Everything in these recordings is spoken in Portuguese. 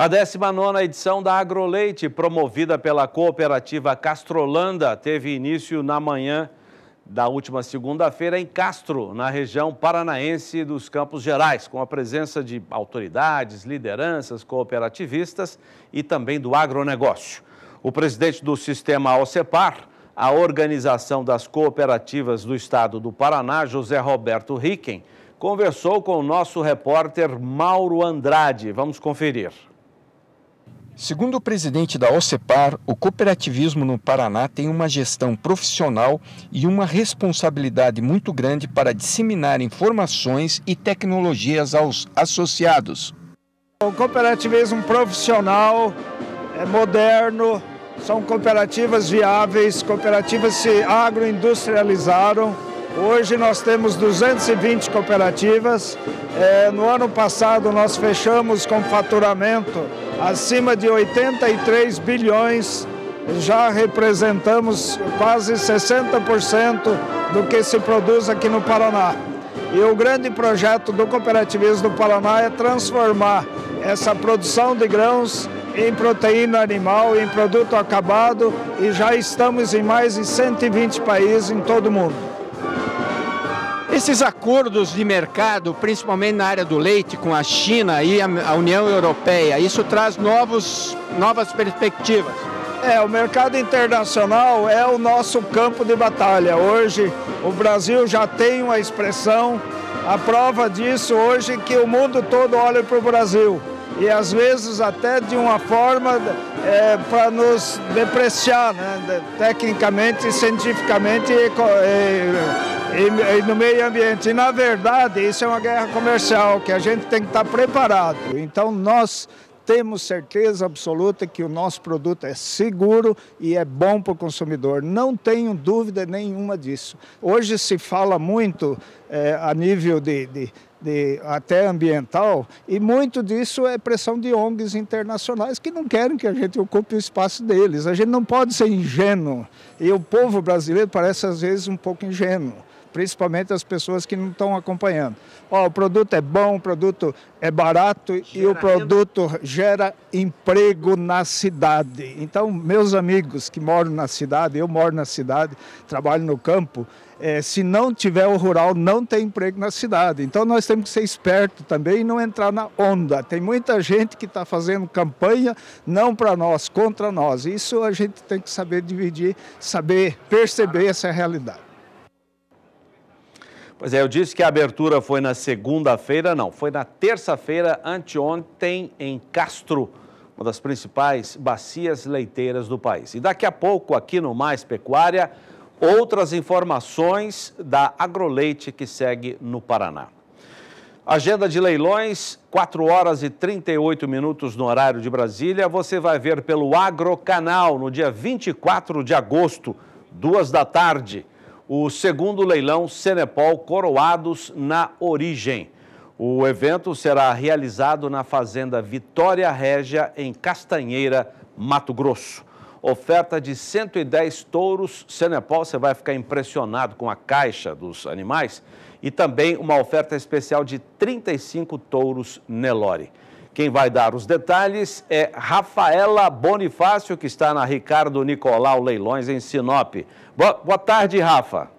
A 19 edição da AgroLeite, promovida pela cooperativa Castrolanda, teve início na manhã da última segunda-feira em Castro, na região paranaense dos Campos Gerais, com a presença de autoridades, lideranças, cooperativistas e também do agronegócio. O presidente do sistema OCEPAR, a Organização das Cooperativas do Estado do Paraná, José Roberto Ricken, conversou com o nosso repórter Mauro Andrade. Vamos conferir. Segundo o presidente da OCEPAR, o cooperativismo no Paraná tem uma gestão profissional e uma responsabilidade muito grande para disseminar informações e tecnologias aos associados. O cooperativismo profissional, é moderno, são cooperativas viáveis, cooperativas se agroindustrializaram Hoje nós temos 220 cooperativas. É, no ano passado nós fechamos com faturamento acima de 83 bilhões. Já representamos quase 60% do que se produz aqui no Paraná. E o grande projeto do cooperativismo do Paraná é transformar essa produção de grãos em proteína animal, em produto acabado e já estamos em mais de 120 países em todo o mundo. Esses acordos de mercado, principalmente na área do leite com a China e a União Europeia, isso traz novos, novas perspectivas. É, o mercado internacional é o nosso campo de batalha. Hoje o Brasil já tem uma expressão, a prova disso hoje é que o mundo todo olha para o Brasil e às vezes até de uma forma é, para nos depreciar, né? tecnicamente, cientificamente e, e, e, no meio ambiente. E na verdade isso é uma guerra comercial que a gente tem que estar preparado. Então nós temos certeza absoluta que o nosso produto é seguro e é bom para o consumidor. Não tenho dúvida nenhuma disso. Hoje se fala muito é, a nível de, de de, até ambiental, e muito disso é pressão de ONGs internacionais que não querem que a gente ocupe o espaço deles. A gente não pode ser ingênuo, e o povo brasileiro parece às vezes um pouco ingênuo, principalmente as pessoas que não estão acompanhando. Ó, o produto é bom, o produto é barato gera e o produto gera emprego na cidade. Então, meus amigos que moram na cidade, eu moro na cidade, trabalho no campo, é, se não tiver o rural, não tem emprego na cidade. Então nós temos que ser espertos também e não entrar na onda. Tem muita gente que está fazendo campanha não para nós, contra nós. Isso a gente tem que saber dividir, saber perceber essa realidade. Pois é, eu disse que a abertura foi na segunda-feira, não, foi na terça-feira, anteontem, em Castro, uma das principais bacias leiteiras do país. E daqui a pouco, aqui no Mais Pecuária, outras informações da Agroleite que segue no Paraná. Agenda de leilões, 4 horas e 38 minutos no horário de Brasília. Você vai ver pelo Agrocanal no dia 24 de agosto, duas da tarde, o segundo leilão Cenepol Coroados na Origem. O evento será realizado na Fazenda Vitória Régia, em Castanheira, Mato Grosso oferta de 110 touros Senepol, você vai ficar impressionado com a caixa dos animais, e também uma oferta especial de 35 touros Nelore. Quem vai dar os detalhes é Rafaela Bonifácio, que está na Ricardo Nicolau Leilões, em Sinop. Boa, boa tarde, Rafa.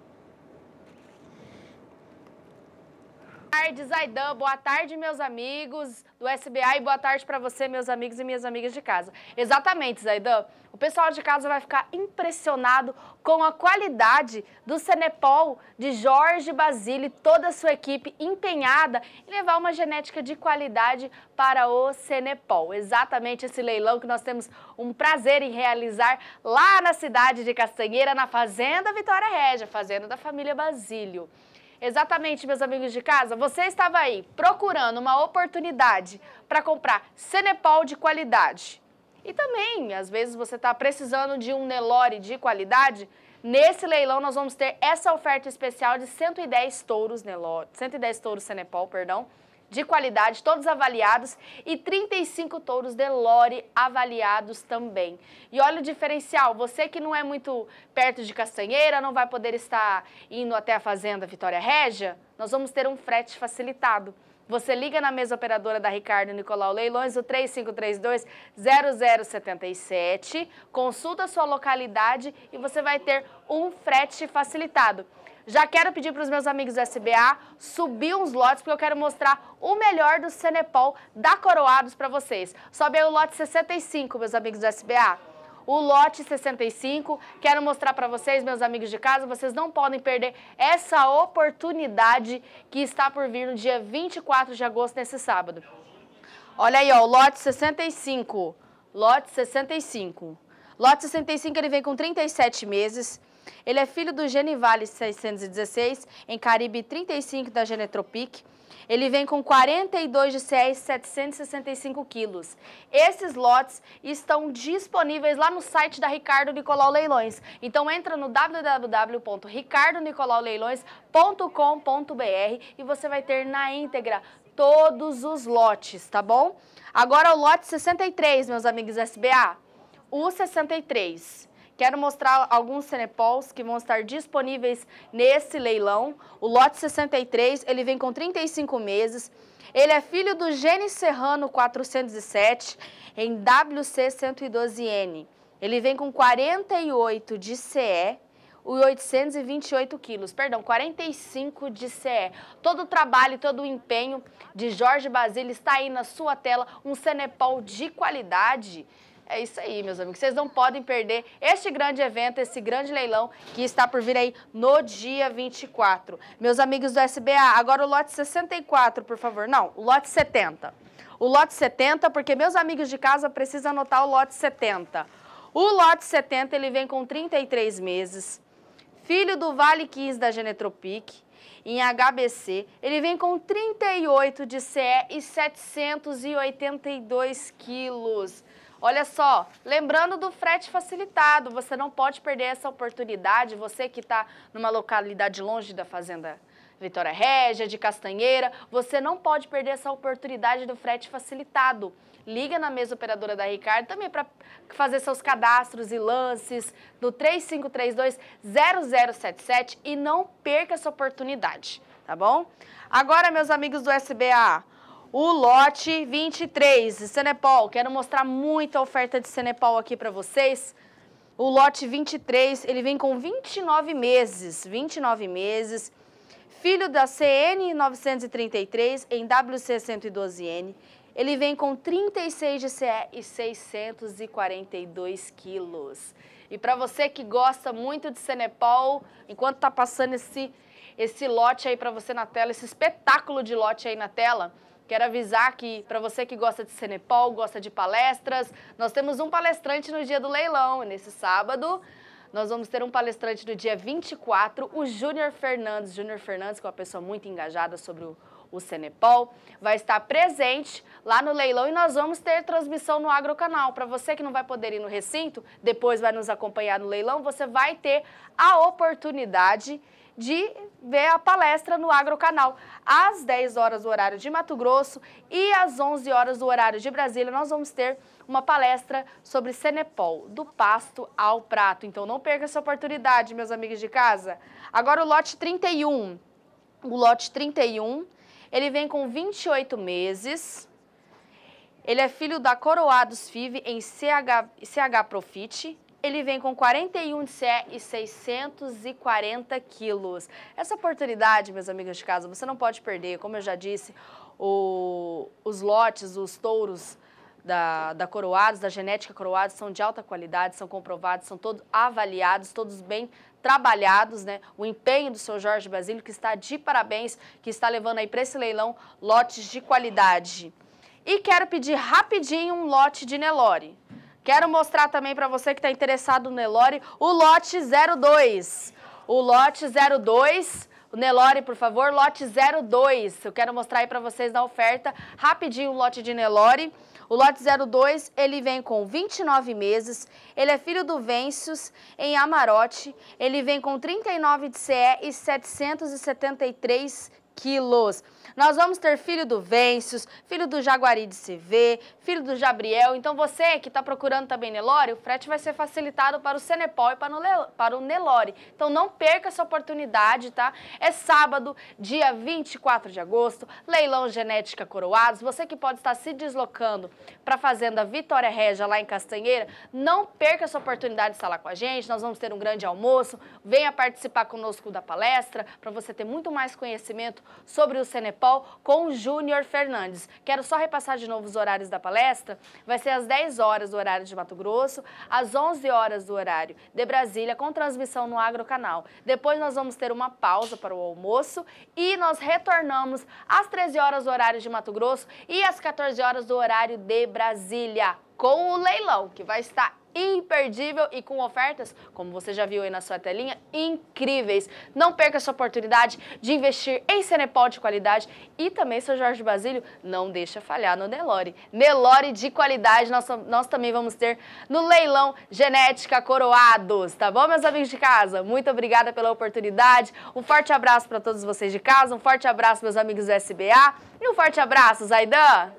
Tarde, Zaidan. Boa tarde, meus amigos do SBA e boa tarde para você, meus amigos e minhas amigas de casa. Exatamente, Zaidan. O pessoal de casa vai ficar impressionado com a qualidade do Senepol de Jorge Basile e toda a sua equipe empenhada em levar uma genética de qualidade para o Senepol. Exatamente esse leilão que nós temos um prazer em realizar lá na cidade de Castanheira, na Fazenda Vitória Régia, fazenda da família Basílio. Exatamente, meus amigos de casa, você estava aí procurando uma oportunidade para comprar Senepol de qualidade. E também, às vezes, você está precisando de um Nelore de qualidade. Nesse leilão, nós vamos ter essa oferta especial de 110 touros Nelore, 110 touros Senepol, perdão, de qualidade, todos avaliados, e 35 touros de Lore avaliados também. E olha o diferencial, você que não é muito perto de Castanheira, não vai poder estar indo até a Fazenda Vitória Régia, nós vamos ter um frete facilitado. você liga na mesa operadora da Ricardo Nicolau Leilões, o 3532-0077, consulta a sua localidade e você vai ter um frete facilitado. Já quero pedir para os meus amigos do SBA subir uns lotes, porque eu quero mostrar o melhor do Cenepol da Coroados para vocês. Sobe aí o lote 65, meus amigos do SBA. O lote 65, quero mostrar para vocês, meus amigos de casa, vocês não podem perder essa oportunidade que está por vir no dia 24 de agosto, nesse sábado. Olha aí, ó, o lote 65. Lote 65. Lote 65, ele vem com 37 meses. Ele é filho do Genivale 616, em Caribe 35 da Genetropic. Ele vem com 42 de CE 765 quilos. Esses lotes estão disponíveis lá no site da Ricardo Nicolau Leilões. Então entra no www.ricardonicolauleilões.com.br e você vai ter na íntegra todos os lotes, tá bom? Agora o lote 63, meus amigos SBA. O 63 Quero mostrar alguns Cenepols que vão estar disponíveis nesse leilão. O lote 63, ele vem com 35 meses. Ele é filho do Gene Serrano 407 em WC 112N. Ele vem com 48 de CE e 828 quilos, perdão, 45 de CE. Todo o trabalho, todo o empenho de Jorge Basílio está aí na sua tela, um Cenepol de qualidade é isso aí, meus amigos. Vocês não podem perder este grande evento, esse grande leilão que está por vir aí no dia 24. Meus amigos do SBA, agora o lote 64, por favor. Não, o lote 70. O lote 70, porque meus amigos de casa precisam anotar o lote 70. O lote 70, ele vem com 33 meses. Filho do Vale 15 da Genetropic em HBC. Ele vem com 38 de CE e 782 quilos. Olha só, lembrando do frete facilitado, você não pode perder essa oportunidade, você que está numa localidade longe da fazenda Vitória Régia, de Castanheira, você não pode perder essa oportunidade do frete facilitado. Liga na mesa operadora da Ricardo também para fazer seus cadastros e lances no 3532-0077 e não perca essa oportunidade, tá bom? Agora, meus amigos do SBA, o lote 23 de Cenepol. Quero mostrar muita oferta de Cenepol aqui para vocês. O lote 23, ele vem com 29 meses, 29 meses. Filho da CN 933 em WC 112N. Ele vem com 36 de CE e 642 quilos. E para você que gosta muito de Cenepol, enquanto tá passando esse, esse lote aí para você na tela, esse espetáculo de lote aí na tela, Quero avisar que, para você que gosta de Cenepol, gosta de palestras, nós temos um palestrante no dia do leilão, nesse sábado. Nós vamos ter um palestrante no dia 24, o Júnior Fernandes. Júnior Fernandes, que é uma pessoa muito engajada sobre o, o Cenepol, vai estar presente lá no leilão e nós vamos ter transmissão no Agrocanal. Para você que não vai poder ir no recinto, depois vai nos acompanhar no leilão, você vai ter a oportunidade de ver a palestra no Agrocanal. Às 10 horas do horário de Mato Grosso e às 11 horas do horário de Brasília, nós vamos ter uma palestra sobre Cenepol, do pasto ao prato. Então não perca essa oportunidade, meus amigos de casa. Agora o lote 31. O lote 31, ele vem com 28 meses. Ele é filho da Coroados FIV em CH, CH Profit ele vem com 41 de CE e 640 quilos. Essa oportunidade, meus amigos de casa, você não pode perder. Como eu já disse, o, os lotes, os touros da, da Coroados, da genética Coroados, são de alta qualidade, são comprovados, são todos avaliados, todos bem trabalhados, né? O empenho do seu Jorge Basílio, que está de parabéns, que está levando aí para esse leilão lotes de qualidade. E quero pedir rapidinho um lote de Nelore. Quero mostrar também para você que está interessado no Nelore o lote 02. O lote 02, o Nelore, por favor, lote 02. Eu quero mostrar aí para vocês na oferta rapidinho o lote de Nelore. O lote 02, ele vem com 29 meses, ele é filho do Vêncios, em Amarote, ele vem com 39 de CE e 773 quilos. Nós vamos ter filho do Vêncios, filho do Jaguari de CV, filho do Jabriel. Então você que está procurando também Nelore, o frete vai ser facilitado para o Senepol e para o Nelore. Então não perca essa oportunidade, tá? É sábado, dia 24 de agosto, leilão genética coroados. Você que pode estar se deslocando para a Fazenda Vitória Regia lá em Castanheira, não perca essa oportunidade de estar lá com a gente. Nós vamos ter um grande almoço. Venha participar conosco da palestra para você ter muito mais conhecimento sobre o Senepol com Júnior Fernandes. Quero só repassar de novo os horários da palestra. Vai ser às 10 horas do horário de Mato Grosso, às 11 horas do horário de Brasília, com transmissão no Agrocanal. Depois nós vamos ter uma pausa para o almoço e nós retornamos às 13 horas do horário de Mato Grosso e às 14 horas do horário de Brasília com o leilão, que vai estar imperdível e com ofertas, como você já viu aí na sua telinha, incríveis. Não perca essa oportunidade de investir em Cenepol de qualidade e também, seu Jorge Basílio, não deixa falhar no Nelore. Nelore de qualidade nós, nós também vamos ter no leilão Genética Coroados, tá bom, meus amigos de casa? Muito obrigada pela oportunidade. Um forte abraço para todos vocês de casa, um forte abraço, meus amigos do SBA e um forte abraço, Zaidan.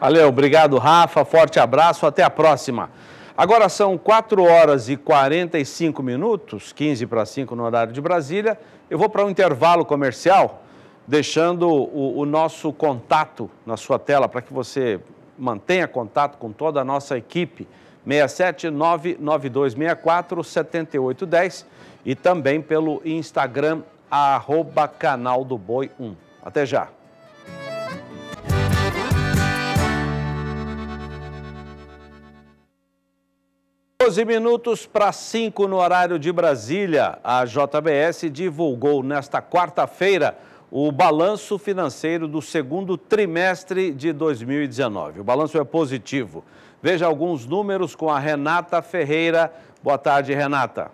Valeu, obrigado, Rafa. Forte abraço, até a próxima. Agora são 4 horas e 45 minutos, 15 para 5 no horário de Brasília. Eu vou para um intervalo comercial, deixando o, o nosso contato na sua tela para que você mantenha contato com toda a nossa equipe. 6799264 7810 e também pelo Instagram, arroba canal do Boi 1. Até já! 12 minutos para 5 no horário de Brasília. A JBS divulgou nesta quarta-feira o balanço financeiro do segundo trimestre de 2019. O balanço é positivo. Veja alguns números com a Renata Ferreira. Boa tarde, Renata.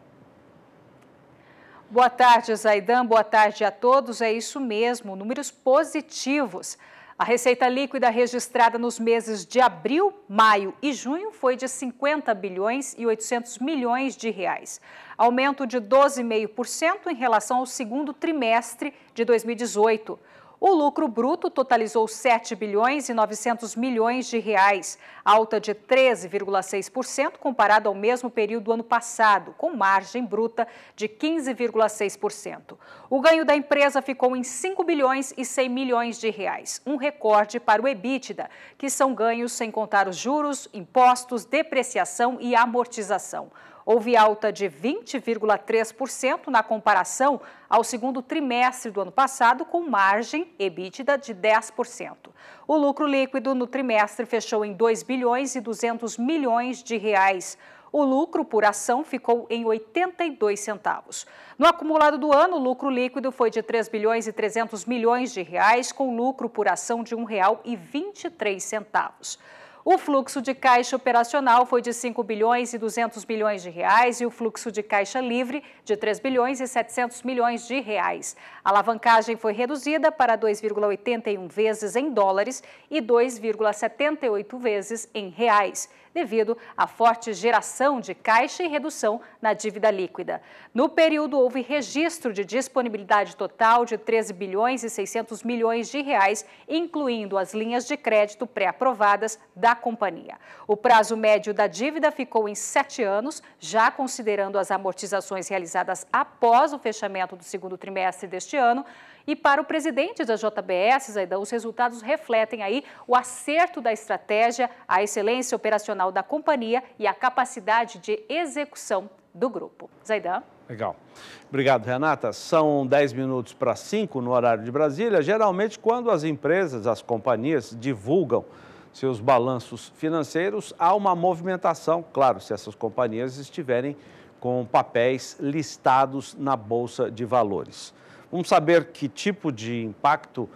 Boa tarde, Zaidan. Boa tarde a todos. É isso mesmo, números positivos. A receita líquida registrada nos meses de abril, maio e junho foi de 50 bilhões e 800 milhões de reais, aumento de 12,5% em relação ao segundo trimestre de 2018. O lucro bruto totalizou 7 bilhões e 900 milhões de reais, alta de 13,6% comparado ao mesmo período do ano passado, com margem bruta de 15,6%. O ganho da empresa ficou em 5 bilhões e 100 milhões de reais, um recorde para o EBITDA, que são ganhos sem contar os juros, impostos, depreciação e amortização. Houve alta de 20,3% na comparação ao segundo trimestre do ano passado, com margem EBITDA de 10%. O lucro líquido no trimestre fechou em 2 bilhões e 200 milhões de reais. O lucro por ação ficou em 82 centavos. No acumulado do ano, o lucro líquido foi de 3 bilhões e 300 milhões de reais, com lucro por ação de R$ 1,23. O fluxo de caixa operacional foi de 5 bilhões e 200 milhões de reais e o fluxo de caixa livre de 3 bilhões e 700 milhões de reais. A alavancagem foi reduzida para 2,81 vezes em dólares e 2,78 vezes em reais devido à forte geração de caixa e redução na dívida líquida. No período, houve registro de disponibilidade total de 13 bilhões e 600 milhões de reais, incluindo as linhas de crédito pré-aprovadas da companhia. O prazo médio da dívida ficou em sete anos, já considerando as amortizações realizadas após o fechamento do segundo trimestre deste ano, e para o presidente da JBS, Zaidan, os resultados refletem aí o acerto da estratégia, a excelência operacional da companhia e a capacidade de execução do grupo. Zaidan. Legal. Obrigado, Renata. São 10 minutos para 5 no horário de Brasília. Geralmente, quando as empresas, as companhias divulgam seus balanços financeiros, há uma movimentação, claro, se essas companhias estiverem com papéis listados na Bolsa de Valores. Vamos saber que tipo de impacto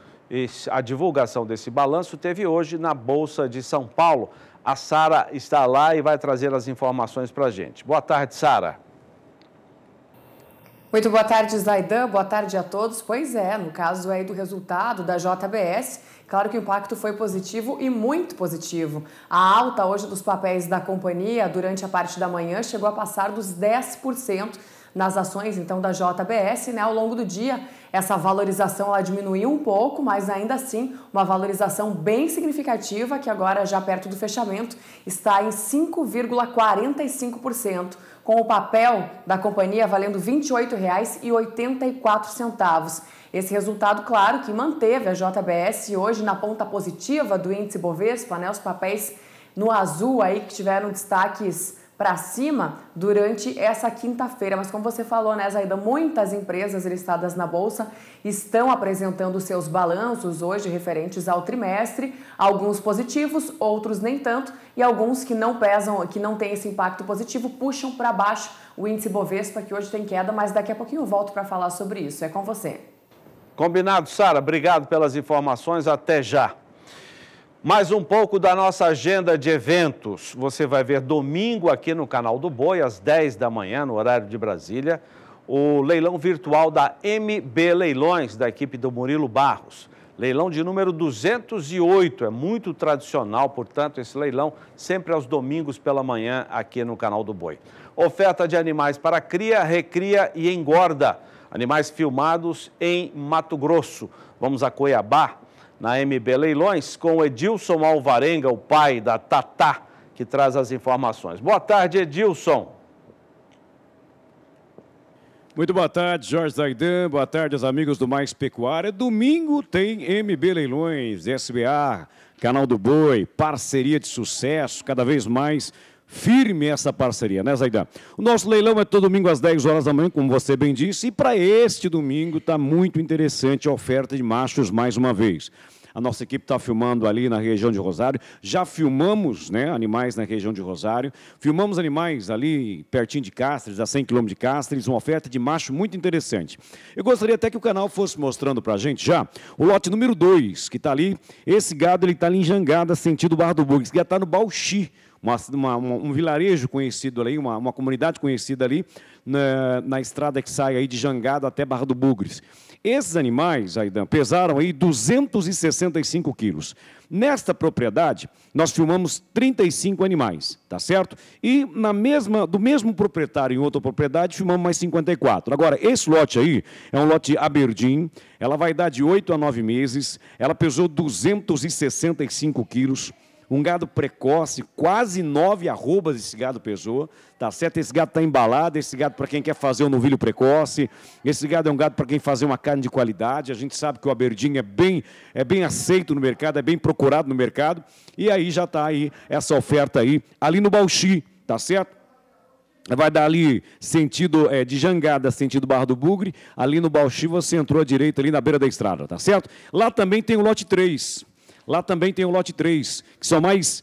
a divulgação desse balanço teve hoje na Bolsa de São Paulo. A Sara está lá e vai trazer as informações para a gente. Boa tarde, Sara. Muito boa tarde, Zaidan. Boa tarde a todos. Pois é, no caso aí do resultado da JBS, claro que o impacto foi positivo e muito positivo. A alta hoje dos papéis da companhia durante a parte da manhã chegou a passar dos 10% nas ações então da JBS, né? Ao longo do dia, essa valorização ela diminuiu um pouco, mas ainda assim uma valorização bem significativa que agora já perto do fechamento está em 5,45%, com o papel da companhia valendo R$ 28,84. Esse resultado, claro, que manteve a JBS hoje na ponta positiva do índice Bovespa, né? Os papéis no azul aí que tiveram destaques para cima durante essa quinta-feira. Mas como você falou, né, Zaida, muitas empresas listadas na bolsa estão apresentando seus balanços hoje referentes ao trimestre, alguns positivos, outros nem tanto, e alguns que não pesam, que não têm esse impacto positivo, puxam para baixo o índice Bovespa, que hoje tem queda, mas daqui a pouquinho eu volto para falar sobre isso. É com você. Combinado, Sara. Obrigado pelas informações. Até já. Mais um pouco da nossa agenda de eventos. Você vai ver domingo aqui no canal do Boi, às 10 da manhã, no horário de Brasília, o leilão virtual da MB Leilões, da equipe do Murilo Barros. Leilão de número 208, é muito tradicional, portanto, esse leilão sempre aos domingos pela manhã aqui no canal do Boi. Oferta de animais para cria, recria e engorda. Animais filmados em Mato Grosso. Vamos a Cuiabá, na MB Leilões com Edilson Alvarenga, o pai da Tatá, que traz as informações. Boa tarde, Edilson. Muito boa tarde, Jorge Zaidan. Boa tarde aos amigos do Mais Pecuária. Domingo tem MB Leilões, SBA, Canal do Boi, parceria de sucesso, cada vez mais firme essa parceria, né, Zaidan? O nosso leilão é todo domingo às 10 horas da manhã, como você bem disse, e para este domingo está muito interessante a oferta de machos mais uma vez. A nossa equipe está filmando ali na região de Rosário. Já filmamos né, animais na região de Rosário. Filmamos animais ali pertinho de Castres, a 100 quilômetros de Castres. Uma oferta de macho muito interessante. Eu gostaria até que o canal fosse mostrando para a gente já o lote número 2, que está ali. Esse gado está ali em Jangada, sentido Barra do Bugre. Esse está no Bauxi uma, uma, um vilarejo conhecido ali, uma, uma comunidade conhecida ali, na, na, estrada que sai aí de Jangada até Barra do Bugres. Esses animais, Aidan, pesaram aí 265 quilos. Nesta propriedade, nós filmamos 35 animais, tá certo? E na mesma, do mesmo proprietário em outra propriedade, filmamos mais 54. Agora, esse lote aí é um lote Aberdeen, ela vai dar de 8 a 9 meses, ela pesou 265 quilos um gado precoce, quase nove arrobas esse gado pesou, tá certo? Esse gado está embalado, esse gado para quem quer fazer um novilho precoce, esse gado é um gado para quem fazer uma carne de qualidade, a gente sabe que o Aberdeen é bem, é bem aceito no mercado, é bem procurado no mercado, e aí já está aí essa oferta aí, ali no Bauxi, tá certo? Vai dar ali sentido é, de Jangada, sentido Barra do Bugre, ali no Bauxi você entrou à direita ali na beira da estrada, tá certo? Lá também tem o lote 3, Lá também tem o lote 3, que são mais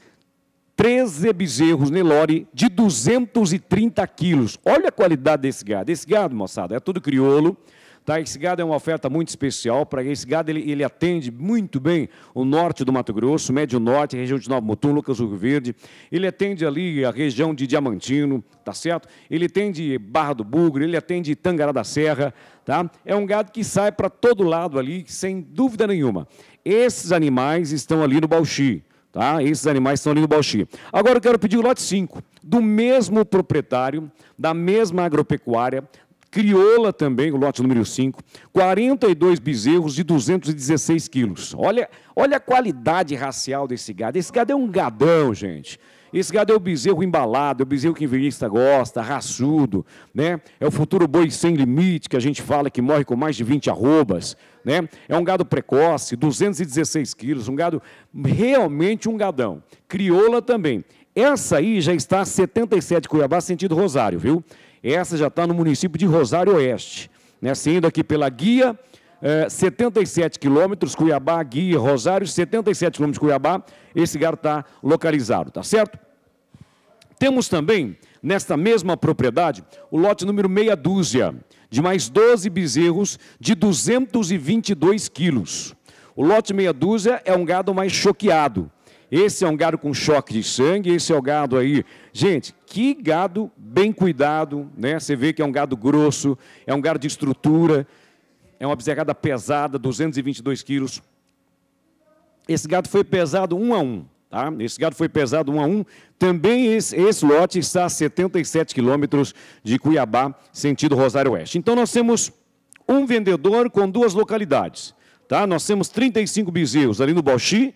13 bezerros Nelore de 230 quilos. Olha a qualidade desse gado. Esse gado, moçada, é tudo crioulo. Tá? Esse gado é uma oferta muito especial. Para esse gado, ele, ele, atende muito bem o norte do Mato Grosso, Médio Norte, região de Nova Mutum, Lucas Rio Verde. Ele atende ali a região de Diamantino, tá certo? Ele atende Barra do Bugre, ele atende Tangará da Serra, tá? É um gado que sai para todo lado ali, sem dúvida nenhuma. Esses animais estão ali no Bauxi. Tá? Esses animais estão ali no Bauxi. Agora eu quero pedir o lote 5, do mesmo proprietário, da mesma agropecuária, crioula também, o lote número 5, 42 bezerros de 216 quilos. Olha, olha a qualidade racial desse gado. Esse gado é um gadão, gente. Esse gado é o bezerro embalado, é o bezerro que o invernista gosta, raçudo, né? É o futuro boi sem limite, que a gente fala que morre com mais de 20 arrobas, né? É um gado precoce, 216 quilos, um gado realmente um gadão. Crioula também. Essa aí já está a 77 Cuiabá, sentido Rosário, viu? Essa já está no município de Rosário Oeste, né? Saindo aqui pela guia, é, 77 quilômetros, Cuiabá, Guia, Rosário, 77 quilômetros de Cuiabá, esse gado está localizado, tá certo? Temos também, nesta mesma propriedade, o lote número meia dúzia, de mais 12 bezerros de 222 quilos. O lote meia dúzia é um gado mais choqueado. Esse é um gado com choque de sangue, esse é o gado aí. Gente, que gado bem cuidado, né? Você vê que é um gado grosso, é um gado de estrutura, é uma bezerrada pesada, 222 quilos. Esse gado foi pesado um a um. Tá? Esse gado foi pesado um a um. Também esse, esse lote está a 77 quilômetros de Cuiabá, sentido Rosário Oeste. Então nós temos um vendedor com duas localidades. Tá? Nós temos 35 bezerros ali no Balchi,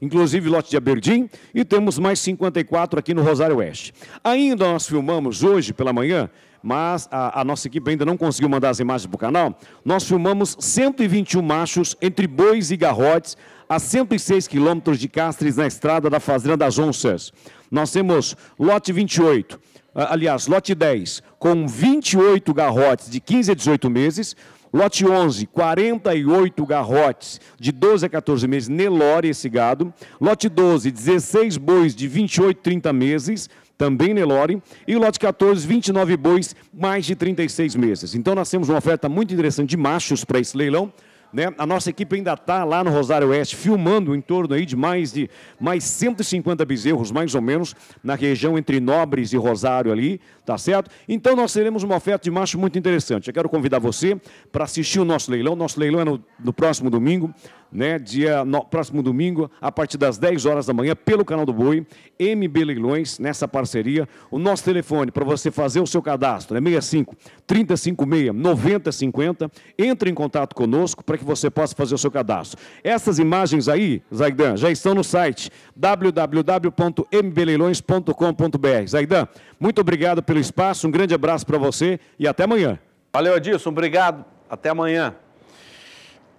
inclusive lote de Aberdim, e temos mais 54 aqui no Rosário Oeste. Ainda nós filmamos hoje pela manhã, mas a, a nossa equipe ainda não conseguiu mandar as imagens para o canal, nós filmamos 121 machos entre bois e garrotes a 106 quilômetros de Castres na estrada da Fazenda das Onças. Nós temos lote 28, aliás, lote 10, com 28 garrotes de 15 a 18 meses, Lote 11, 48 garrotes de 12 a 14 meses, Nelore esse gado. Lote 12, 16 bois de 28 a 30 meses, também Nelore. E o lote 14, 29 bois, mais de 36 meses. Então nós temos uma oferta muito interessante de machos para esse leilão. Né? A nossa equipe ainda está lá no Rosário Oeste, filmando em torno aí de mais de mais 150 bezerros, mais ou menos, na região entre Nobres e Rosário ali, tá certo? Então nós teremos uma oferta de macho muito interessante. Eu quero convidar você para assistir o nosso leilão. Nosso leilão é no, no próximo domingo, né, dia no, próximo domingo, a partir das 10 horas da manhã, pelo canal do Boi, MB Leilões, nessa parceria. O nosso telefone para você fazer o seu cadastro é 65 356 9050. Entre em contato conosco para que você possa fazer o seu cadastro. Essas imagens aí, Zaidan, já estão no site www.mbleilões.com.br. Zaidan, muito obrigado pelo espaço, um grande abraço para você e até amanhã. Valeu, Adilson, obrigado. Até amanhã.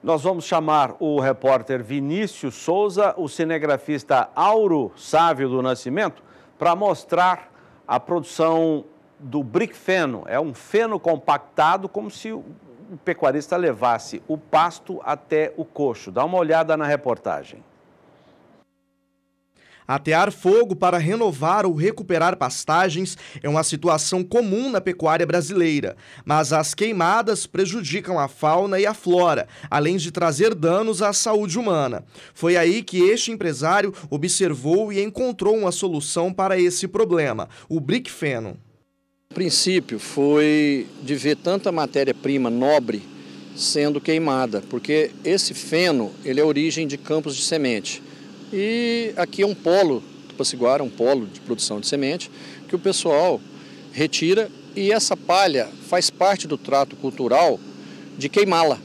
Nós vamos chamar o repórter Vinícius Souza, o cinegrafista Auro Sávio do Nascimento, para mostrar a produção do brick feno. É um feno compactado, como se o pecuarista levasse o pasto até o coxo. Dá uma olhada na reportagem. Atear fogo para renovar ou recuperar pastagens é uma situação comum na pecuária brasileira, mas as queimadas prejudicam a fauna e a flora, além de trazer danos à saúde humana. Foi aí que este empresário observou e encontrou uma solução para esse problema: o brickfeno. O princípio foi de ver tanta matéria-prima nobre sendo queimada, porque esse feno ele é origem de campos de semente. E aqui é um polo, Tupaciguara, um polo de produção de semente, que o pessoal retira e essa palha faz parte do trato cultural de queimá-la.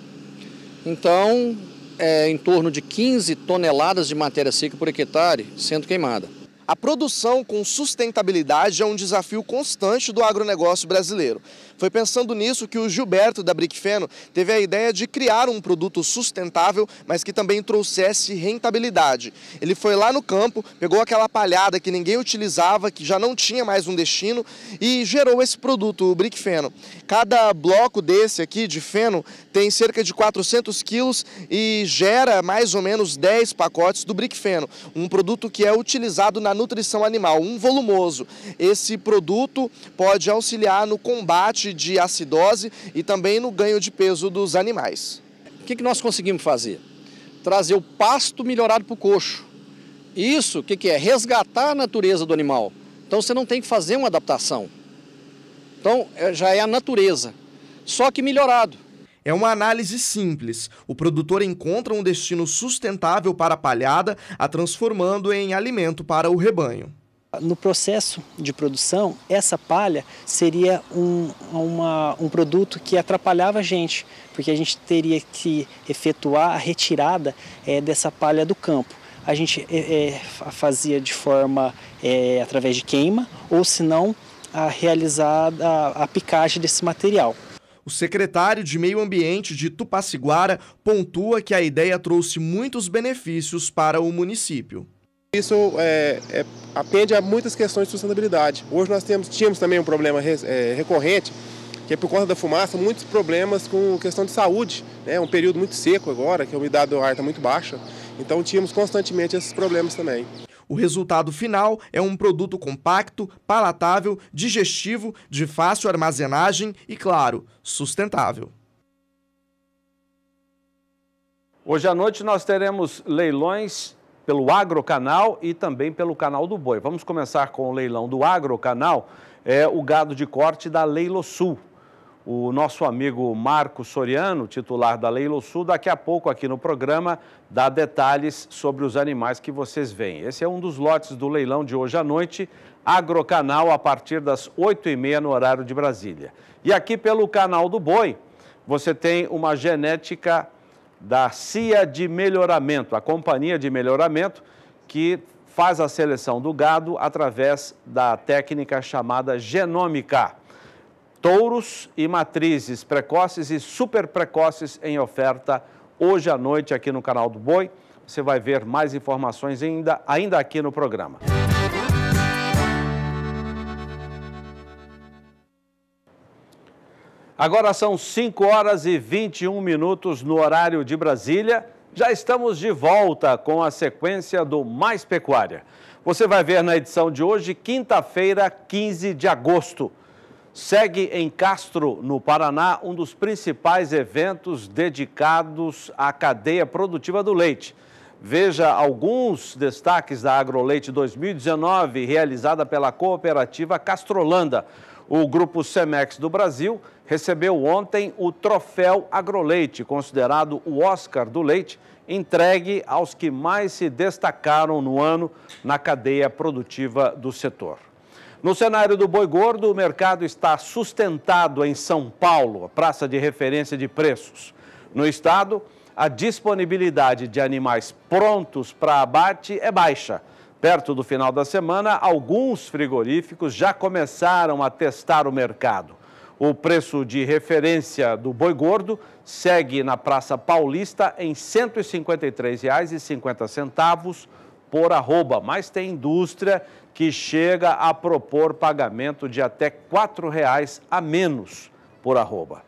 Então, é em torno de 15 toneladas de matéria seca por hectare sendo queimada. A produção com sustentabilidade é um desafio constante do agronegócio brasileiro. Foi pensando nisso que o Gilberto da Brickfeno teve a ideia de criar um produto sustentável, mas que também trouxesse rentabilidade. Ele foi lá no campo, pegou aquela palhada que ninguém utilizava, que já não tinha mais um destino e gerou esse produto, o Brickfeno. Cada bloco desse aqui de feno tem cerca de 400 quilos e gera mais ou menos 10 pacotes do Brickfeno, um produto que é utilizado na nutrição animal, um volumoso. Esse produto pode auxiliar no combate de acidose e também no ganho de peso dos animais. O que, que nós conseguimos fazer? Trazer o pasto melhorado para o coxo. Isso, o que, que é? Resgatar a natureza do animal. Então você não tem que fazer uma adaptação. Então é, já é a natureza, só que melhorado. É uma análise simples. O produtor encontra um destino sustentável para a palhada, a transformando em alimento para o rebanho. No processo de produção, essa palha seria um, uma, um produto que atrapalhava a gente, porque a gente teria que efetuar a retirada é, dessa palha do campo. A gente é, é, fazia de forma é, através de queima, ou se não, a realizar a, a picagem desse material. O secretário de Meio Ambiente de Tupaciguara pontua que a ideia trouxe muitos benefícios para o município. Isso é, é, atende a muitas questões de sustentabilidade. Hoje nós temos, tínhamos também um problema é, recorrente, que é por conta da fumaça, muitos problemas com questão de saúde. É né? um período muito seco agora, que a umidade do ar está muito baixa, então tínhamos constantemente esses problemas também. O resultado final é um produto compacto, palatável, digestivo, de fácil armazenagem e, claro, sustentável. Hoje à noite nós teremos leilões pelo Agrocanal e também pelo canal do Boi. Vamos começar com o leilão do Agrocanal, é o gado de corte da Leilo Sul. o nosso amigo Marco Soriano, titular da Leilo Sul, daqui a pouco aqui no programa, dá detalhes sobre os animais que vocês veem. Esse é um dos lotes do leilão de hoje à noite, Agrocanal, a partir das 8h30 no horário de Brasília. E aqui pelo canal do Boi, você tem uma genética da CIA de Melhoramento, a companhia de melhoramento que faz a seleção do gado através da técnica chamada genômica touros e matrizes precoces e super precoces em oferta hoje à noite aqui no canal do Boi. Você vai ver mais informações ainda, ainda aqui no programa. Agora são 5 horas e 21 minutos no horário de Brasília. Já estamos de volta com a sequência do Mais Pecuária. Você vai ver na edição de hoje, quinta-feira, 15 de agosto segue em Castro, no Paraná, um dos principais eventos dedicados à cadeia produtiva do leite. Veja alguns destaques da AgroLeite 2019, realizada pela cooperativa Castrolanda. O grupo Cemex do Brasil recebeu ontem o troféu AgroLeite, considerado o Oscar do leite, entregue aos que mais se destacaram no ano na cadeia produtiva do setor. No cenário do boi gordo, o mercado está sustentado em São Paulo, praça de referência de preços. No estado, a disponibilidade de animais prontos para abate é baixa. Perto do final da semana, alguns frigoríficos já começaram a testar o mercado. O preço de referência do boi gordo segue na Praça Paulista em R$ 153,50 por arroba, mas tem indústria que chega a propor pagamento de até R$ 4,00 a menos por arroba.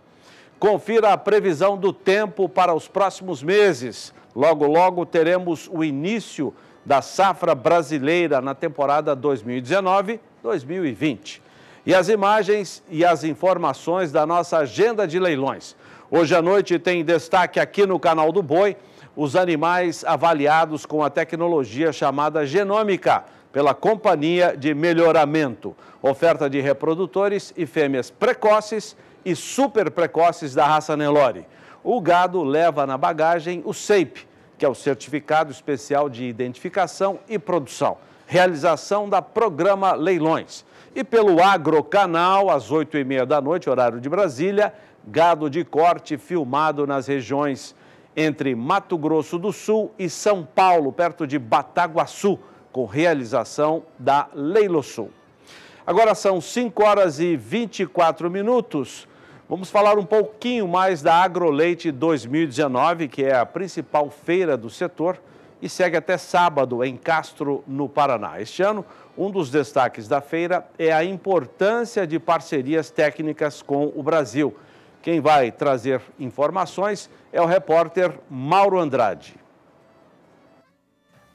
Confira a previsão do tempo para os próximos meses. Logo, logo teremos o início da safra brasileira na temporada 2019-2020. E as imagens e as informações da nossa agenda de leilões. Hoje à noite tem destaque aqui no canal do Boi os animais avaliados com a tecnologia chamada genômica pela Companhia de Melhoramento. Oferta de reprodutores e fêmeas precoces e super precoces da raça Nelore. O gado leva na bagagem o SEIP, que é o Certificado Especial de Identificação e Produção. Realização da Programa Leilões. E pelo Agrocanal, às oito e meia da noite, horário de Brasília, gado de corte filmado nas regiões entre Mato Grosso do Sul e São Paulo, perto de Bataguaçu com realização da Leilo Sul. Agora são 5 horas e 24 minutos. Vamos falar um pouquinho mais da AgroLeite 2019, que é a principal feira do setor e segue até sábado em Castro, no Paraná. Este ano, um dos destaques da feira é a importância de parcerias técnicas com o Brasil. Quem vai trazer informações é o repórter Mauro Andrade.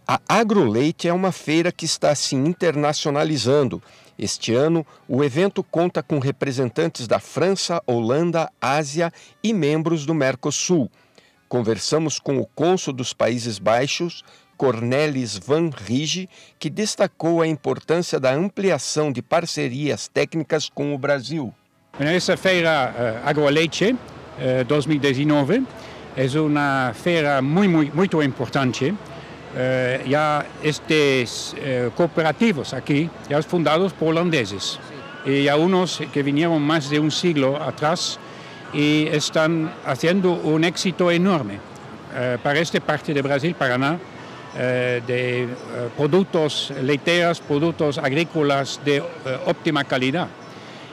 A AgroLeite é uma feira que está se internacionalizando. Este ano, o evento conta com representantes da França, Holanda, Ásia e membros do Mercosul. Conversamos com o cônsul dos Países Baixos, Cornelis Van Rige, que destacou a importância da ampliação de parcerias técnicas com o Brasil. Essa feira uh, AgroLeite uh, 2019 é uma feira muito, muito, importante eh, ya estes eh, cooperativos aquí, ya fundados por holandeses. Ya unos que vinieron más de un siglo atrás y están haciendo un éxito enorme eh, para esta parte de Brasil, Paraná, eh, de eh, productos leiteros, productos agrícolas de eh, óptima calidad.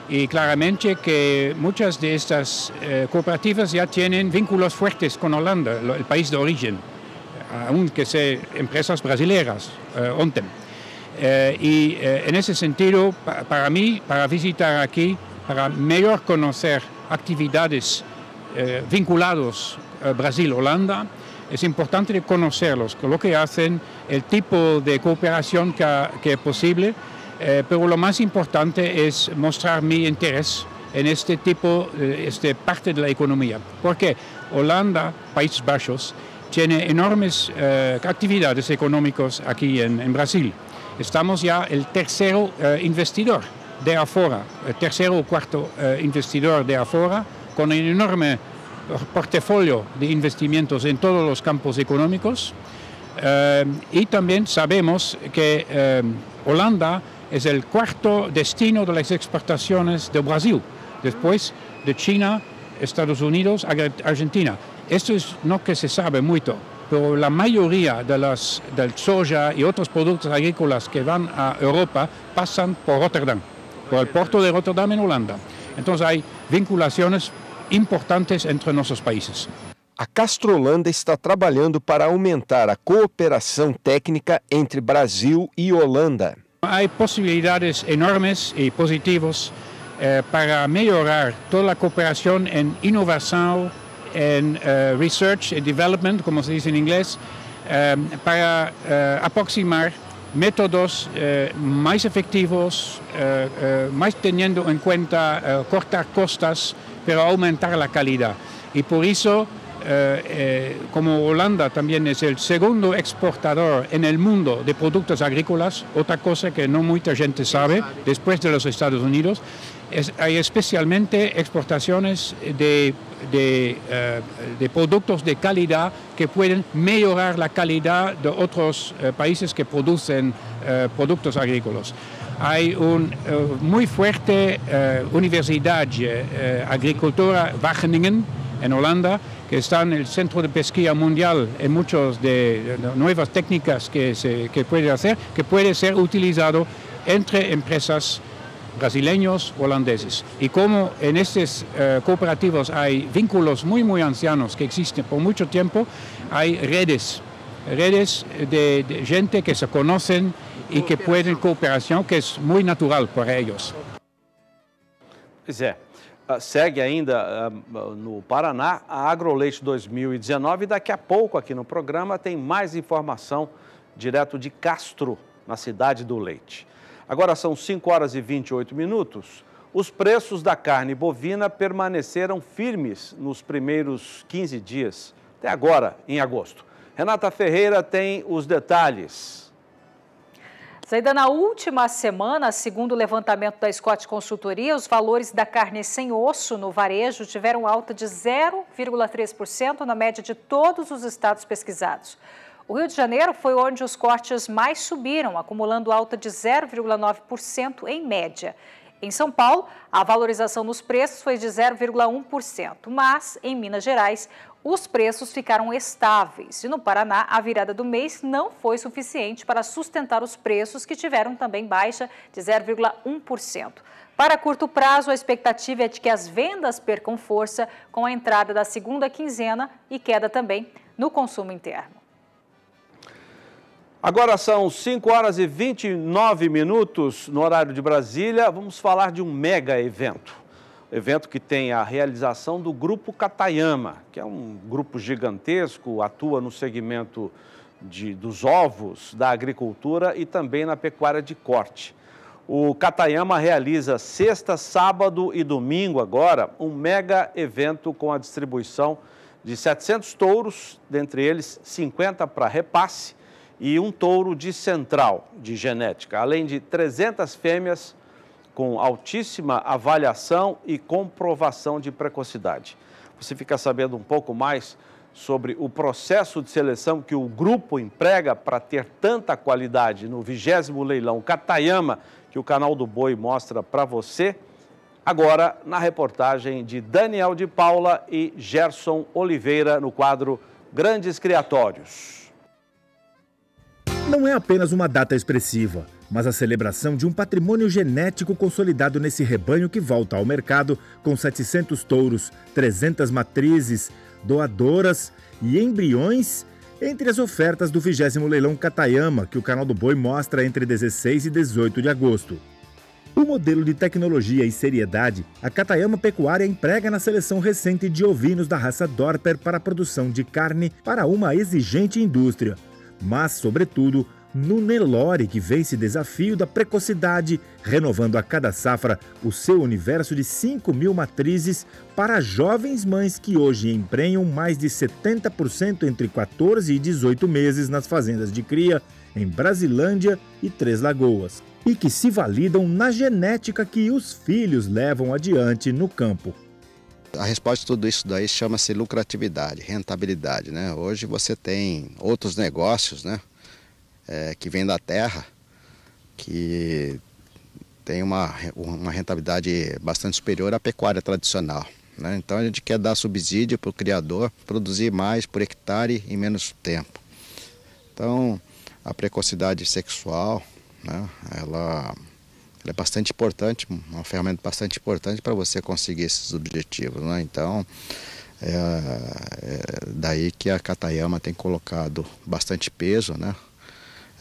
Y claramente que muchas de estas cooperativas ya tienen vínculos fuertes con Holanda, el país de origen aunque sean empresas brasileñas, eh, ontem. Y en ese sentido, para mí, para visitar aquí, para mejor conocer actividades vinculadas Brasil-Holanda, es importante conocerlos, lo que hacen, el tipo de cooperación que, que es posible, pero lo más importante es mostrar mi interés en este tipo, esta parte de la economía. Porque Holanda, Países Bajos, tiene enormes eh, actividades económicas aquí en, en, Brasil. Estamos ya el tercer eh, investidor de afora, el tercero o cuarto eh, investidor de afora, con un enorme portafolio de investimentos en todos los campos económicos. Eh, y también sabemos que eh, Holanda es el cuarto destino de las exportaciones de Brasil, después de China, Estados Unidos, Argentina. Esto es no que se sabe mucho, pero la mayoría de las, del soja y otros productos agrícolas que van a Europa pasan por Rotterdam, por el puerto de Rotterdam en Holanda. Entonces hay vinculaciones importantes entre nossos países. A Castrolanda está trabalhando para aumentar a cooperação técnica entre Brasil e Holanda. Há possibilidades enormes e positivas eh, para melhorar toda a cooperação em inovação, em uh, research and development, como se diz em inglês, um, para uh, aproximar métodos uh, mais efetivos, mais tendo em conta cortar costas, pero aumentar a qualidade. E por isso Eh, eh, como Holanda también es el segundo exportador en el mundo de productos agrícolas, otra cosa que no mucha gente sabe, después de los Estados Unidos, es, hay especialmente exportaciones de, de, eh, de, productos de calidad que pueden mejorar la calidad de otros países que producen productos agrícolas. Hay una muy fuerte universidad agricultura Wageningen en Holanda que está en el centro de pesquilla mundial en muchas de, nuevas técnicas que se que puede hacer, que puede ser utilizado entre empresas brasileños, holandeses. Y como en estos uh, cooperativos hay vínculos muy, muy ancianos que existen por mucho tiempo, hay redes, redes de, de gente que se conocen y que pueden cooperación, que es muy natural para ellos. Pois é. Ah, segue ainda ah, no Paraná a AgroLeite 2019 e daqui a pouco aqui no programa tem mais informação direto de Castro, na cidade do leite. Agora são 5 horas e 28 minutos. Os preços da carne bovina permaneceram firmes nos primeiros 15 dias, até agora, em agosto. Renata Ferreira tem os detalhes. Ainda na última semana, segundo o levantamento da Scott Consultoria, os valores da carne sem osso no varejo tiveram alta de 0,3% na média de todos os estados pesquisados. O Rio de Janeiro foi onde os cortes mais subiram, acumulando alta de 0,9% em média. Em São Paulo, a valorização nos preços foi de 0,1%, mas em Minas Gerais, os preços ficaram estáveis. E no Paraná, a virada do mês não foi suficiente para sustentar os preços, que tiveram também baixa de 0,1%. Para curto prazo, a expectativa é de que as vendas percam força com a entrada da segunda quinzena e queda também no consumo interno. Agora são 5 horas e 29 minutos no horário de Brasília. Vamos falar de um mega evento evento que tem a realização do Grupo Catayama, que é um grupo gigantesco, atua no segmento de, dos ovos, da agricultura e também na pecuária de corte. O Catayama realiza sexta, sábado e domingo agora um mega evento com a distribuição de 700 touros, dentre eles 50 para repasse e um touro de central de genética, além de 300 fêmeas com altíssima avaliação e comprovação de precocidade. Você fica sabendo um pouco mais sobre o processo de seleção que o grupo emprega para ter tanta qualidade no vigésimo leilão Catayama, que o canal do Boi mostra para você, agora na reportagem de Daniel de Paula e Gerson Oliveira no quadro Grandes Criatórios. Não é apenas uma data expressiva mas a celebração de um patrimônio genético consolidado nesse rebanho que volta ao mercado com 700 touros, 300 matrizes, doadoras e embriões entre as ofertas do 20 leilão Catayama, que o canal do Boi mostra entre 16 e 18 de agosto. O modelo de tecnologia e seriedade, a Catayama Pecuária emprega na seleção recente de ovinos da raça Dorper para a produção de carne para uma exigente indústria, mas, sobretudo, no Nelore, que vence desafio da precocidade, renovando a cada safra o seu universo de 5 mil matrizes para jovens mães que hoje emprenham mais de 70% entre 14 e 18 meses nas fazendas de cria em Brasilândia e Três Lagoas, e que se validam na genética que os filhos levam adiante no campo. A resposta de tudo isso daí chama-se lucratividade, rentabilidade. Né? Hoje você tem outros negócios né? É, que vêm da terra, que tem uma, uma rentabilidade bastante superior à pecuária tradicional. Né? Então a gente quer dar subsídio para o criador produzir mais por hectare em menos tempo. Então a precocidade sexual, né? ela ela é bastante importante, uma ferramenta bastante importante para você conseguir esses objetivos. Né? Então, é, é, daí que a Katayama tem colocado bastante peso né?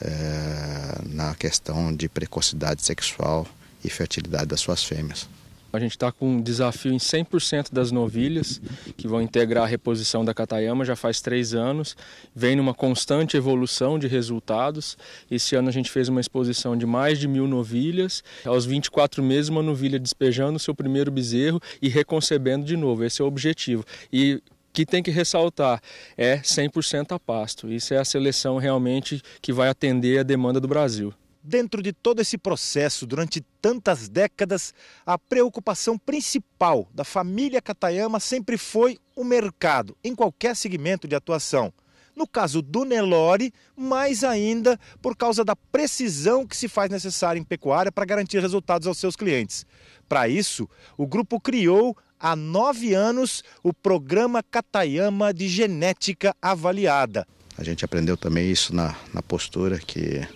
É, na questão de precocidade sexual e fertilidade das suas fêmeas. A gente está com um desafio em 100% das novilhas, que vão integrar a reposição da Catayama já faz três anos. Vem numa constante evolução de resultados. Esse ano a gente fez uma exposição de mais de mil novilhas. Aos 24 meses, uma novilha despejando seu primeiro bezerro e reconcebendo de novo. Esse é o objetivo. E que tem que ressaltar é 100% a pasto. Isso é a seleção realmente que vai atender a demanda do Brasil. Dentro de todo esse processo, durante tantas décadas, a preocupação principal da família Katayama sempre foi o mercado, em qualquer segmento de atuação. No caso do Nelore, mais ainda por causa da precisão que se faz necessária em pecuária para garantir resultados aos seus clientes. Para isso, o grupo criou há nove anos o programa Katayama de Genética Avaliada. A gente aprendeu também isso na, na postura que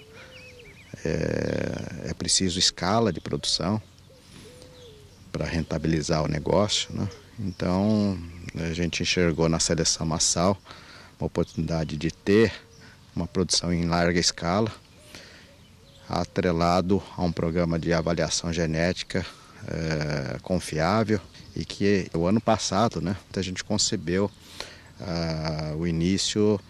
é, é preciso escala de produção para rentabilizar o negócio. Né? Então, a gente enxergou na seleção massal uma oportunidade de ter uma produção em larga escala, atrelado a um programa de avaliação genética é, confiável e que o ano passado né, a gente concebeu uh, o início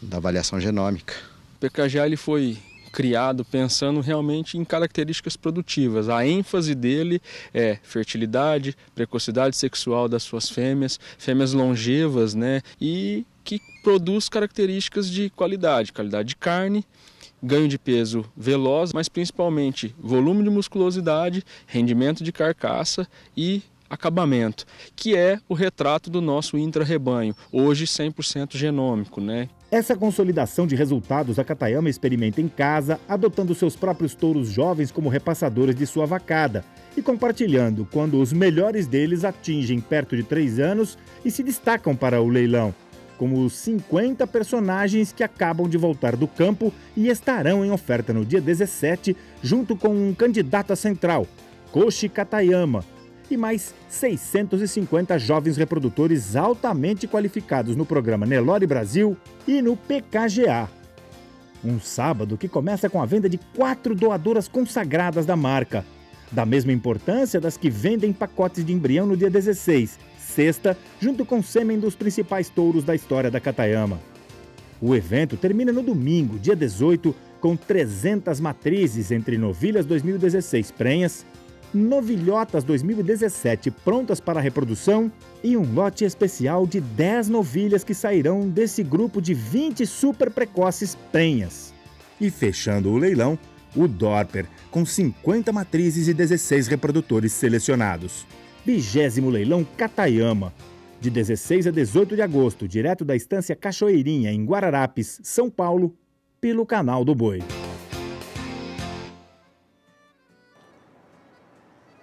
da avaliação genômica. O PKGA ele foi criado pensando realmente em características produtivas. A ênfase dele é fertilidade, precocidade sexual das suas fêmeas, fêmeas longevas, né? E que produz características de qualidade, qualidade de carne, ganho de peso veloz, mas principalmente volume de musculosidade, rendimento de carcaça e acabamento, que é o retrato do nosso intra-rebanho, hoje 100% genômico, né? Essa consolidação de resultados a Katayama experimenta em casa, adotando seus próprios touros jovens como repassadores de sua vacada e compartilhando quando os melhores deles atingem perto de 3 anos e se destacam para o leilão, como os 50 personagens que acabam de voltar do campo e estarão em oferta no dia 17, junto com um candidato a central, Koshi Katayama, e mais 650 jovens reprodutores altamente qualificados no programa Nelore Brasil e no PKGA. Um sábado que começa com a venda de quatro doadoras consagradas da marca, da mesma importância das que vendem pacotes de embrião no dia 16, sexta, junto com sêmen dos principais touros da história da Katayama. O evento termina no domingo, dia 18, com 300 matrizes entre novilhas 2016 prenhas, novilhotas 2017 prontas para reprodução e um lote especial de 10 novilhas que sairão desse grupo de 20 super precoces prenhas. E fechando o leilão, o Dorper, com 50 matrizes e 16 reprodutores selecionados. Vigésimo leilão Catayama, de 16 a 18 de agosto, direto da estância Cachoeirinha, em Guararapes, São Paulo, pelo canal do Boi.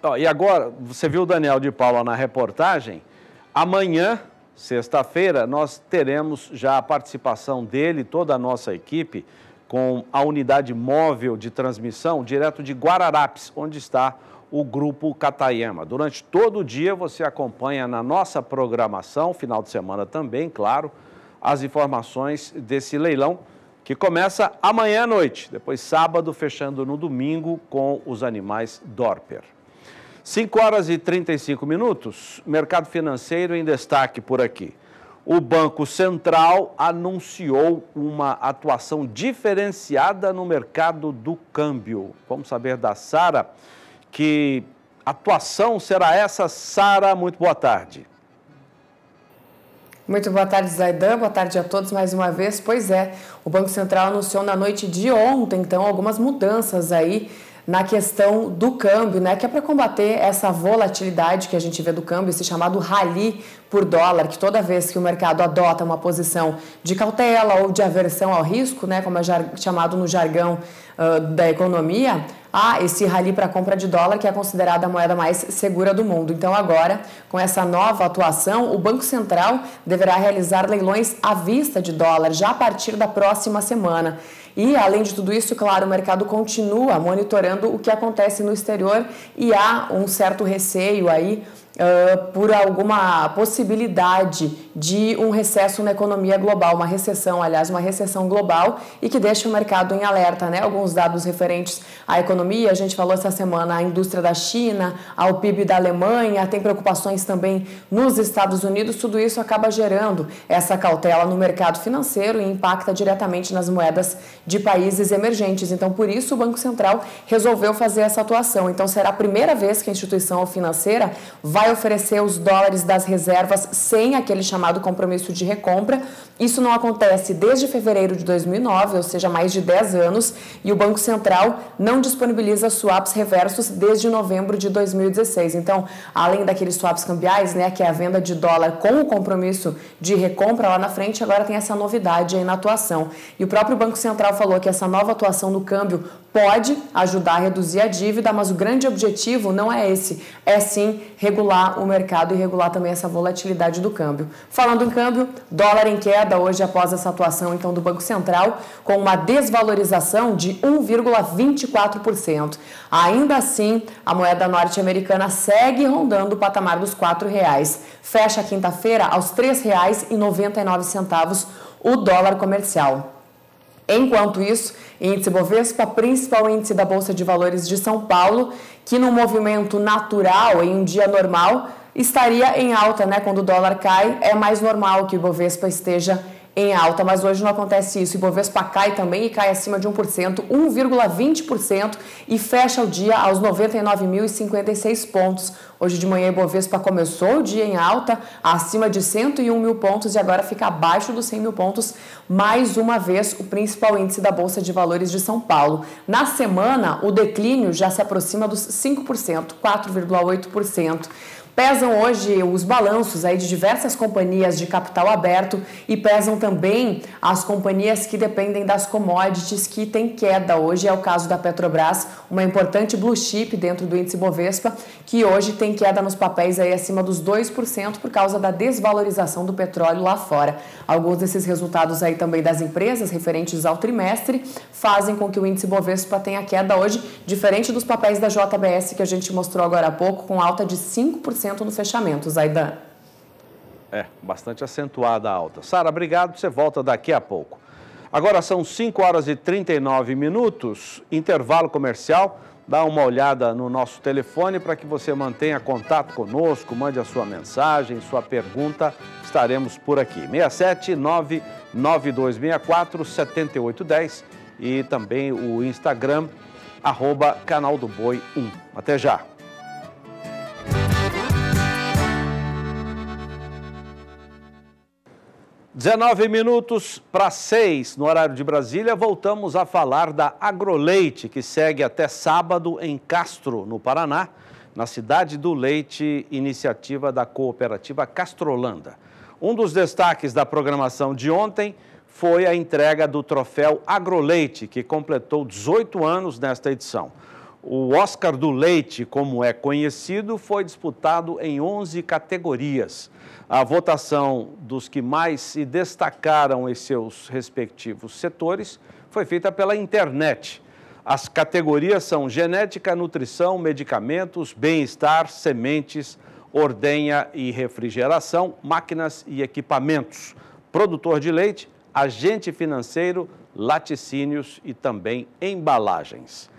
Oh, e agora, você viu o Daniel de Paula na reportagem? Amanhã, sexta-feira, nós teremos já a participação dele, toda a nossa equipe, com a unidade móvel de transmissão direto de Guararapes, onde está o Grupo Catayama. Durante todo o dia você acompanha na nossa programação, final de semana também, claro, as informações desse leilão que começa amanhã à noite, depois sábado, fechando no domingo com os animais Dorper. 5 horas e 35 minutos, mercado financeiro em destaque por aqui. o Banco Central anunciou uma atuação diferenciada no mercado do câmbio. Vamos saber da Sara que atuação será essa, Sara? Muito boa tarde. Muito boa tarde, Zaidan. Boa tarde a todos mais uma vez. Pois é, o Banco Central anunciou na noite de ontem, então, algumas mudanças aí na questão do câmbio, né, que é para combater essa volatilidade que a gente vê do câmbio, esse chamado rally por dólar, que toda vez que o mercado adota uma posição de cautela ou de aversão ao risco, né, como é chamado no jargão uh, da economia, há esse rally para compra de dólar, que é considerada a moeda mais segura do mundo. Então, agora, com essa nova atuação, o Banco Central deverá realizar leilões à vista de dólar já a partir da próxima semana. E, além de tudo isso, claro, o mercado continua monitorando o que acontece no exterior e há um certo receio aí uh, por alguma possibilidade de um recesso na economia global, uma recessão, aliás, uma recessão global e que deixa o mercado em alerta, né? Alguns dados referentes à economia, a gente falou essa semana a indústria da China, ao PIB da Alemanha, tem preocupações também nos Estados Unidos, tudo isso acaba gerando essa cautela no mercado financeiro e impacta diretamente nas moedas de países emergentes. Então, por isso o Banco Central resolveu fazer essa atuação. Então, será a primeira vez que a instituição financeira vai oferecer os dólares das reservas sem aquele chamado compromisso de recompra. Isso não acontece desde fevereiro de 2009, ou seja, mais de 10 anos, e o Banco Central não disponibiliza swaps reversos desde novembro de 2016. Então, além daqueles swaps cambiais, né, que é a venda de dólar com o compromisso de recompra lá na frente, agora tem essa novidade aí na atuação. E o próprio Banco Central falou que essa nova atuação no câmbio pode ajudar a reduzir a dívida, mas o grande objetivo não é esse, é sim regular o mercado e regular também essa volatilidade do câmbio. Falando em câmbio, dólar em queda hoje após essa atuação então do Banco Central, com uma desvalorização de 1,24%. Ainda assim, a moeda norte-americana segue rondando o patamar dos R$ reais. Fecha quinta-feira aos R$ 3,99 o dólar comercial. Enquanto isso, índice Bovespa, principal índice da Bolsa de Valores de São Paulo, que no movimento natural, em um dia normal, estaria em alta, né? Quando o dólar cai, é mais normal que o Bovespa esteja em alta, mas hoje não acontece isso. O Ibovespa cai também e cai acima de 1%, 1,20% e fecha o dia aos 99.056 pontos. Hoje de manhã, o Ibovespa começou o dia em alta, acima de 101 mil pontos e agora fica abaixo dos 100 mil pontos, mais uma vez o principal índice da Bolsa de Valores de São Paulo. Na semana, o declínio já se aproxima dos 5%, 4,8%. Pesam hoje os balanços aí de diversas companhias de capital aberto e pesam também as companhias que dependem das commodities que têm queda. Hoje é o caso da Petrobras, uma importante blue chip dentro do índice Bovespa, que hoje tem queda nos papéis aí acima dos 2% por causa da desvalorização do petróleo lá fora. Alguns desses resultados aí também das empresas referentes ao trimestre fazem com que o índice Bovespa tenha queda hoje, diferente dos papéis da JBS que a gente mostrou agora há pouco, com alta de 5% no fechamento, Zaidan. É, bastante acentuada a alta. Sara, obrigado. Você volta daqui a pouco. Agora são 5 horas e 39 minutos, intervalo comercial. Dá uma olhada no nosso telefone para que você mantenha contato conosco, mande a sua mensagem, sua pergunta, estaremos por aqui. 67 99264 7810 e também o Instagram, arroba canal do Boi 1. Até já! 19 minutos para 6 no horário de Brasília, voltamos a falar da Agroleite, que segue até sábado em Castro, no Paraná, na cidade do Leite, iniciativa da cooperativa Castrolanda. Um dos destaques da programação de ontem foi a entrega do troféu Agroleite, que completou 18 anos nesta edição. O Oscar do Leite, como é conhecido, foi disputado em 11 categorias. A votação dos que mais se destacaram em seus respectivos setores foi feita pela internet. As categorias são genética, nutrição, medicamentos, bem-estar, sementes, ordenha e refrigeração, máquinas e equipamentos, produtor de leite, agente financeiro, laticínios e também embalagens.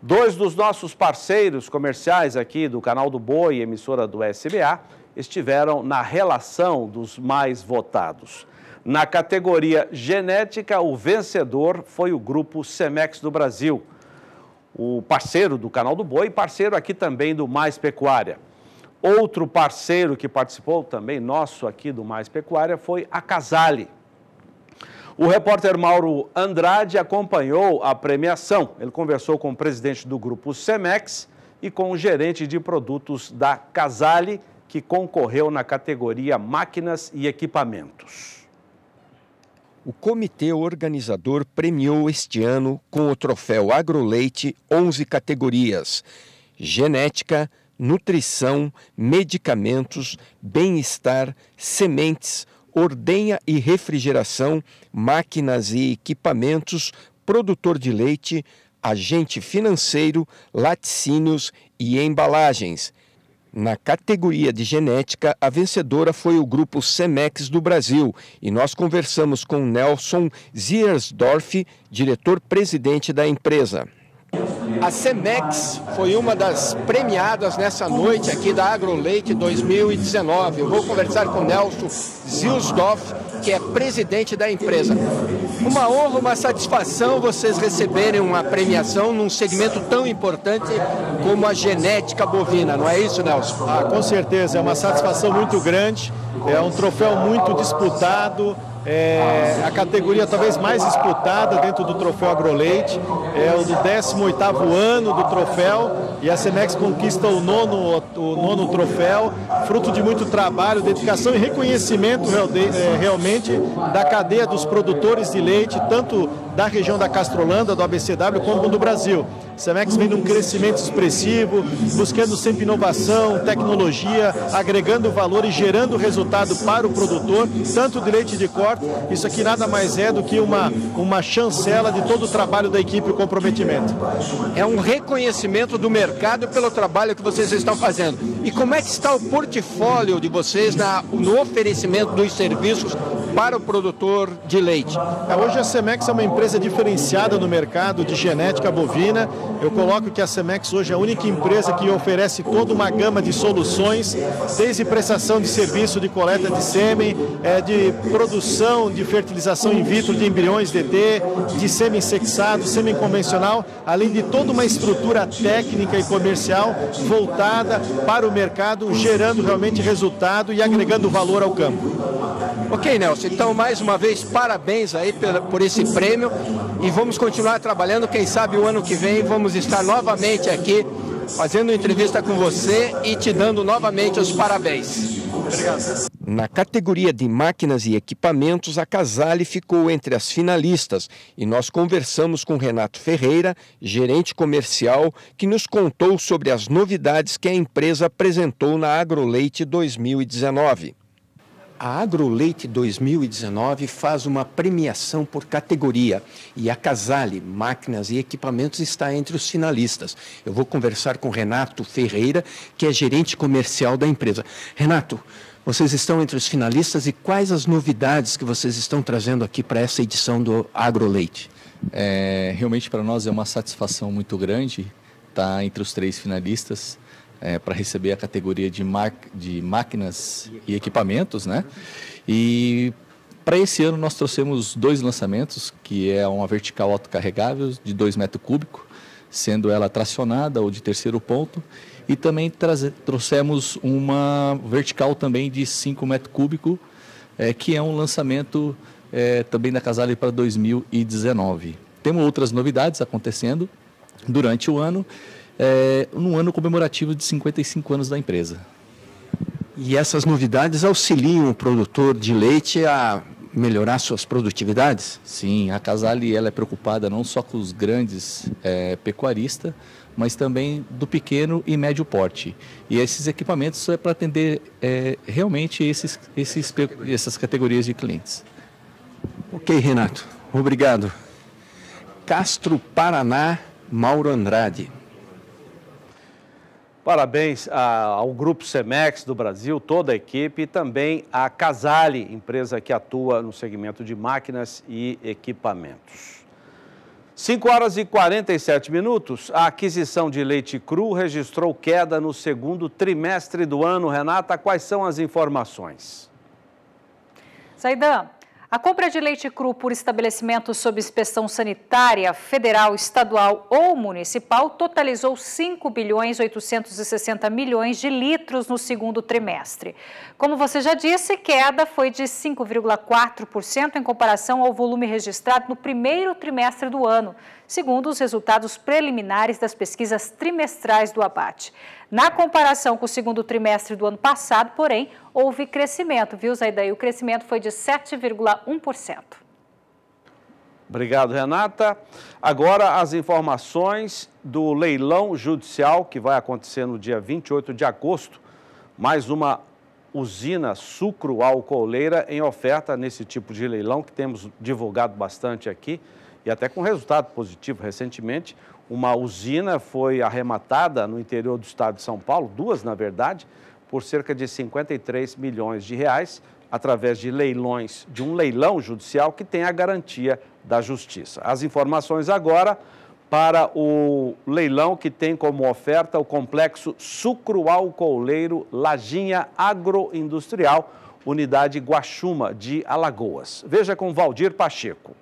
Dois dos nossos parceiros comerciais aqui do canal do Boi, emissora do SBA, estiveram na relação dos mais votados. Na categoria genética, o vencedor foi o grupo Semex do Brasil, o parceiro do Canal do Boi e parceiro aqui também do Mais Pecuária. Outro parceiro que participou também nosso aqui do Mais Pecuária foi a Casale. O repórter Mauro Andrade acompanhou a premiação. Ele conversou com o presidente do grupo Semex e com o gerente de produtos da Casale, que concorreu na categoria Máquinas e Equipamentos. O comitê organizador premiou este ano com o troféu Agroleite 11 categorias: genética, nutrição, medicamentos, bem-estar, sementes, ordenha e refrigeração, máquinas e equipamentos, produtor de leite, agente financeiro, laticínios e embalagens. Na categoria de genética, a vencedora foi o grupo Semex do Brasil e nós conversamos com Nelson Ziersdorf, diretor-presidente da empresa. A Semex foi uma das premiadas nessa noite aqui da AgroLeite 2019. Eu vou conversar com Nelson Zilsdorf, que é presidente da empresa. Uma honra, uma satisfação vocês receberem uma premiação num segmento tão importante como a genética bovina, não é isso, Nelson? Ah, com certeza, é uma satisfação muito grande, é um troféu muito disputado, é a categoria talvez mais disputada dentro do troféu Agroleite, é o do 18º ano do troféu e a Semex conquista o nono, o nono troféu, fruto de muito trabalho, dedicação e reconhecimento é, realmente da cadeia dos produtores de leite, tanto da região da Castrolanda, do ABCW, como do Brasil. Semex vem num crescimento expressivo, buscando sempre inovação, tecnologia, agregando valor e gerando resultado para o produtor, tanto de leite de corte. Isso aqui nada mais é do que uma, uma chancela de todo o trabalho da equipe e o comprometimento. É um reconhecimento do mercado pelo trabalho que vocês estão fazendo. E como é que está o portfólio de vocês na, no oferecimento dos serviços para o produtor de leite? É, hoje a Semex é uma empresa diferenciada no mercado de genética bovina. Eu coloco que a Semex hoje é a única empresa que oferece toda uma gama de soluções, desde prestação de serviço de coleta de sêmen, é, de produção de fertilização in vitro de embriões DT, de sêmen sexado, sêmen convencional, além de toda uma estrutura técnica e comercial voltada para o mercado, gerando realmente resultado e agregando valor ao campo. Ok, Nelson. Então, mais uma vez, parabéns aí por esse prêmio e vamos continuar trabalhando. Quem sabe o ano que vem vamos estar novamente aqui fazendo entrevista com você e te dando novamente os parabéns. Obrigado. Na categoria de máquinas e equipamentos, a Casale ficou entre as finalistas e nós conversamos com Renato Ferreira, gerente comercial, que nos contou sobre as novidades que a empresa apresentou na AgroLeite 2019. A AgroLeite 2019 faz uma premiação por categoria e a Casale Máquinas e Equipamentos está entre os finalistas. Eu vou conversar com Renato Ferreira, que é gerente comercial da empresa. Renato, vocês estão entre os finalistas e quais as novidades que vocês estão trazendo aqui para essa edição do AgroLeite? É, realmente para nós é uma satisfação muito grande estar entre os três finalistas é, para receber a categoria de, de máquinas e equipamentos, né? E para esse ano nós trouxemos dois lançamentos, que é uma vertical autocarregável de 2 metros cúbicos, sendo ela tracionada ou de terceiro ponto, e também trouxemos uma vertical também de 5 metros cúbicos, é, que é um lançamento é, também da Casale para 2019. Temos outras novidades acontecendo durante o ano, é, num ano comemorativo de 55 anos da empresa. E essas novidades auxiliam o produtor de leite a melhorar suas produtividades? Sim, a Casale ela é preocupada não só com os grandes é, pecuaristas, mas também do pequeno e médio porte. E esses equipamentos é para atender é, realmente esses, esses, essas categorias de clientes. Ok, Renato. Obrigado. Castro Paraná, Mauro Andrade. Parabéns ao Grupo Semex do Brasil, toda a equipe, e também à Casale, empresa que atua no segmento de máquinas e equipamentos. 5 horas e 47 minutos. A aquisição de leite cru registrou queda no segundo trimestre do ano. Renata, quais são as informações? Zaidan, a compra de leite cru por estabelecimento sob inspeção sanitária federal, estadual ou municipal totalizou 5 bilhões 860 milhões de litros no segundo trimestre. Como você já disse, queda foi de 5,4% em comparação ao volume registrado no primeiro trimestre do ano, segundo os resultados preliminares das pesquisas trimestrais do abate. Na comparação com o segundo trimestre do ano passado, porém, houve crescimento, viu, Zaidaí? O crescimento foi de 7,1%. Obrigado, Renata. Agora as informações do leilão judicial que vai acontecer no dia 28 de agosto. Mais uma usina sucro-alcooleira em oferta nesse tipo de leilão que temos divulgado bastante aqui e até com resultado positivo recentemente. Uma usina foi arrematada no interior do estado de São Paulo, duas na verdade, por cerca de 53 milhões de reais, através de leilões, de um leilão judicial que tem a garantia da justiça. As informações agora para o leilão que tem como oferta o complexo sucroalcooleiro Lajinha Agroindustrial, unidade Guaxuma de Alagoas. Veja com Valdir Pacheco.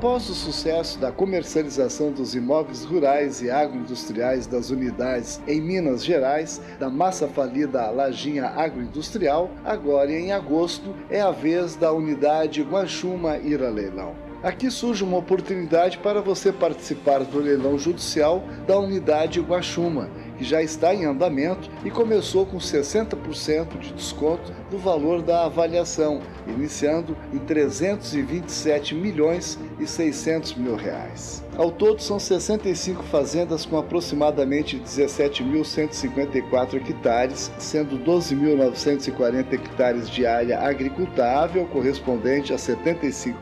Após o sucesso da comercialização dos imóveis rurais e agroindustriais das unidades em Minas Gerais, da massa falida Lajinha Agroindustrial, agora em agosto é a vez da unidade Guanchuma ir a leilão. Aqui surge uma oportunidade para você participar do leilão judicial da unidade Guaxuma, que já está em andamento e começou com 60% de desconto do valor da avaliação, iniciando em 327 milhões e 600 mil reais. Ao todo, são 65 fazendas com aproximadamente 17.154 hectares, sendo 12.940 hectares de área agricultável, correspondente a 75%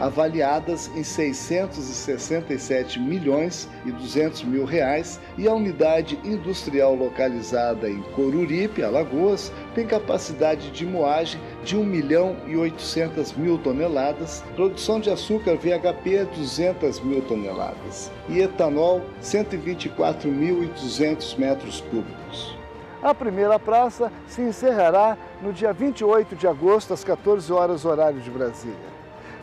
avaliadas em 667 milhões e 200 mil reais, e a unidade industrial localizada em Coruripe, Alagoas, tem capacidade de moagem de 1 milhão e 800 mil toneladas, produção de açúcar VHP 200 mil toneladas e etanol 124.200 metros cúbicos. A primeira praça se encerrará no dia 28 de agosto, às 14 horas, horário de Brasília.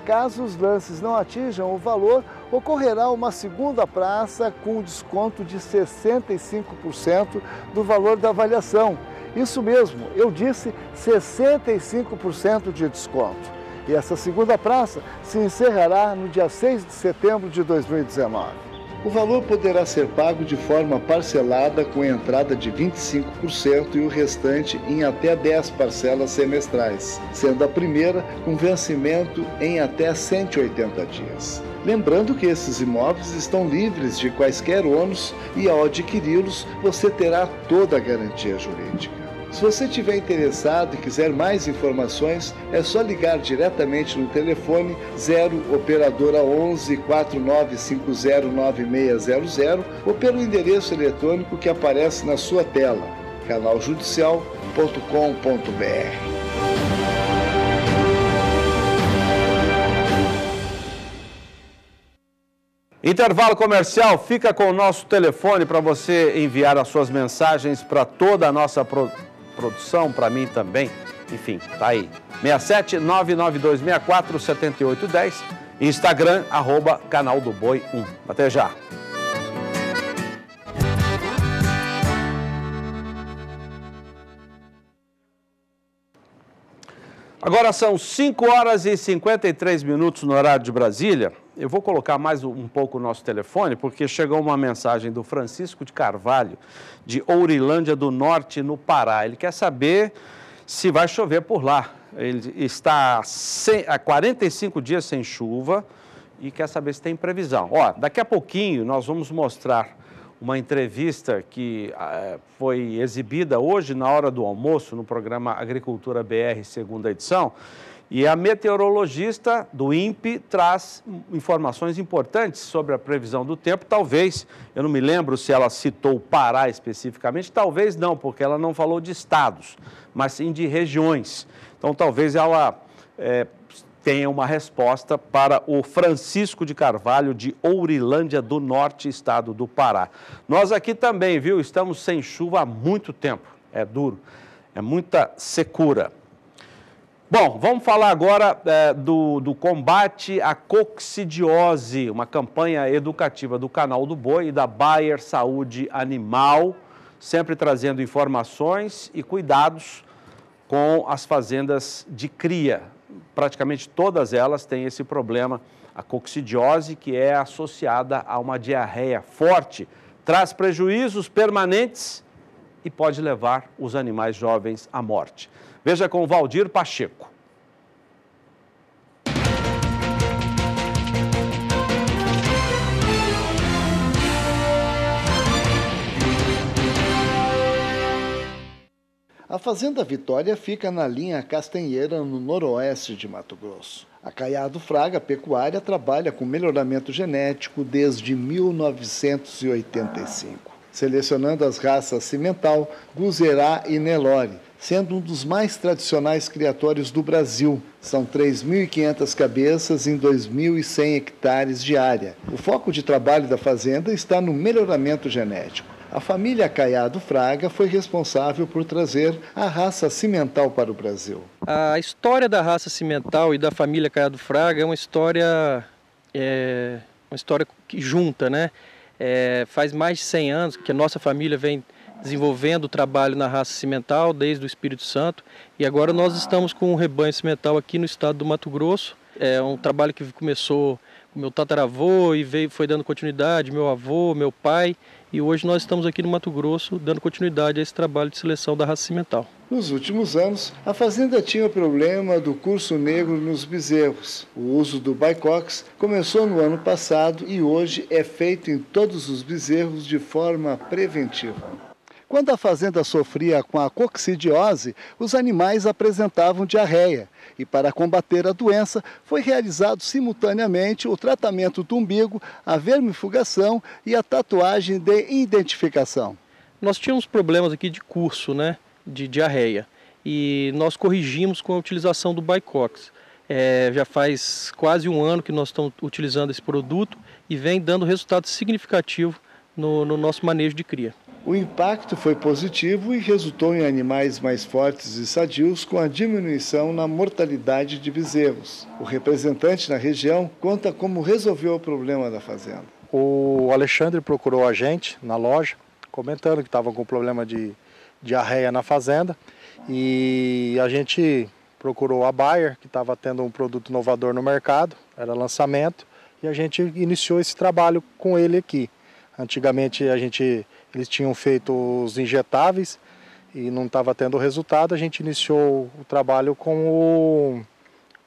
Caso os lances não atinjam o valor, ocorrerá uma segunda praça com desconto de 65% do valor da avaliação. Isso mesmo, eu disse 65% de desconto. E essa segunda praça se encerrará no dia 6 de setembro de 2019. O valor poderá ser pago de forma parcelada com entrada de 25% e o restante em até 10 parcelas semestrais, sendo a primeira com vencimento em até 180 dias. Lembrando que esses imóveis estão livres de quaisquer ônus e ao adquiri-los você terá toda a garantia jurídica. Se você estiver interessado e quiser mais informações, é só ligar diretamente no telefone 0 operadora 11 49509600 ou pelo endereço eletrônico que aparece na sua tela, canaljudicial.com.br. Intervalo comercial, fica com o nosso telefone para você enviar as suas mensagens para toda a nossa produção produção, para mim também. Enfim, tá aí. 67 99264 7810. Instagram, arroba canal do Boi 1. Até já. Agora são 5 horas e 53 minutos no horário de Brasília. Eu vou colocar mais um pouco o nosso telefone, porque chegou uma mensagem do Francisco de Carvalho, de Ourilândia do Norte, no Pará. Ele quer saber se vai chover por lá. Ele está há 45 dias sem chuva e quer saber se tem previsão. Ó, daqui a pouquinho nós vamos mostrar uma entrevista que uh, foi exibida hoje na hora do almoço no programa Agricultura BR, segunda edição, E a meteorologista do INPE traz informações importantes sobre a previsão do tempo. Talvez, eu não me lembro se ela citou o Pará especificamente, talvez não, porque ela não falou de estados, mas sim de regiões. Então, talvez ela é, tenha uma resposta para o Francisco de Carvalho, de Ourilândia do Norte, estado do Pará. Nós aqui também, viu, estamos sem chuva há muito tempo. É duro, é muita secura. Bom, vamos falar agora é, do, do, combate à coccidiose, uma campanha educativa do Canal do Boi e da Bayer Saúde Animal, sempre trazendo informações e cuidados com as fazendas de cria. Praticamente todas elas têm esse problema, a coccidiose, que é associada a uma diarreia forte, traz prejuízos permanentes e pode levar os animais jovens à morte. Veja com o Valdir Pacheco. A Fazenda Vitória fica na linha Castanheira, no noroeste de Mato Grosso. A Caiado Fraga Pecuária trabalha com melhoramento genético desde 1985, selecionando as raças Cimental, Guzerá e Nelore, sendo um dos mais tradicionais criatórios do Brasil. São 3.500 cabeças em 2.100 hectares de área. O foco de trabalho da fazenda está no melhoramento genético. A família Caiado Fraga foi responsável por trazer a raça cimental para o Brasil. A história da raça cimental e da família Caiado Fraga é uma história, é, uma história que junta, né? É, faz mais de 100 anos que a nossa família vem desenvolvendo o trabalho na raça cimental desde o Espírito Santo e agora nós estamos com um rebanho cimental aqui no estado do Mato Grosso. É um trabalho que começou com meu tataravô e veio, foi dando continuidade, meu avô, meu pai e hoje nós estamos aqui no Mato Grosso dando continuidade a esse trabalho de seleção da raça cimental. Nos últimos anos, a fazenda tinha o problema do curso negro nos bezerros. O uso do Bicox começou no ano passado e hoje é feito em todos os bezerros de forma preventiva. Quando a fazenda sofria com a coccidiose, os animais apresentavam diarreia. E para combater a doença, foi realizado simultaneamente o tratamento do umbigo, a vermifugação e a tatuagem de identificação. Nós tínhamos problemas aqui de curso, né, de diarreia, e nós corrigimos com a utilização do Bicox. É, já faz quase um ano que nós estamos utilizando esse produto e vem dando resultado significativo no, no nosso manejo de cria. O impacto foi positivo e resultou em animais mais fortes e sadios, com a diminuição na mortalidade de bezerros. O representante na região conta como resolveu o problema da fazenda. O Alexandre procurou a gente na loja, comentando que estava com problema de diarreia na fazenda, e a gente procurou a Bayer, que estava tendo um produto inovador no mercado, era lançamento, e a gente iniciou esse trabalho com ele aqui. Antigamente a gente eles tinham feito os injetáveis e não estava tendo resultado, a gente iniciou o trabalho com o,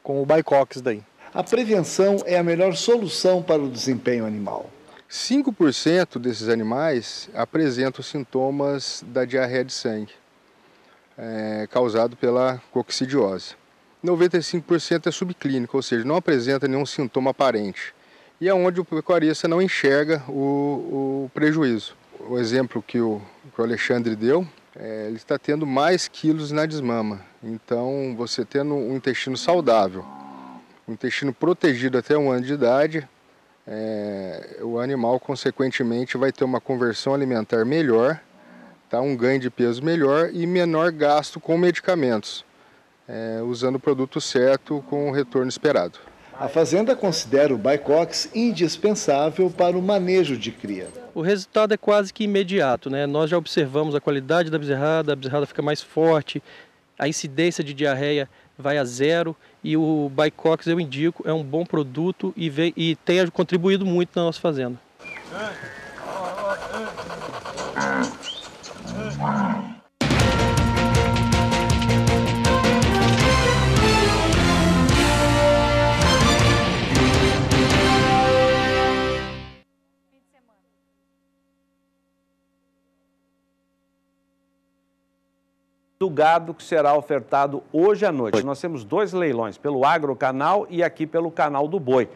com o Bicox daí. A prevenção é a melhor solução para o desempenho animal. 5% desses animais apresentam sintomas da diarreia de sangue, é, causado pela coccidiose. 95% é subclínico, ou seja, não apresenta nenhum sintoma aparente. E é onde o pecuarista não enxerga o, o prejuízo o exemplo que o, que o Alexandre deu, é, ele está tendo mais quilos na desmama. Então, você tendo um intestino saudável, um intestino protegido até um ano de idade, é, o animal, consequentemente, vai ter uma conversão alimentar melhor, tá? um ganho de peso melhor e menor gasto com medicamentos, é, usando o produto certo com o retorno esperado. A fazenda considera o Bicox indispensável para o manejo de cria. O resultado é quase que imediato, né? Nós já observamos a qualidade da bezerrada, a bezerrada fica mais forte, a incidência de diarreia vai a zero e o Bicox eu indico é um bom produto e, vem, e tem contribuído muito na nossa fazenda. Do gado que será ofertado hoje à noite. Nós temos dois leilões, pelo Agrocanal e aqui pelo Canal do Boi.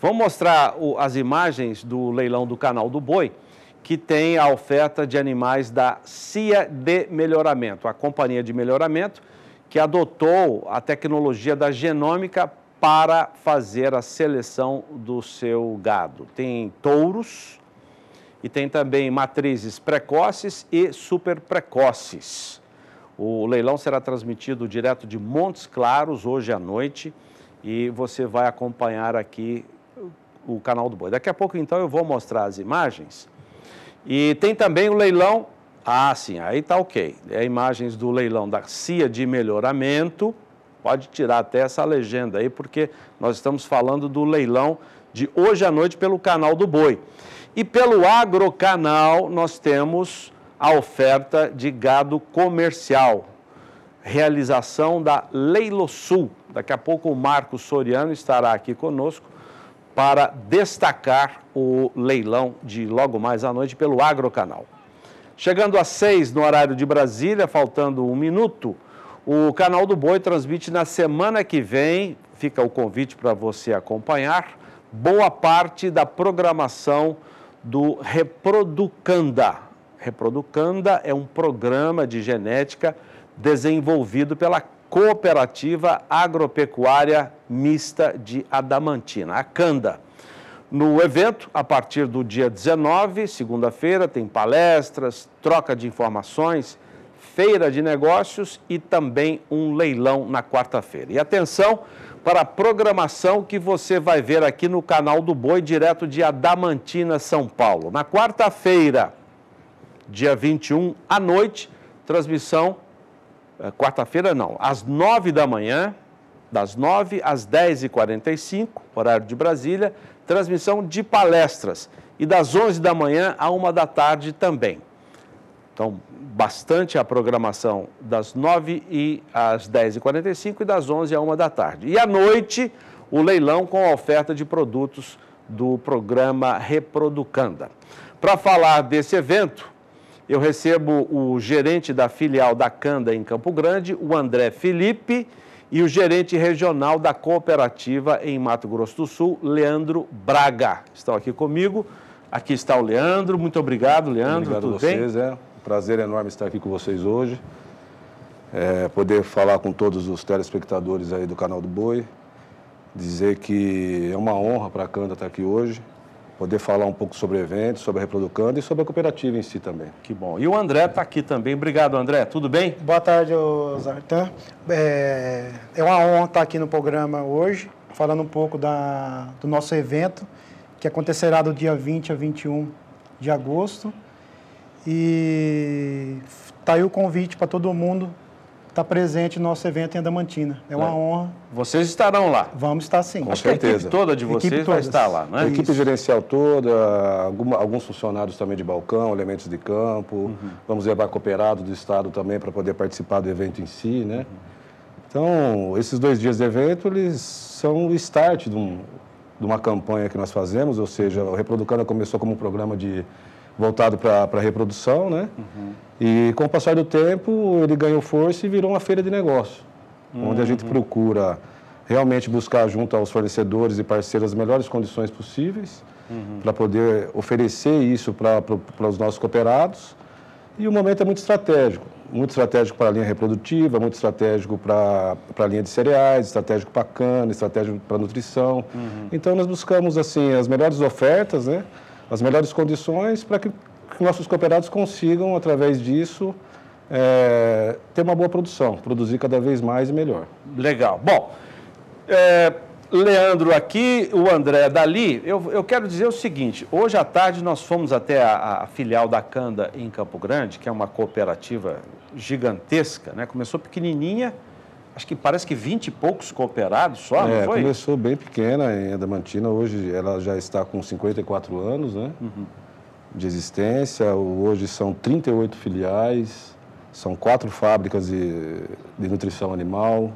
Vamos mostrar o, as imagens do leilão do Canal do Boi, que tem a oferta de animais da CIA de Melhoramento, a companhia de melhoramento que adotou a tecnologia da genômica para fazer a seleção do seu gado. Tem touros e tem também matrizes precoces e super precoces. O leilão será transmitido direto de Montes Claros hoje à noite e você vai acompanhar aqui o canal do Boi. Daqui a pouco, então, eu vou mostrar as imagens. E tem também o leilão. Ah, sim, aí tá ok. É imagens do leilão da CIA de melhoramento. Pode tirar até essa legenda aí, porque nós estamos falando do leilão de hoje à noite pelo canal do Boi. E pelo Agrocanal, nós temos a oferta de gado comercial. Realização da Leilo Sul. Daqui a pouco o Marcos Soriano estará aqui conosco para destacar o leilão de logo mais à noite pelo Agrocanal. Chegando às seis no horário de Brasília, faltando um minuto, o Canal do Boi transmite na semana que vem, fica o convite para você acompanhar, boa parte da programação do Reproducanda, Reproducanda é um programa de genética desenvolvido pela Cooperativa Agropecuária Mista de Adamantina, a CANDA. No evento, a partir do dia 19, segunda-feira, tem palestras, troca de informações, feira de negócios e também um leilão na quarta-feira. E atenção para a programação que você vai ver aqui no canal do Boi, direto de Adamantina, São Paulo. Na quarta-feira, dia 21 à noite, transmissão, é, quarta-feira não, às 9 da manhã, das 9 às 10h45, horário de Brasília, transmissão de palestras. E das 11 da manhã à 1 da tarde também. Então, bastante a programação das 9 e às 10h45 e das 11 à 1 da tarde. E à noite, o leilão com a oferta de produtos do programa Reproducanda. Para falar desse evento, eu recebo o gerente da filial da Canda em Campo Grande, o André Felipe, e o gerente regional da cooperativa em Mato Grosso do Sul, Leandro Braga. Estão aqui comigo. Aqui está o Leandro. Muito obrigado, Leandro. Obrigado Tudo a vocês, bem? é um prazer enorme estar aqui com vocês hoje. É, poder falar com todos os telespectadores aí do canal do Boi. Dizer que é uma honra para a Canda estar aqui hoje poder falar um pouco sobre eventos, sobre a Reproducando e sobre a cooperativa em si também. Que bom. E o André está aqui também. Obrigado, André. Tudo bem? Boa tarde, Zartan. É, é uma honra estar aqui no programa hoje, falando um pouco da, do nosso evento, que acontecerá do dia 20 a 21 de agosto. E está aí o convite para todo mundo estar presente no nosso evento em Adamantina. É uma é. honra. Vocês estarão lá? Vamos estar sim. Com Acho certeza. a equipe toda de vocês vai estar lá, né? A equipe Isso. gerencial toda, alguma, alguns funcionários também de balcão, elementos de campo. Uhum. Vamos levar cooperados do Estado também para poder participar do evento em si, né? Uhum. Então, esses dois dias de evento, eles são o start de, um, de uma campanha que nós fazemos, ou seja, o Reproducando começou como um programa de voltado para a reprodução, né? Uhum. E com o passar do tempo, ele ganhou força e virou uma feira de negócio, uhum. onde a gente procura realmente buscar junto aos fornecedores e parceiros as melhores condições possíveis uhum. para poder oferecer isso para os nossos cooperados. E o momento é muito estratégico, muito estratégico para a linha reprodutiva, muito estratégico para a linha de cereais, estratégico para a cana, estratégico para a nutrição. Uhum. Então nós buscamos assim as melhores ofertas, né? As melhores condições para que, que, nossos cooperados consigam, através disso, é, ter uma boa produção, produzir cada vez mais e melhor. Legal. Bom, é, Leandro aqui, o André dali, eu, eu quero dizer o seguinte, hoje à tarde nós fomos até a, a filial da Canda em Campo Grande, que é uma cooperativa gigantesca, né? começou pequenininha, acho que parece que 20 e poucos cooperados só, é, não foi? começou bem pequena em Adamantina, hoje ela já está com 54 anos né, uhum. de existência, hoje são 38 filiais, são quatro fábricas de, de nutrição animal, uhum.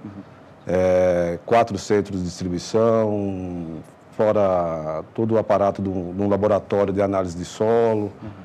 é, quatro centros de distribuição, fora todo o aparato de um, laboratório de análise de solo. Uhum.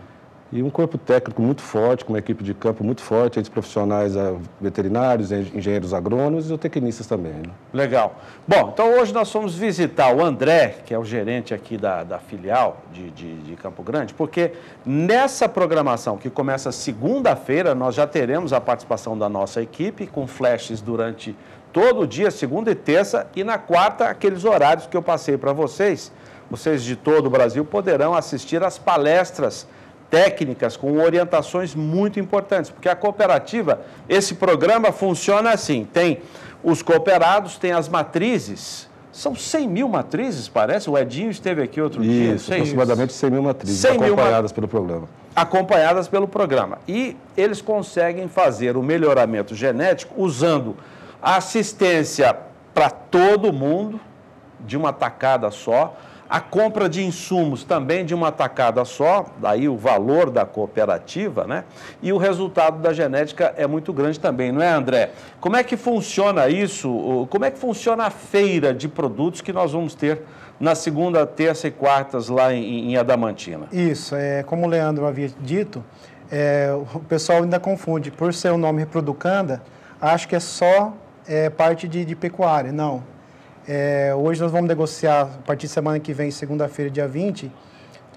E um corpo técnico muito forte, com uma equipe de campo muito forte, entre profissionais ah, veterinários, engenheiros agrônomos e zootecnistas também. Né? Legal. Bom, então hoje nós fomos visitar o André, que é o gerente aqui da, da filial de, de, de Campo Grande, porque nessa programação que começa segunda-feira, nós já teremos a participação da nossa equipe com flashes durante todo o dia, segunda e terça, e na quarta, aqueles horários que eu passei para vocês. Vocês de todo o Brasil poderão assistir às palestras técnicas com orientações muito importantes, porque a cooperativa, esse programa funciona assim: tem os cooperados, tem as matrizes. São 100 mil matrizes, parece? O Edinho esteve aqui outro isso, dia. Isso, aproximadamente 100 mil matrizes 100 acompanhadas mil pelo programa. Acompanhadas pelo programa. E eles conseguem fazer o melhoramento genético usando assistência para todo mundo, de uma tacada só, a compra de insumos também de uma tacada só, daí o valor da cooperativa, né? E o resultado da genética é muito grande também, não é, André? Como é que funciona isso? Como é que funciona a feira de produtos que nós vamos ter na segunda, terça e quartas lá em, em Adamantina? Isso, é, como o Leandro havia dito, é, o pessoal ainda confunde. Por ser o nome Reproducanda, acho que é só é, parte de, de pecuária. Não, é, hoje nós vamos negociar, a partir de semana que vem, segunda-feira, dia 20,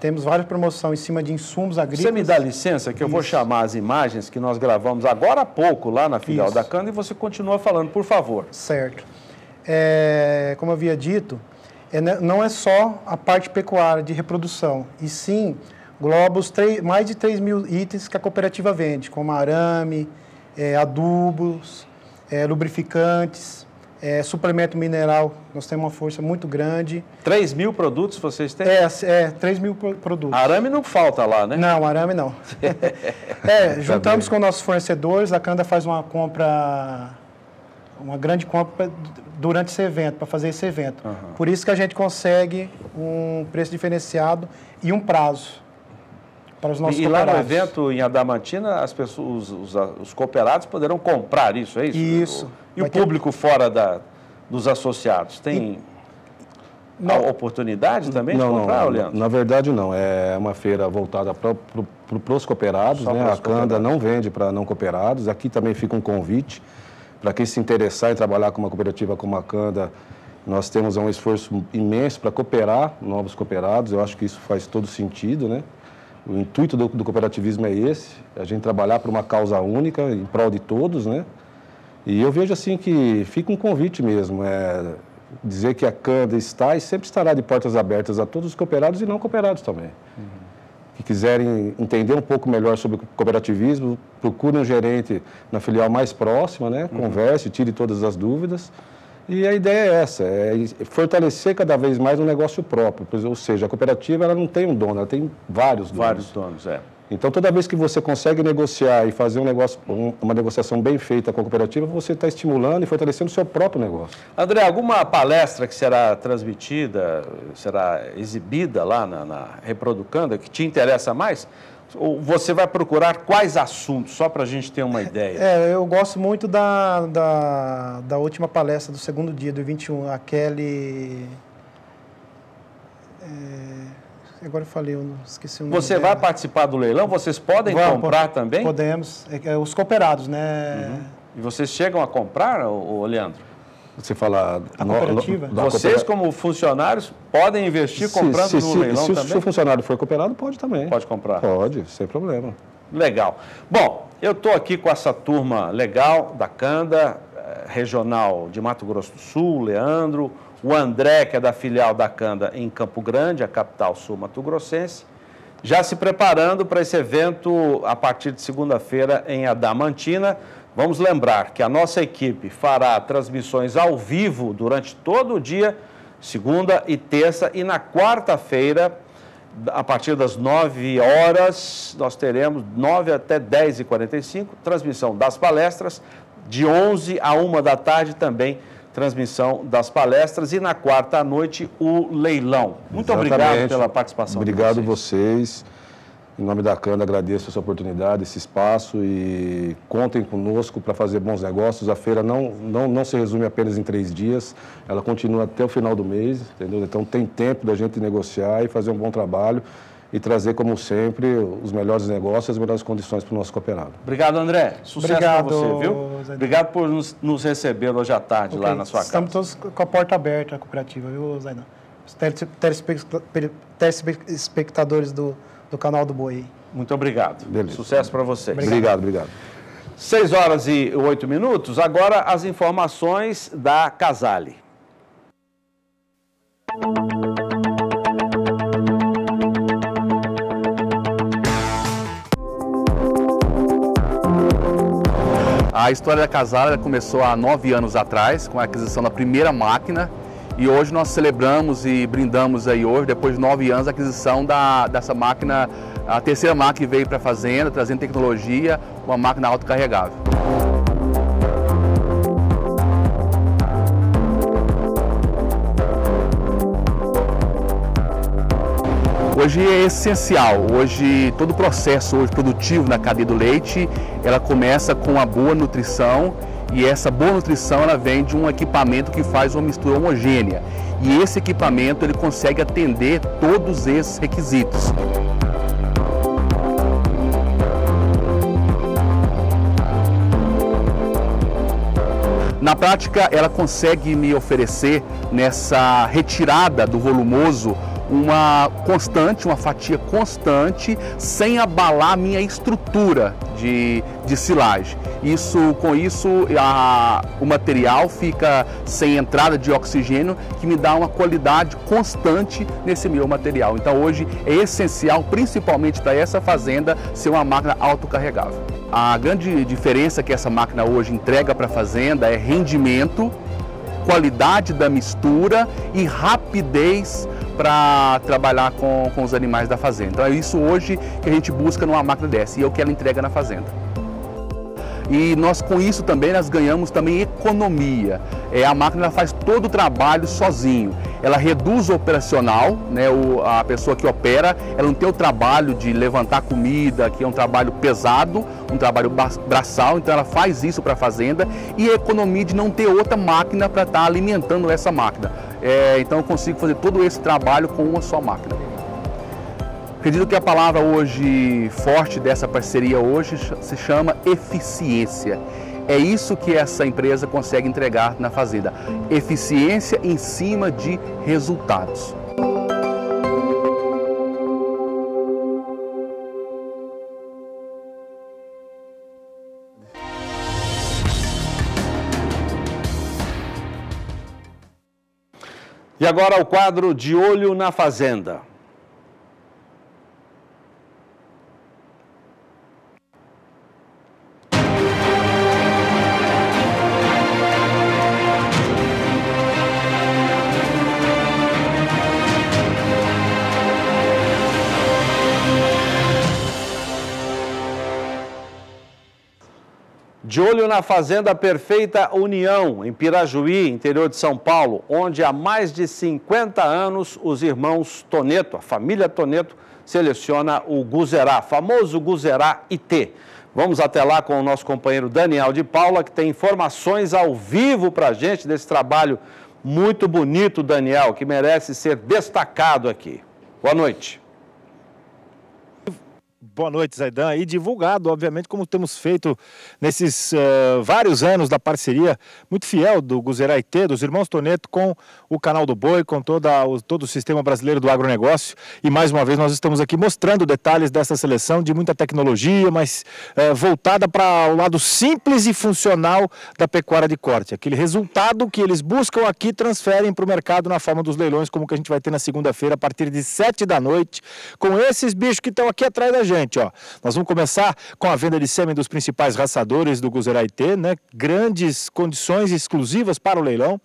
temos várias promoções em cima de insumos agrícolas. Você me dá licença que eu Isso. vou chamar as imagens que nós gravamos agora há pouco lá na filial Isso. da Cana e você continua falando, por favor. Certo. É, como eu havia dito, é, não é só a parte pecuária de reprodução, e sim globos, mais de 3 mil itens que a cooperativa vende, como arame, é, adubos, é, lubrificantes, é, suplemento mineral, nós temos uma força muito grande. 3 mil produtos vocês têm? É, é 3 mil produtos. Arame não falta lá, né? Não, arame não. é, juntamos com nossos fornecedores, a Canda faz uma compra, uma grande compra durante esse evento, para fazer esse evento. Uhum. Por isso que a gente consegue um preço diferenciado e um prazo para os nossos e, cooperados. E lá no evento em Adamantina, as pessoas, os, os, os cooperados poderão comprar isso, é isso? Isso. E Vai o público ter... fora da, dos associados tem e... a oportunidade também não, de comprar, não, Leandro? Na verdade, não. É uma feira voltada para pro, os cooperados. Né? A Canda não vende para não cooperados. Aqui também fica um convite para quem se interessar em trabalhar com uma cooperativa como a Canda. Nós temos um esforço imenso para cooperar novos cooperados. Eu acho que isso faz todo sentido, né? O intuito do, do cooperativismo é esse, a gente trabalhar por uma causa única, em prol de todos, né? E eu vejo assim que fica um convite mesmo, é dizer que a CANDA está e sempre estará de portas abertas a todos os cooperados e não cooperados também. Uhum. Que quiserem entender um pouco melhor sobre cooperativismo, procure um gerente na filial mais próxima, né? Uhum. Converse, tire todas as dúvidas. E a ideia é essa, é fortalecer cada vez mais o um negócio próprio. Ou seja, a cooperativa ela não tem um dono, ela tem vários donos. Vários donos, é. Então, toda vez que você consegue negociar e fazer um negócio, uma negociação bem feita com a cooperativa, você está estimulando e fortalecendo o seu próprio negócio. André, alguma palestra que será transmitida, será exibida lá na, na Reproducanda, que te interessa mais? Você vai procurar quais assuntos, só para a gente ter uma ideia? É, eu gosto muito da, da, da última palestra do segundo dia, do 21, a Kelly... É, agora eu falei, eu esqueci o nome Você dela. vai participar do leilão? Vocês podem Vamos, comprar também? Podemos, é, é, os cooperados, né? Uhum. E vocês chegam a comprar, ô, Leandro? Você fala... A cooperativa? No, vocês, como funcionários, podem investir comprando se, no leilão se, também? Se o funcionário for cooperado, pode também. Pode comprar? Pode, sem problema. Legal. Bom, eu estou aqui com essa turma legal da Canda, eh, regional de Mato Grosso do Sul, Leandro, o André, que é da filial da Canda em Campo Grande, a capital sul-mato-grossense, já se preparando para esse evento a partir de segunda-feira em Adamantina. Vamos lembrar que a nossa equipe fará transmissões ao vivo durante todo o dia, segunda e terça, e na quarta-feira, a partir das 9 horas, nós teremos 9 até 10 e 45 transmissão das palestras, de 11 a 1 da tarde também transmissão das palestras e na quarta à noite o leilão. Muito Exatamente. obrigado pela participação. Obrigado vocês. vocês. Em nome da Canda, agradeço essa oportunidade, esse espaço e contem conosco para fazer bons negócios. A feira não, não, não se resume apenas em três dias, ela continua até o final do mês, entendeu? Então tem tempo da gente negociar e fazer um bom trabalho. e trazer, como sempre, os melhores negócios e as melhores condições para o nosso cooperado. Obrigado, André. Sucesso para você, viu? Zé Obrigado por nos, nos receber hoje à tarde okay. lá na sua Estamos casa. Estamos todos com a porta aberta, a cooperativa, viu, Zaidan? Os telespectadores do, do canal do Boi. Muito obrigado. Beleza. Sucesso para vocês. Obrigado, obrigado. 6 horas e 8 minutos. Agora as informações da Casale. A história da Casale começou há nove anos atrás, com a aquisição da primeira máquina. E hoje nós celebramos e brindamos aí hoje, depois de nove anos, a aquisição da, dessa máquina, a terceira máquina que veio para a fazenda, trazendo tecnologia, uma máquina autocarregável. Hoje é essencial, hoje todo o processo hoje produtivo na cadeia do leite, ela começa com a boa nutrição e essa boa nutrição ela vem de um equipamento que faz uma mistura homogênea. E esse equipamento ele consegue atender todos esses requisitos. Na prática, ela consegue me oferecer nessa retirada do volumoso uma constante, uma fatia constante, sem abalar minha estrutura de, de silagem. Isso, com isso, a, o material fica sem entrada de oxigênio, que me dá uma qualidade constante nesse meu material. Então hoje é essencial, principalmente para essa fazenda, ser uma máquina autocarregável. A grande diferença que essa máquina hoje entrega para a fazenda é rendimento, qualidade da mistura e rapidez para trabalhar com, com os animais da fazenda. Então é isso hoje que a gente busca numa máquina dessa e é o que ela entrega na fazenda. E nós com isso também nós ganhamos também economia. É, a máquina faz todo o trabalho sozinho. Ela reduz o operacional, né, o, a pessoa que opera, ela não tem o trabalho de levantar comida, que é um trabalho pesado, um trabalho braçal, então ela faz isso para a fazenda e a economia de não ter outra máquina para estar tá alimentando essa máquina. É, então eu consigo fazer todo esse trabalho com uma só máquina. Acredito que a palavra hoje forte dessa parceria hoje se chama eficiência. É isso que essa empresa consegue entregar na fazenda. Eficiência em cima de resultados. E agora o quadro De Olho na Fazenda. De olho na Fazenda Perfeita União, em Pirajuí, interior de São Paulo, onde há mais de 50 anos os irmãos Toneto, a família Toneto, seleciona o Guzerá, famoso Guzerá IT. Vamos até lá com o nosso companheiro Daniel de Paula, que tem informações ao vivo para a gente desse trabalho muito bonito, Daniel, que merece ser destacado aqui. Boa noite. Boa noite, Zaidan. E divulgado, obviamente, como temos feito nesses uh, vários anos da parceria muito fiel do Guzeraité, dos irmãos Toneto, com o canal do Boi, com toda, o, todo o sistema brasileiro do agronegócio. E mais uma vez nós estamos aqui mostrando detalhes dessa seleção de muita tecnologia, mas uh, voltada para o lado simples e funcional da pecuária de corte. Aquele resultado que eles buscam aqui transferem para o mercado na forma dos leilões, como que a gente vai ter na segunda-feira, a partir de 7 da noite, com esses bichos que estão aqui atrás da gente ó. Nós vamos começar com a venda de sêmen dos principais raçadores do Guzeraité, né? Grandes condições exclusivas para o leilão.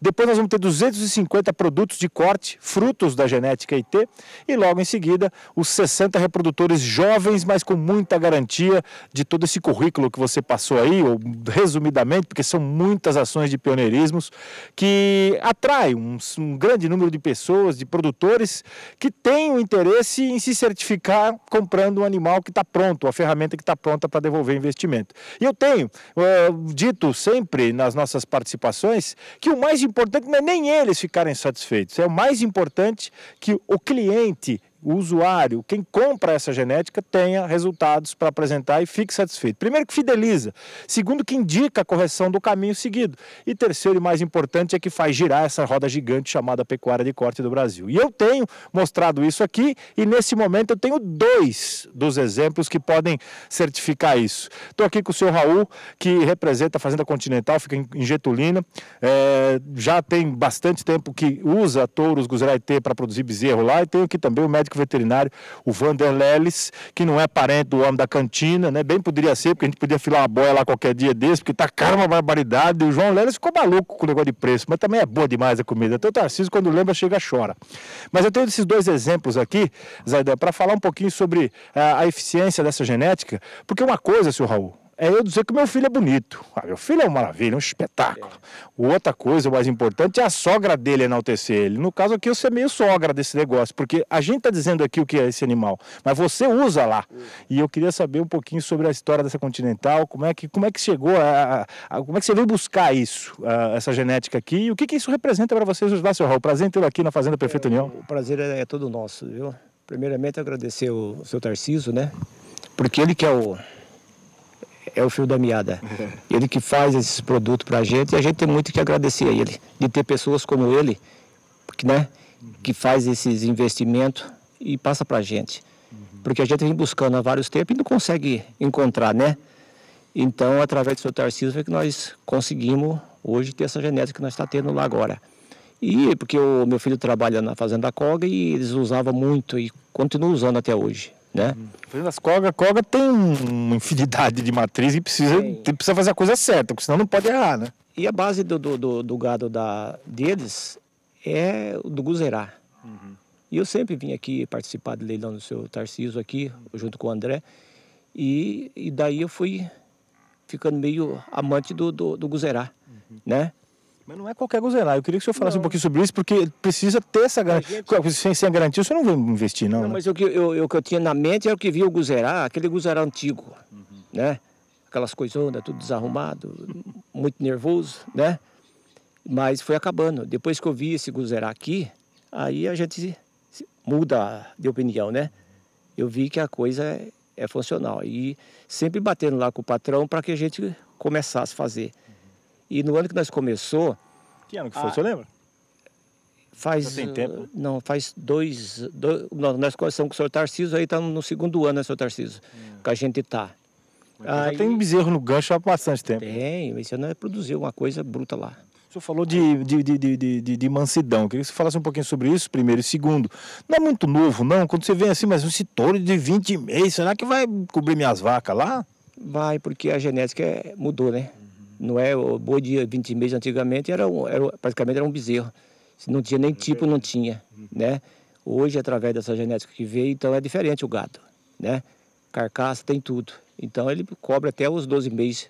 Depois nós vamos ter 250 produtos de corte, frutos da genética IT, e logo em seguida os 60 reprodutores jovens, mas com muita garantia de todo esse currículo que você passou aí, ou resumidamente, porque são muitas ações de pioneirismos que atraem um, um grande número de pessoas, de produtores que têm o interesse em se certificar comprando um animal que está pronto, a ferramenta que está pronta para devolver investimento. E eu tenho uh, dito sempre nas nossas participações que o mais não é nem eles ficarem satisfeitos, é o mais importante que o cliente o usuário, quem compra essa genética, tenha resultados para apresentar e fique satisfeito. Primeiro, que fideliza. Segundo, que indica a correção do caminho seguido. E terceiro e mais importante é que faz girar essa roda gigante chamada pecuária de corte do Brasil. E eu tenho mostrado isso aqui e nesse momento eu tenho dois dos exemplos que podem certificar isso. Estou aqui com o senhor Raul, que representa a Fazenda Continental, fica em Getulina. É, já tem bastante tempo que usa touros Guzeraité para produzir bezerro lá. E tenho aqui também o médico veterinário, o Vander Leles, que não é parente do homem da cantina, né? Bem poderia ser, porque a gente podia filar uma boia lá qualquer dia desse, porque tá caro uma barbaridade. E o João Leles ficou maluco com o negócio de preço, mas também é boa demais a comida. Então o Tarcísio, quando lembra, chega chora. Mas eu tenho esses dois exemplos aqui, Zaidan, para falar um pouquinho sobre a, a eficiência dessa genética, porque uma coisa, senhor Raul, é eu dizer que meu filho é bonito. Ah, meu filho é uma maravilha, um espetáculo. É. Outra coisa mais importante é a sogra dele enaltecer ele. No caso aqui, eu ser meio sogra desse negócio, porque a gente está dizendo aqui o que é esse animal, mas você usa lá. E eu queria saber um pouquinho sobre a história dessa Continental, como é que, como é que chegou, a, a como é que você veio buscar isso, a, essa genética aqui, e o que, que isso representa para vocês lá, seu Raul? Prazer em tê-lo aqui na Fazenda Prefeito é, União. O prazer é, é todo nosso, viu? Primeiramente, agradecer o, o seu Tarciso, né? Porque ele que é o é o fio da meada. Ele que faz esses produtos para a gente e a gente tem muito que agradecer a ele, de ter pessoas como ele, né, que faz esses investimentos e passa para a gente. Porque a gente vem buscando há vários tempos e não consegue encontrar, né? Então, através do seu Tarcísio, é que nós conseguimos hoje ter essa genética que nós está tendo lá agora. E porque o meu filho trabalha na Fazenda Coga e eles usavam muito e continuam usando até hoje né? Fazendo as coga, coga tem uma infinidade de matriz e precisa, precisa fazer a coisa certa, porque senão não pode errar, né? E a base do, do, do, do gado da, deles é o do Guzerá. Uhum. E eu sempre vim aqui participar do leilão do seu Tarciso aqui, junto com o André. E, e daí eu fui ficando meio amante do, do, do Guzerá, uhum. né? Mas não é qualquer gozelar. Eu queria que o senhor falasse não. um pouquinho sobre isso, porque precisa ter essa garantia. Gente... Sem, sem a garantia, o senhor não vai investir, não. Não, né? mas o que eu, eu, que eu tinha na mente era o que via o guzerá, aquele guzerá antigo, uhum. né? Aquelas coisonas, tudo desarrumado, muito nervoso, né? Mas foi acabando. Depois que eu vi esse guzerá aqui, aí a gente muda de opinião, né? Eu vi que a coisa é, é funcional. E sempre batendo lá com o patrão para que a gente começasse a fazer. E no ano que nós começou... Que ano que foi, a... você lembra? Faz... Já tem tempo? Não, faz dois... dois nós começamos com o senhor Tarcísio, aí estamos no segundo ano, né, senhor Tarcísio? Hum. Que a gente está. Aí... Já tem bezerro no gancho há bastante tempo. Tem, esse ano produziu uma coisa bruta lá. O senhor falou de, de, de, de, de, mansidão. Eu queria que você falasse um pouquinho sobre isso, primeiro. E segundo, não é muito novo, não? Quando você vem assim, mas um touro de 20 meses, será que vai cobrir minhas vacas lá? Vai, porque a genética é, mudou, né? Não é o boi de 20 meses antigamente era, um, era praticamente era um bezerro. Se não tinha nem tipo, não tinha, né? Hoje, através dessa genética que veio, então é diferente o gado, né? Carcaça tem tudo. Então ele cobre até os 12 meses,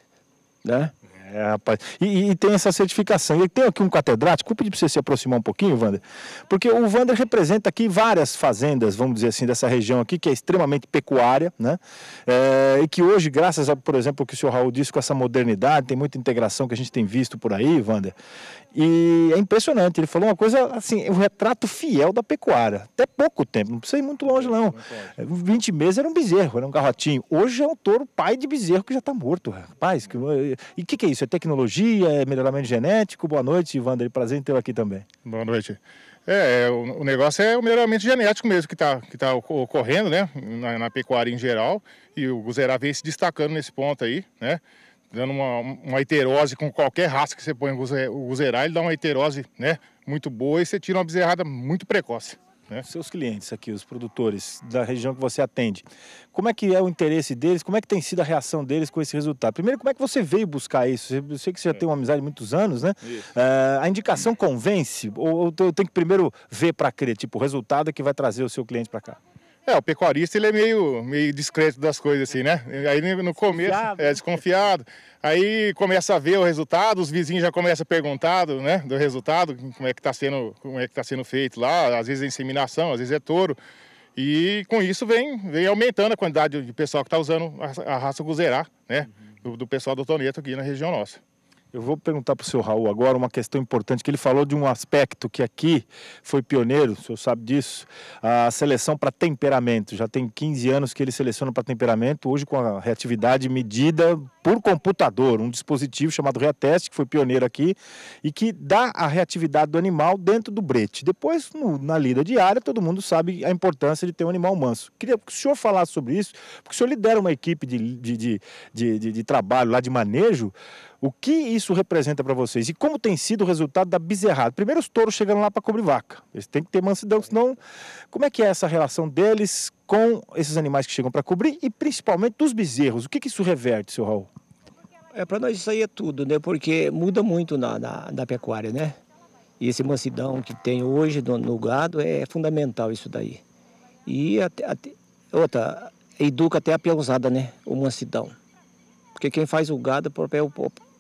né? É, rapaz. E, e, tem essa certificação. E tem aqui um catedrático, vou pedir para você se aproximar um pouquinho, Wander, porque o Wander representa aqui várias fazendas, vamos dizer assim, dessa região aqui, que é extremamente pecuária, né? É, e que hoje, graças a, por exemplo, o que o senhor Raul disse, com essa modernidade, tem muita integração que a gente tem visto por aí, Wander, e é impressionante, ele falou uma coisa assim, o um retrato fiel da pecuária. Até pouco tempo, não precisa ir muito longe não. 20 meses era um bezerro, era um garrotinho. Hoje é um touro pai de bezerro que já está morto, rapaz. Que... E o que, que, é isso? É tecnologia, é melhoramento genético? Boa noite, Wander, prazer em tê-lo aqui também. Boa noite. É, o, o, negócio é o melhoramento genético mesmo que está que tá ocorrendo, né, na, na, pecuária em geral, e o Guzerá vem se destacando nesse ponto aí, né, dando uma, uma heterose com qualquer raça que você põe o Guzerá, ele dá uma heterose né, muito boa e você tira uma bezerrada muito precoce. Né? Seus clientes aqui, os produtores da região que você atende, como é que é o interesse deles? Como é que tem sido a reação deles com esse resultado? Primeiro, como é que você veio buscar isso? Eu sei que você já é. tem uma amizade há muitos anos, né? Uh, a indicação convence? Ou eu tenho que primeiro ver para crer, tipo, o resultado é que vai trazer o seu cliente para cá? É, o pecuarista ele é meio, meio discreto das coisas assim, né? Aí no começo desconfiado. é desconfiado. Aí começa a ver o resultado, os vizinhos já começam a perguntar né, do resultado, como é que está sendo, como é que tá sendo feito lá, às vezes é inseminação, às vezes é touro. E com isso vem, vem aumentando a quantidade de pessoal que está usando a, a raça Guzerá, né? Uhum. Do, do, pessoal do Toneto aqui na região nossa. Eu vou perguntar para o seu Raul agora uma questão importante, que ele falou de um aspecto que aqui foi pioneiro, o senhor sabe disso, a seleção para temperamento. Já tem 15 anos que ele seleciona para temperamento, hoje com a reatividade medida por computador, um dispositivo chamado Reatest, que foi pioneiro aqui, e que dá a reatividade do animal dentro do brete. Depois, no, na lida diária, todo mundo sabe a importância de ter um animal manso. Queria que o senhor falasse sobre isso, porque o senhor lidera uma equipe de, de, de, de, de trabalho lá de manejo, o que isso representa para vocês e como tem sido o resultado da bezerrada? Primeiro, os touros chegando lá para cobrir vaca. Eles têm que ter mansidão, senão. Como é que é essa relação deles com esses animais que chegam para cobrir e principalmente dos bezerros? O que, que isso reverte, seu Raul? É, para nós isso aí é tudo, né? Porque muda muito na, na, na pecuária, né? E esse mansidão que tem hoje no, no gado é fundamental isso daí. E até, até, outra, educa até a peãozada, né? O mansidão. Porque quem faz o gado é o,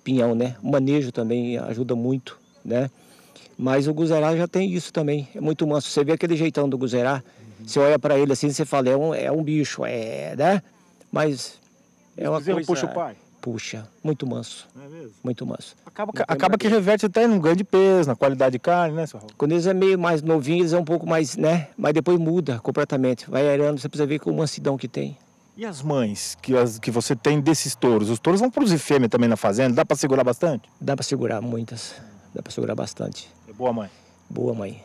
pinhão, né? O manejo também ajuda muito, né? Mas o Guzerá já tem isso também, é muito manso. Você vê aquele jeitão do Guzerá, uhum. você olha para ele assim, você fala, é um, é um bicho, é, né? Mas é uma coisa... puxa o pai? Puxa, muito manso. É mesmo? Muito manso. Acaba, acaba que reverte até num ganho de peso, na qualidade de carne, né, Raul? Quando eles é meio mais novinhos, eles é um pouco mais, né? Mas depois muda completamente. Vai aerando, você precisa ver com mansidão que tem. E as mães que, as, que você tem desses touros? Os touros vão produzir fêmea também na fazenda? Dá para segurar bastante? Dá para segurar muitas. Dá para segurar bastante. É boa mãe? Boa mãe.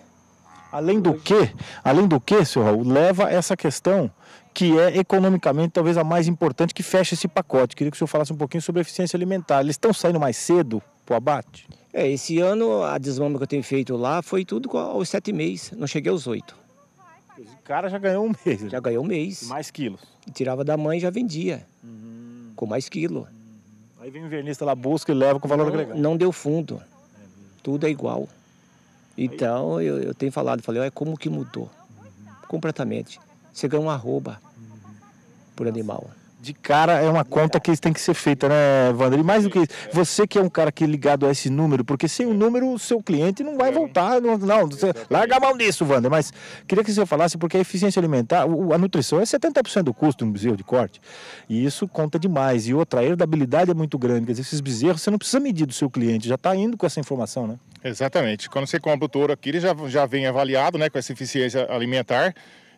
Além do que, além do que, senhor Raul, leva essa questão que é economicamente talvez a mais importante que fecha esse pacote. Queria que o senhor falasse um pouquinho sobre a eficiência alimentar. Eles estão saindo mais cedo para o abate? É, esse ano a desmama que eu tenho feito lá foi tudo aos sete meses, não cheguei aos oito. O cara já ganhou um mês. Já ganhou um mês. E mais quilos. Tirava da mãe e já vendia. Uhum. Com mais quilo. Uhum. Aí vem o invernista lá, busca e leva com valor não, agregado. Não deu fundo. Tudo é igual. Então eu, eu tenho falado, falei, olha como que mudou. Uhum. Completamente. Você ganha uma arroba por animal de cara é uma conta que tem que ser feita, né, Wander? E mais do que isso, você que é um cara que é ligado a esse número, porque sem o número o seu cliente não vai voltar, não, não larga a mão disso, Wander, mas queria que você falasse, porque a eficiência alimentar, a nutrição é 70% do custo de um bezerro de corte, e isso conta demais, e outra, a herdabilidade é muito grande, quer dizer, esses bezerros você não precisa medir do seu cliente, já está indo com essa informação, né? Exatamente, quando você compra o touro aqui, ele já, já vem avaliado, né, com essa eficiência alimentar,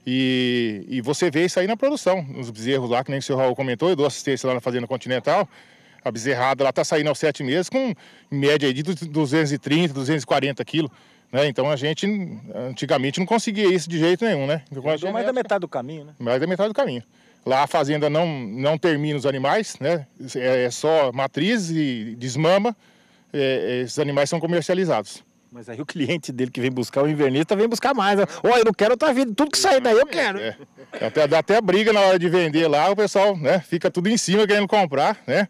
e, e você vê isso aí na produção, nos bezerros lá, que nem o senhor Raul comentou, eu dou assistência lá na Fazenda Continental. A bezerrada lá está saindo aos sete meses com em média de 230, 240 quilos. Né? Então a gente antigamente não conseguia isso de jeito nenhum, né? Então, mais da metade do caminho, né? Mais da metade do caminho. Lá a fazenda não, não termina os animais, né? É, é só matriz e desmama. É, esses animais são comercializados. Mas aí o cliente dele que vem buscar o invernista vem buscar mais. Olha, eu não quero outra vida, tudo que sair daí eu quero. É, é. Até, dá até briga na hora de vender lá, o pessoal né, fica tudo em cima querendo comprar, né?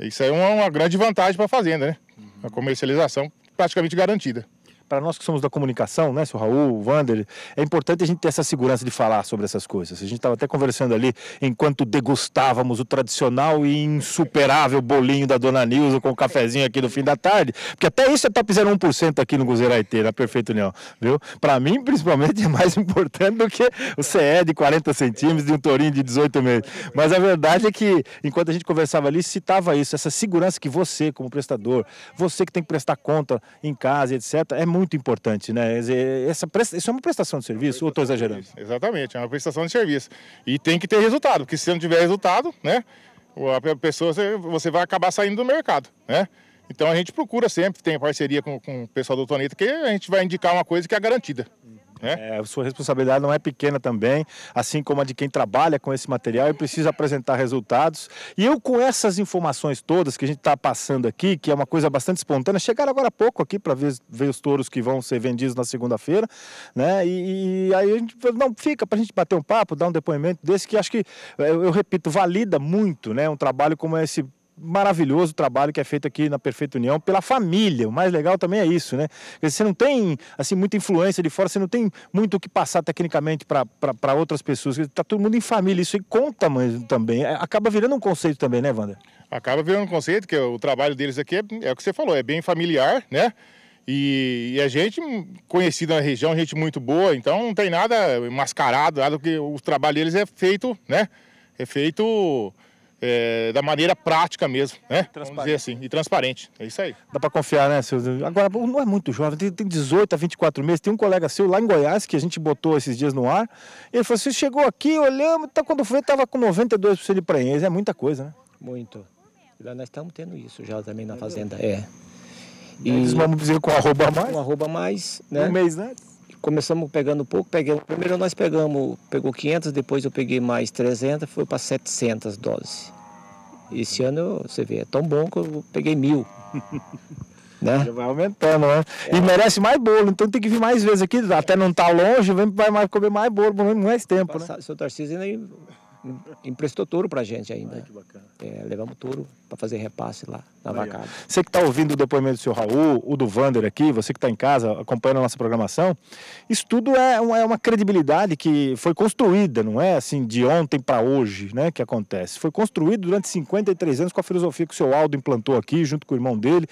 Isso aí é uma, uma grande vantagem para a fazenda, né? A comercialização praticamente garantida para nós que somos da comunicação, né, seu Raul, o Vander, é importante a gente ter essa segurança de falar sobre essas coisas. A gente estava até conversando ali enquanto degustávamos o tradicional e insuperável bolinho da Dona Nilza com o cafezinho aqui no fim da tarde, porque até isso é top 0,1% aqui no Guzeraitê, na Perfeito União, viu? Para mim, principalmente, é mais importante do que o CE de 40 centímetros de um tourinho de 18 meses. Mas a verdade é que, enquanto a gente conversava ali, citava isso, essa segurança que você, como prestador, você que tem que prestar conta em casa, etc., é muito muito importante, né? Essa, isso é uma prestação de serviço, ou estou exagerando? Exatamente, é uma prestação de serviço. E tem que ter resultado, porque se não tiver resultado, né? A pessoa, você vai acabar saindo do mercado, né? Então a gente procura sempre, tem parceria com, com o pessoal do Toneta, que a gente vai indicar uma coisa que é garantida. É, a sua responsabilidade não é pequena também, assim como a de quem trabalha com esse material e precisa apresentar resultados. E eu, com essas informações todas que a gente está passando aqui, que é uma coisa bastante espontânea, chegaram agora há pouco aqui para ver, ver os touros que vão ser vendidos na segunda-feira, né? E, e, aí a gente não fica para a gente bater um papo, dar um depoimento desse que acho que, eu, eu repito, valida muito, né? Um trabalho como esse maravilhoso trabalho que é feito aqui na Perfeita União pela família. O mais legal também é isso, né? Você não tem assim muita influência de fora, você não tem muito o que passar tecnicamente para outras pessoas. Está todo mundo em família, isso aí conta mas, também. É, acaba virando um conceito também, né, Wander? Acaba virando um conceito, que o trabalho deles aqui é, é o que você falou, é bem familiar, né? E, e a gente conhecida na região, gente muito boa, então não tem nada mascarado, nada que o trabalho deles é feito, né? É feito é, da maneira prática mesmo, né? Vamos dizer assim, e transparente. É isso aí. Dá para confiar, né, seu? Agora, não é muito jovem, tem, tem 18 a 24 meses. Tem um colega seu lá em Goiás, que a gente botou esses dias no ar. Ele falou assim: chegou aqui, olhamos, tá, quando foi, tava com 92% de prenhez. É muita coisa, né? Muito. E lá nós estamos tendo isso já também na fazenda. É. E eles vamos dizer com arroba mais? Com arroba mais, né? Um mês, né? Começamos pegando pouco, peguei, primeiro nós pegamos, pegou 500, depois eu peguei mais 300, foi para 700 doses. Esse ano, você vê, é tão bom que eu peguei mil. né? Já vai aumentando, né? É. E merece mais bolo, então tem que vir mais vezes aqui, até não estar tá longe, vai mais, comer mais bolo, mais tempo, Passar, né? Seu Tarcísio ainda emprestou touro pra gente ainda. Ah, que bacana. É, levamos touro para fazer repasse lá na vacada. Você que está ouvindo o depoimento do seu Raul, o do Vander aqui, você que está em casa acompanhando a nossa programação, isso tudo é uma, é uma credibilidade que foi construída, não é assim de ontem para hoje, né, que acontece. Foi construído durante 53 anos com a filosofia que o seu Aldo implantou aqui, junto com o irmão dele,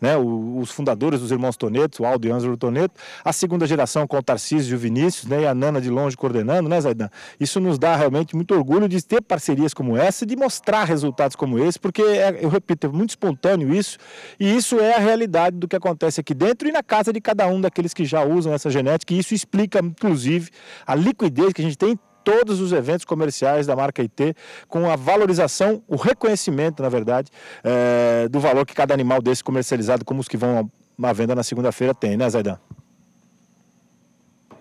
né, os fundadores dos irmãos Toneto, o Aldo e Ângelo Toneto, a segunda geração com o Tarcísio e o Vinícius, né, e a Nana de longe coordenando, né, Zaidan? Isso nos dá realmente muito orgulho de ter parcerias como essa de mostrar resultados como esse, porque, é, eu repito, é muito espontâneo isso, e isso é a realidade do que acontece aqui dentro e na casa de cada um daqueles que já usam essa genética, e isso explica, inclusive, a liquidez que a gente tem todos os eventos comerciais da marca IT, com a valorização, o reconhecimento, na verdade, é, do valor que cada animal desse comercializado, como os que vão à venda na segunda-feira, tem, né, Zaidan?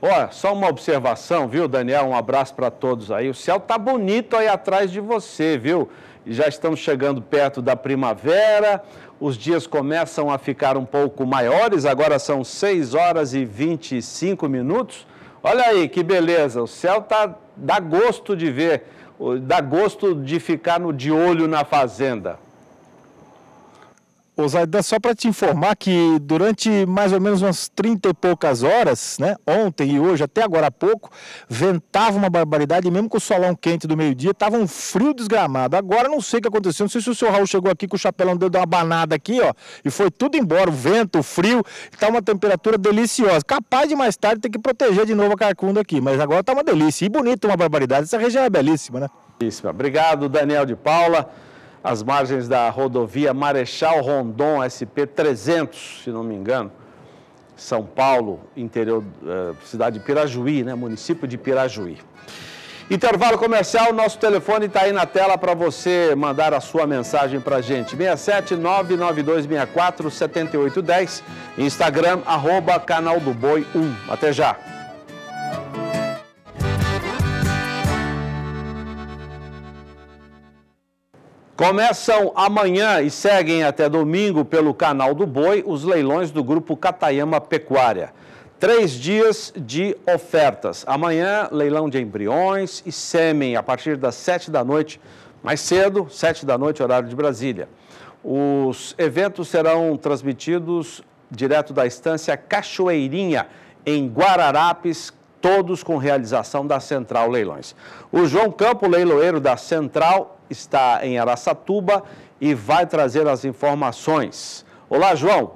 Olha, só uma observação, viu, Daniel? Um abraço para todos aí. O céu tá bonito aí atrás de você, viu? Já estamos chegando perto da primavera, os dias começam a ficar um pouco maiores, agora são 6 horas e 25 minutos. Olha aí que beleza, o céu tá dá gosto de ver, dá gosto de ficar no de olho na fazenda. Ô Zaidan, só para te informar que durante mais ou menos umas 30 e poucas horas, né, ontem e hoje, até agora há pouco, ventava uma barbaridade, e mesmo com o solão quente do meio-dia, estava um frio desgramado. Agora não sei o que aconteceu, não sei se o seu Raul chegou aqui com o chapelão deu uma banada aqui, ó, e foi tudo embora, o vento, o frio, está uma temperatura deliciosa. Capaz de mais tarde ter que proteger de novo a carcunda aqui, mas agora está uma delícia. E bonita uma barbaridade, essa região é belíssima, né? Obrigado, Daniel de Paula às margens da rodovia Marechal Rondon SP 300, se não me engano, São Paulo, interior, eh, cidade de Pirajuí, né, município de Pirajuí. Intervalo comercial, nosso telefone está aí na tela para você mandar a sua mensagem para a gente. 67 99264 7810, Instagram, arroba canal do Boi 1. Até já. Começam amanhã e seguem até domingo pelo canal do Boi os leilões do grupo Catayama Pecuária. Três dias de ofertas. Amanhã, leilão de embriões e sêmen a partir das sete da noite, mais cedo, sete da noite, horário de Brasília. Os eventos serão transmitidos direto da estância Cachoeirinha, em Guararapes, todos com realização da Central Leilões. O João Campo, leiloeiro da Central, está em Araçatuba e vai trazer as informações. Olá, João.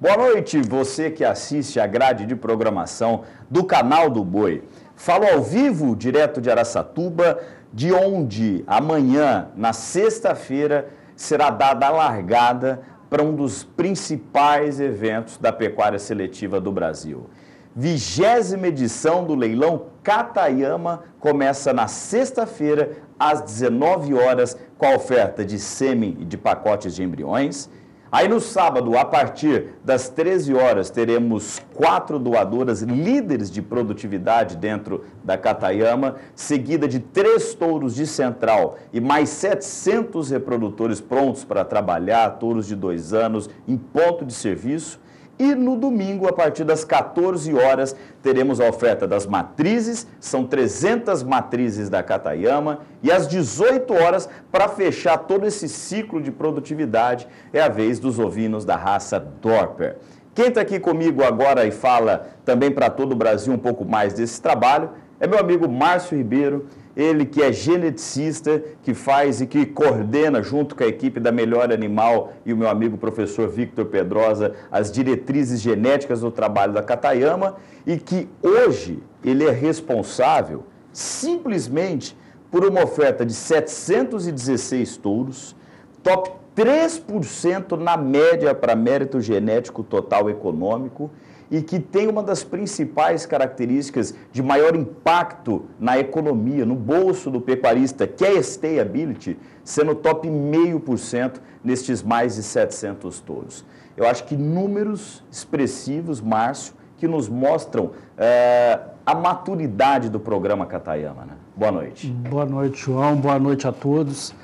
Boa noite, você que assiste a grade de programação do canal do Boi. Falo ao vivo, direto de Araçatuba, de onde amanhã, na sexta-feira, será dada a largada para um dos principais eventos da pecuária seletiva do Brasil vigésima edição do leilão Catayama começa na sexta-feira, às 19 horas, com a oferta de sêmen e de pacotes de embriões. Aí no sábado, a partir das 13 horas, teremos quatro doadoras líderes de produtividade dentro da Catayama, seguida de três touros de central e mais 700 reprodutores prontos para trabalhar, touros de dois anos, em ponto de serviço. E no domingo, a partir das 14 horas, teremos a oferta das matrizes, são 300 matrizes da Catayama, e às 18 horas, para fechar todo esse ciclo de produtividade, é a vez dos ovinos da raça Dorper. Quem está aqui comigo agora e fala também para todo o Brasil um pouco mais desse trabalho é meu amigo Márcio Ribeiro, ele que é geneticista, que faz e que coordena junto com a equipe da Melhor Animal e o meu amigo professor Victor Pedrosa as diretrizes genéticas do trabalho da Catayama e que hoje ele é responsável simplesmente por uma oferta de 716 touros, top 3% na média para mérito genético total econômico e que tem uma das principais características de maior impacto na economia, no bolso do pecuarista, que é a stayability, sendo top 0,5% nestes mais de 700 touros. Eu acho que números expressivos, Márcio, que nos mostram é, a maturidade do programa Catayama. Né? Boa noite. Boa noite, João. Boa noite a todos.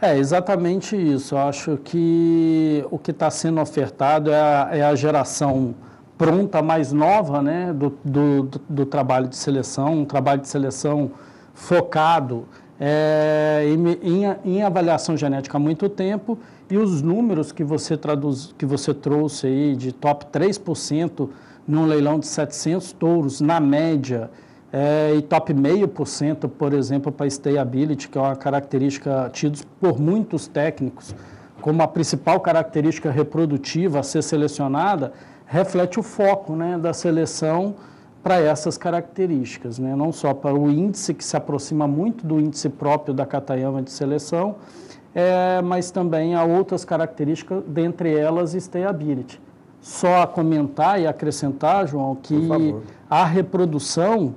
É exatamente isso. Eu acho que o que está sendo ofertado é a, é a geração pronta, mais nova, né, do, do, do, trabalho de seleção, um trabalho de seleção focado é, em, em, em, avaliação genética há muito tempo e os números que você, traduz, que você trouxe aí de top 3% num leilão de 700 touros, na média, é, e top 0,5%, por exemplo, para stayability, que é uma característica tida por muitos técnicos como a principal característica reprodutiva a ser selecionada, reflete o foco né, da seleção para essas características, né? não só para o índice, que se aproxima muito do índice próprio da Catayama de seleção, é, mas também há outras características, dentre elas stayability. Só a comentar e acrescentar, João, que a reprodução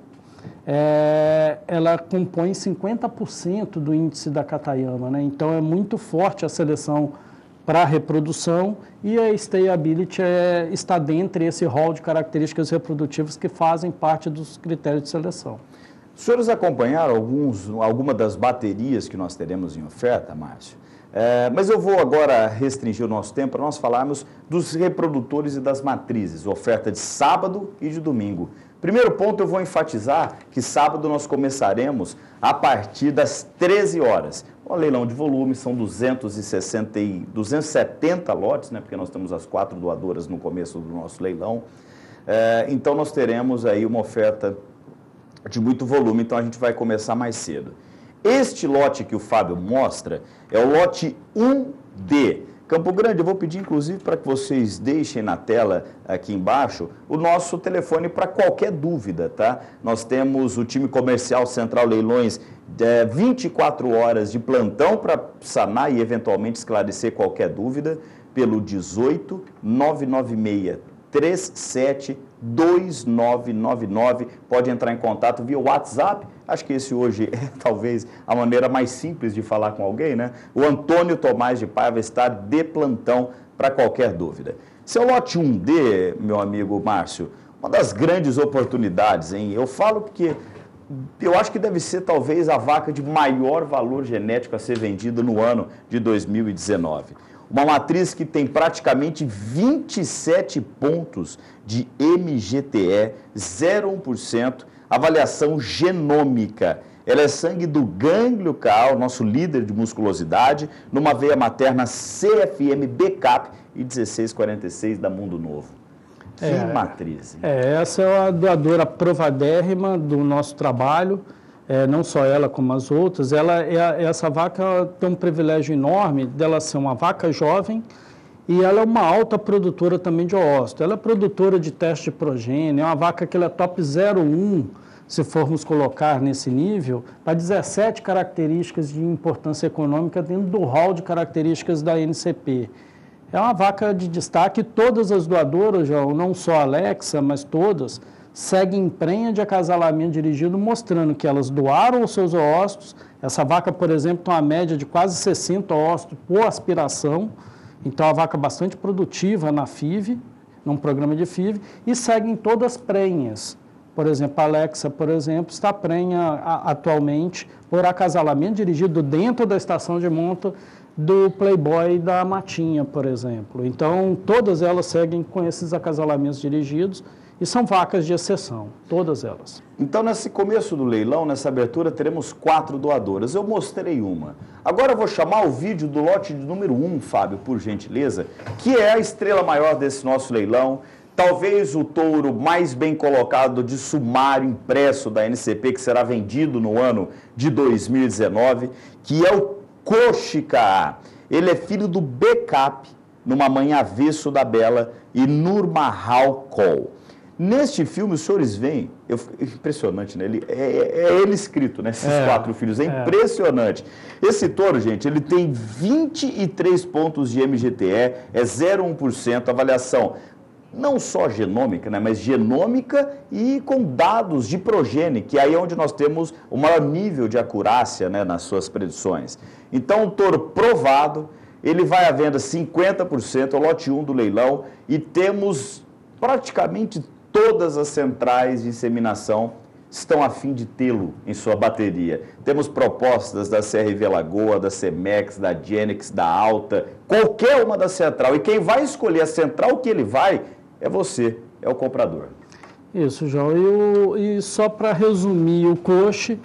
é, ela compõe 50% do índice da Catayama, né? então é muito forte a seleção para reprodução e a stayability é, está dentro desse rol de características reprodutivas que fazem parte dos critérios de seleção. Os senhores acompanharam alguns, alguma das baterias que nós teremos em oferta, Márcio? É, mas eu vou agora restringir o nosso tempo para nós falarmos dos reprodutores e das matrizes, oferta de sábado e de domingo. Primeiro ponto, eu vou enfatizar que sábado nós começaremos a partir das 13 horas. O leilão de volume são 260 e, 270 lotes, né, porque nós temos as quatro doadoras no começo do nosso leilão. É, então, nós teremos aí uma oferta de muito volume, então a gente vai começar mais cedo. Este lote que o Fábio mostra é o lote 1D. Campo Grande, eu vou pedir inclusive para que vocês deixem na tela aqui embaixo o nosso telefone para qualquer dúvida, tá? Nós temos o time comercial Central Leilões é, 24 horas de plantão para sanar e eventualmente esclarecer qualquer dúvida pelo 18 996 37 2999. Pode entrar em contato via WhatsApp. Acho que esse hoje é talvez a maneira mais simples de falar com alguém, né? O Antônio Tomás de Paiva está de plantão para qualquer dúvida. Seu lote 1D, meu amigo Márcio, uma das grandes oportunidades, hein? Eu falo porque eu acho que deve ser talvez a vaca de maior valor genético a ser vendida no ano de 2019. Uma matriz que tem praticamente 27 pontos de MGTE, 0,1%, avaliação genômica. Ela é sangue do gânglio cal, nosso líder de musculosidade, numa veia materna CFM Backup e 1646 da Mundo Novo. Que é, matriz. É, essa é a doadora provadérrima do nosso trabalho é, não só ela como as outras, ela, é, essa vaca tem um privilégio enorme dela ser uma vaca jovem e ela é uma alta produtora também de ósseo. Ela é produtora de teste de progênio, é uma vaca que ela é top 01, se formos colocar nesse nível, para 17 características de importância econômica dentro do rol de características da NCP. É uma vaca de destaque, todas as doadoras, João, não só a Alexa, mas todas, seguem prenha de acasalamento dirigido, mostrando que elas doaram os seus ócitos. Essa vaca, por exemplo, tem uma média de quase 60 ócitos por aspiração, então é uma vaca bastante produtiva na FIV, num programa de FIV, e seguem todas prenhas. Por exemplo, a Alexa, por exemplo, está prenha a, atualmente por acasalamento dirigido dentro da estação de monta do Playboy da Matinha, por exemplo. Então, todas elas seguem com esses acasalamentos dirigidos e são vacas de exceção, todas elas. Então, nesse começo do leilão, nessa abertura, teremos quatro doadoras. Eu mostrei uma. Agora eu vou chamar o vídeo do lote de número um, Fábio, por gentileza, que é a estrela maior desse nosso leilão. Talvez o touro mais bem colocado de sumário impresso da NCP, que será vendido no ano de 2019, que é o Coxica. Ele é filho do Backup, numa mãe avesso da Bela, e Nurmahal Col. Neste filme, os senhores veem, eu, impressionante, né? Ele, é, é, é ele escrito, né? Esses é, quatro filhos, é, é, impressionante. Esse touro, gente, ele tem 23 pontos de MGTE, é 0,1%, avaliação não só genômica, né, mas genômica e com dados de progênie, que aí é onde nós temos o maior nível de acurácia né, nas suas predições. Então, o touro provado, ele vai à venda 50%, o lote 1 do leilão, e temos praticamente todas as centrais de inseminação estão a fim de tê-lo em sua bateria. Temos propostas da CRV Lagoa, da CEMEX, da Genex, da Alta, qualquer uma da central. E quem vai escolher a central que ele vai é você, é o comprador. Isso, João. E, o, e só para resumir, o coche,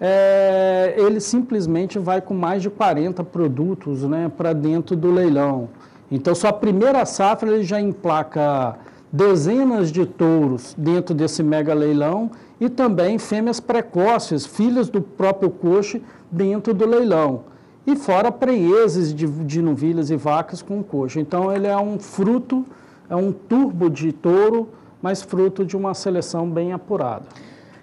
é, ele simplesmente vai com mais de 40 produtos né, para dentro do leilão. Então, só a primeira safra ele já emplaca dezenas de touros dentro desse mega leilão e também fêmeas precoces, filhas do próprio coche, dentro do leilão. E fora prenheses de, de novilhas e vacas com coxo. Então, ele é um fruto é um turbo de touro, mas fruto de uma seleção bem apurada.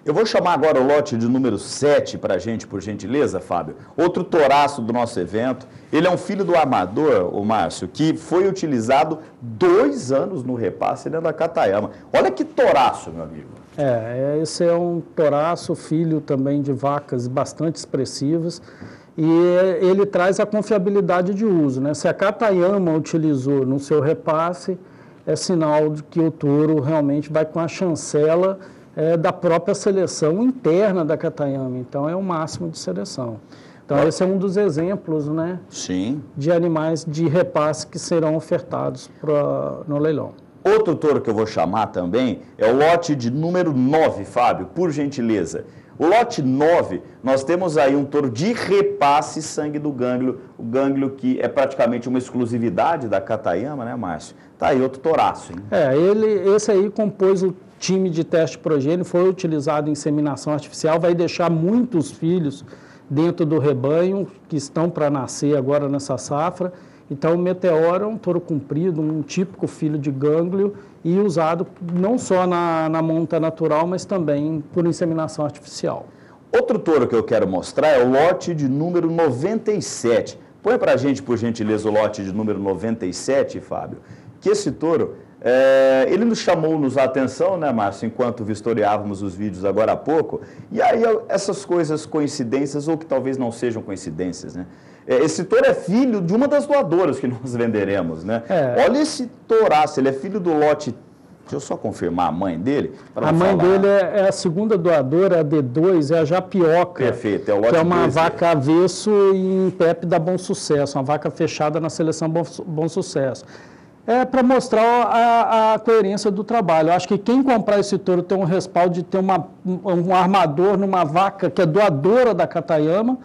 Eu vou chamar agora o lote de número 7 para a gente, por gentileza, Fábio. Outro toraço do nosso evento. Ele é um filho do armador, o Márcio, que foi utilizado dois anos no repasse dentro da Catayama. Olha que toraço, meu amigo. É, esse é um toraço, filho também de vacas bastante expressivas. E ele traz a confiabilidade de uso. Né? Se a Catayama utilizou no seu repasse, é sinal de que o touro realmente vai com a chancela é, da própria seleção interna da Catayama. Então, é o máximo de seleção. Então, esse é um dos exemplos né, Sim. de animais de repasse que serão ofertados pra, no leilão. Outro touro que eu vou chamar também é o lote de número 9, Fábio, por gentileza. O lote 9, nós temos aí um touro de repasse sangue do gânglio, o gânglio que é praticamente uma exclusividade da Catayama, né, Márcio? Tá aí outro toraço, hein? É, ele, esse aí compôs o time de teste progênio, foi utilizado em inseminação artificial, vai deixar muitos filhos dentro do rebanho que estão para nascer agora nessa safra. Então, o meteoro é um touro comprido, um típico filho de gânglio e usado não só na, na monta natural, mas também por inseminação artificial. Outro touro que eu quero mostrar é o lote de número 97. Põe para a gente, por gentileza, o lote de número 97, Fábio. Que esse touro, é, ele nos chamou-nos a atenção, né, Márcio, enquanto vistoriávamos os vídeos agora há pouco. E aí essas coisas, coincidências, ou que talvez não sejam coincidências, né? É, esse touro é filho de uma das doadoras que nós venderemos, né? É. Olha esse touraço, ele é filho do lote Deixa eu só confirmar a mãe dele. A mãe falar. dele é, é, a segunda doadora, a D2, é a Japioca. Perfeito, é o lote Que é uma vaca avesso em Pepe da Bom Sucesso, uma vaca fechada na seleção Bom, Bom Sucesso. É para mostrar a, a, coerência do trabalho. Eu acho que quem comprar esse touro tem um respaldo de ter uma, um armador numa vaca que é doadora da Catayama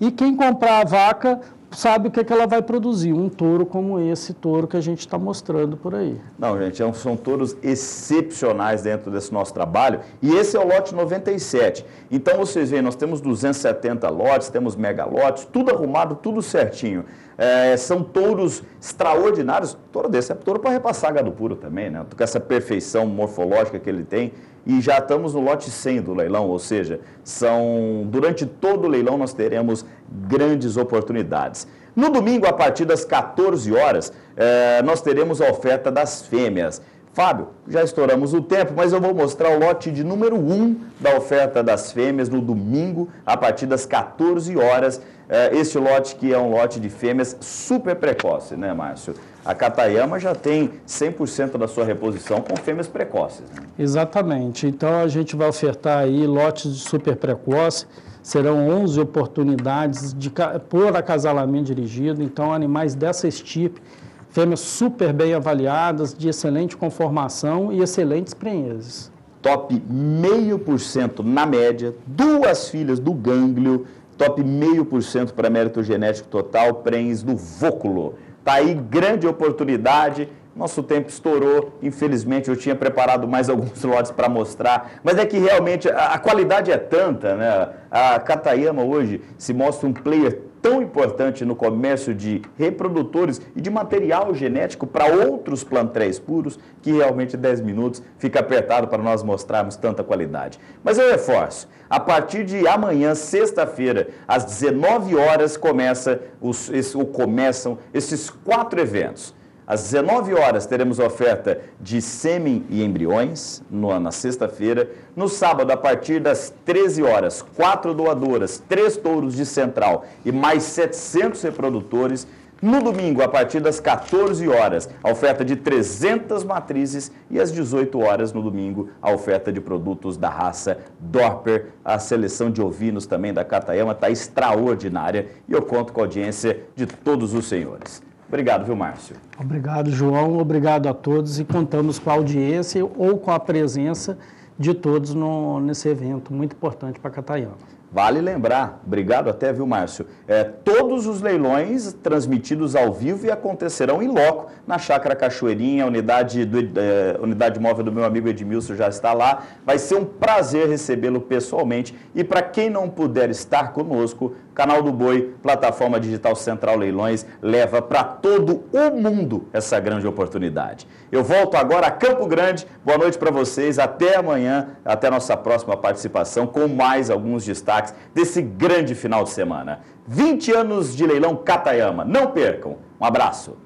e quem comprar a vaca sabe o que, é que ela vai produzir, um touro como esse touro que a gente está mostrando por aí. Não, gente, é são touros excepcionais dentro desse nosso trabalho e esse é o lote 97. Então vocês veem, nós temos 270 lotes, temos mega lotes, tudo arrumado, tudo certinho. É, são touros extraordinários. Touro desse é touro para repassar gado puro também, né? Com essa perfeição morfológica que ele tem e já estamos no lote 100 do leilão, ou seja, são durante todo o leilão nós teremos grandes oportunidades. No domingo, a partir das 14 horas, eh, nós teremos a oferta das fêmeas. Fábio, já estouramos o tempo, mas eu vou mostrar o lote de número 1 da oferta das fêmeas no domingo, a partir das 14 horas. Eh, este lote que é um lote de fêmeas super precoce, né, Márcio? A Catayama já tem 100% da sua reposição com fêmeas precoces. Né? Exatamente. Então a gente vai ofertar aí lotes de super precoce. Serão 11 oportunidades de, por acasalamento dirigido. Então, animais dessa estipe, fêmeas super bem avaliadas, de excelente conformação e excelentes prenheses. Top meio por cento na média, duas filhas do gânglio, top meio por cento para mérito genético total, prens do vóculo. Está aí grande oportunidade. Nosso tempo estourou, infelizmente eu tinha preparado mais alguns lotes para mostrar, mas é que realmente a, a, qualidade é tanta, né? A Katayama hoje se mostra um player tão importante no comércio de reprodutores e de material genético para outros plantéis puros, que realmente 10 minutos fica apertado para nós mostrarmos tanta qualidade. Mas eu reforço, a partir de amanhã, sexta-feira, às 19 horas, começa os, esse, começam esses quatro eventos. Às 19 horas teremos oferta de sêmen e embriões no, na sexta-feira. No sábado, a partir das 13 horas, quatro doadoras, três touros de central e mais 700 reprodutores. No domingo, a partir das 14 horas, a oferta de 300 matrizes e às 18 horas no domingo, a oferta de produtos da raça Dorper. A seleção de ovinos também da Catayama está extraordinária e eu conto com a audiência de todos os senhores. Obrigado, viu, Márcio? Obrigado, João. Obrigado a todos e contamos com a audiência ou com a presença de todos no, nesse evento muito importante para Cataiana. Vale lembrar, obrigado até, viu, Márcio? É, todos os leilões transmitidos ao vivo e acontecerão em loco na Chácara Cachoeirinha, unidade, do, é, unidade móvel do meu amigo Edmilson já está lá. Vai ser um prazer recebê-lo pessoalmente. E para quem não puder estar conosco, Canal do Boi, plataforma digital Central Leilões, leva para todo o mundo essa grande oportunidade. Eu volto agora a Campo Grande. Boa noite para vocês. Até amanhã, até nossa próxima participação com mais alguns destaques desse grande final de semana. 20 anos de leilão Catayama. Não percam. Um abraço.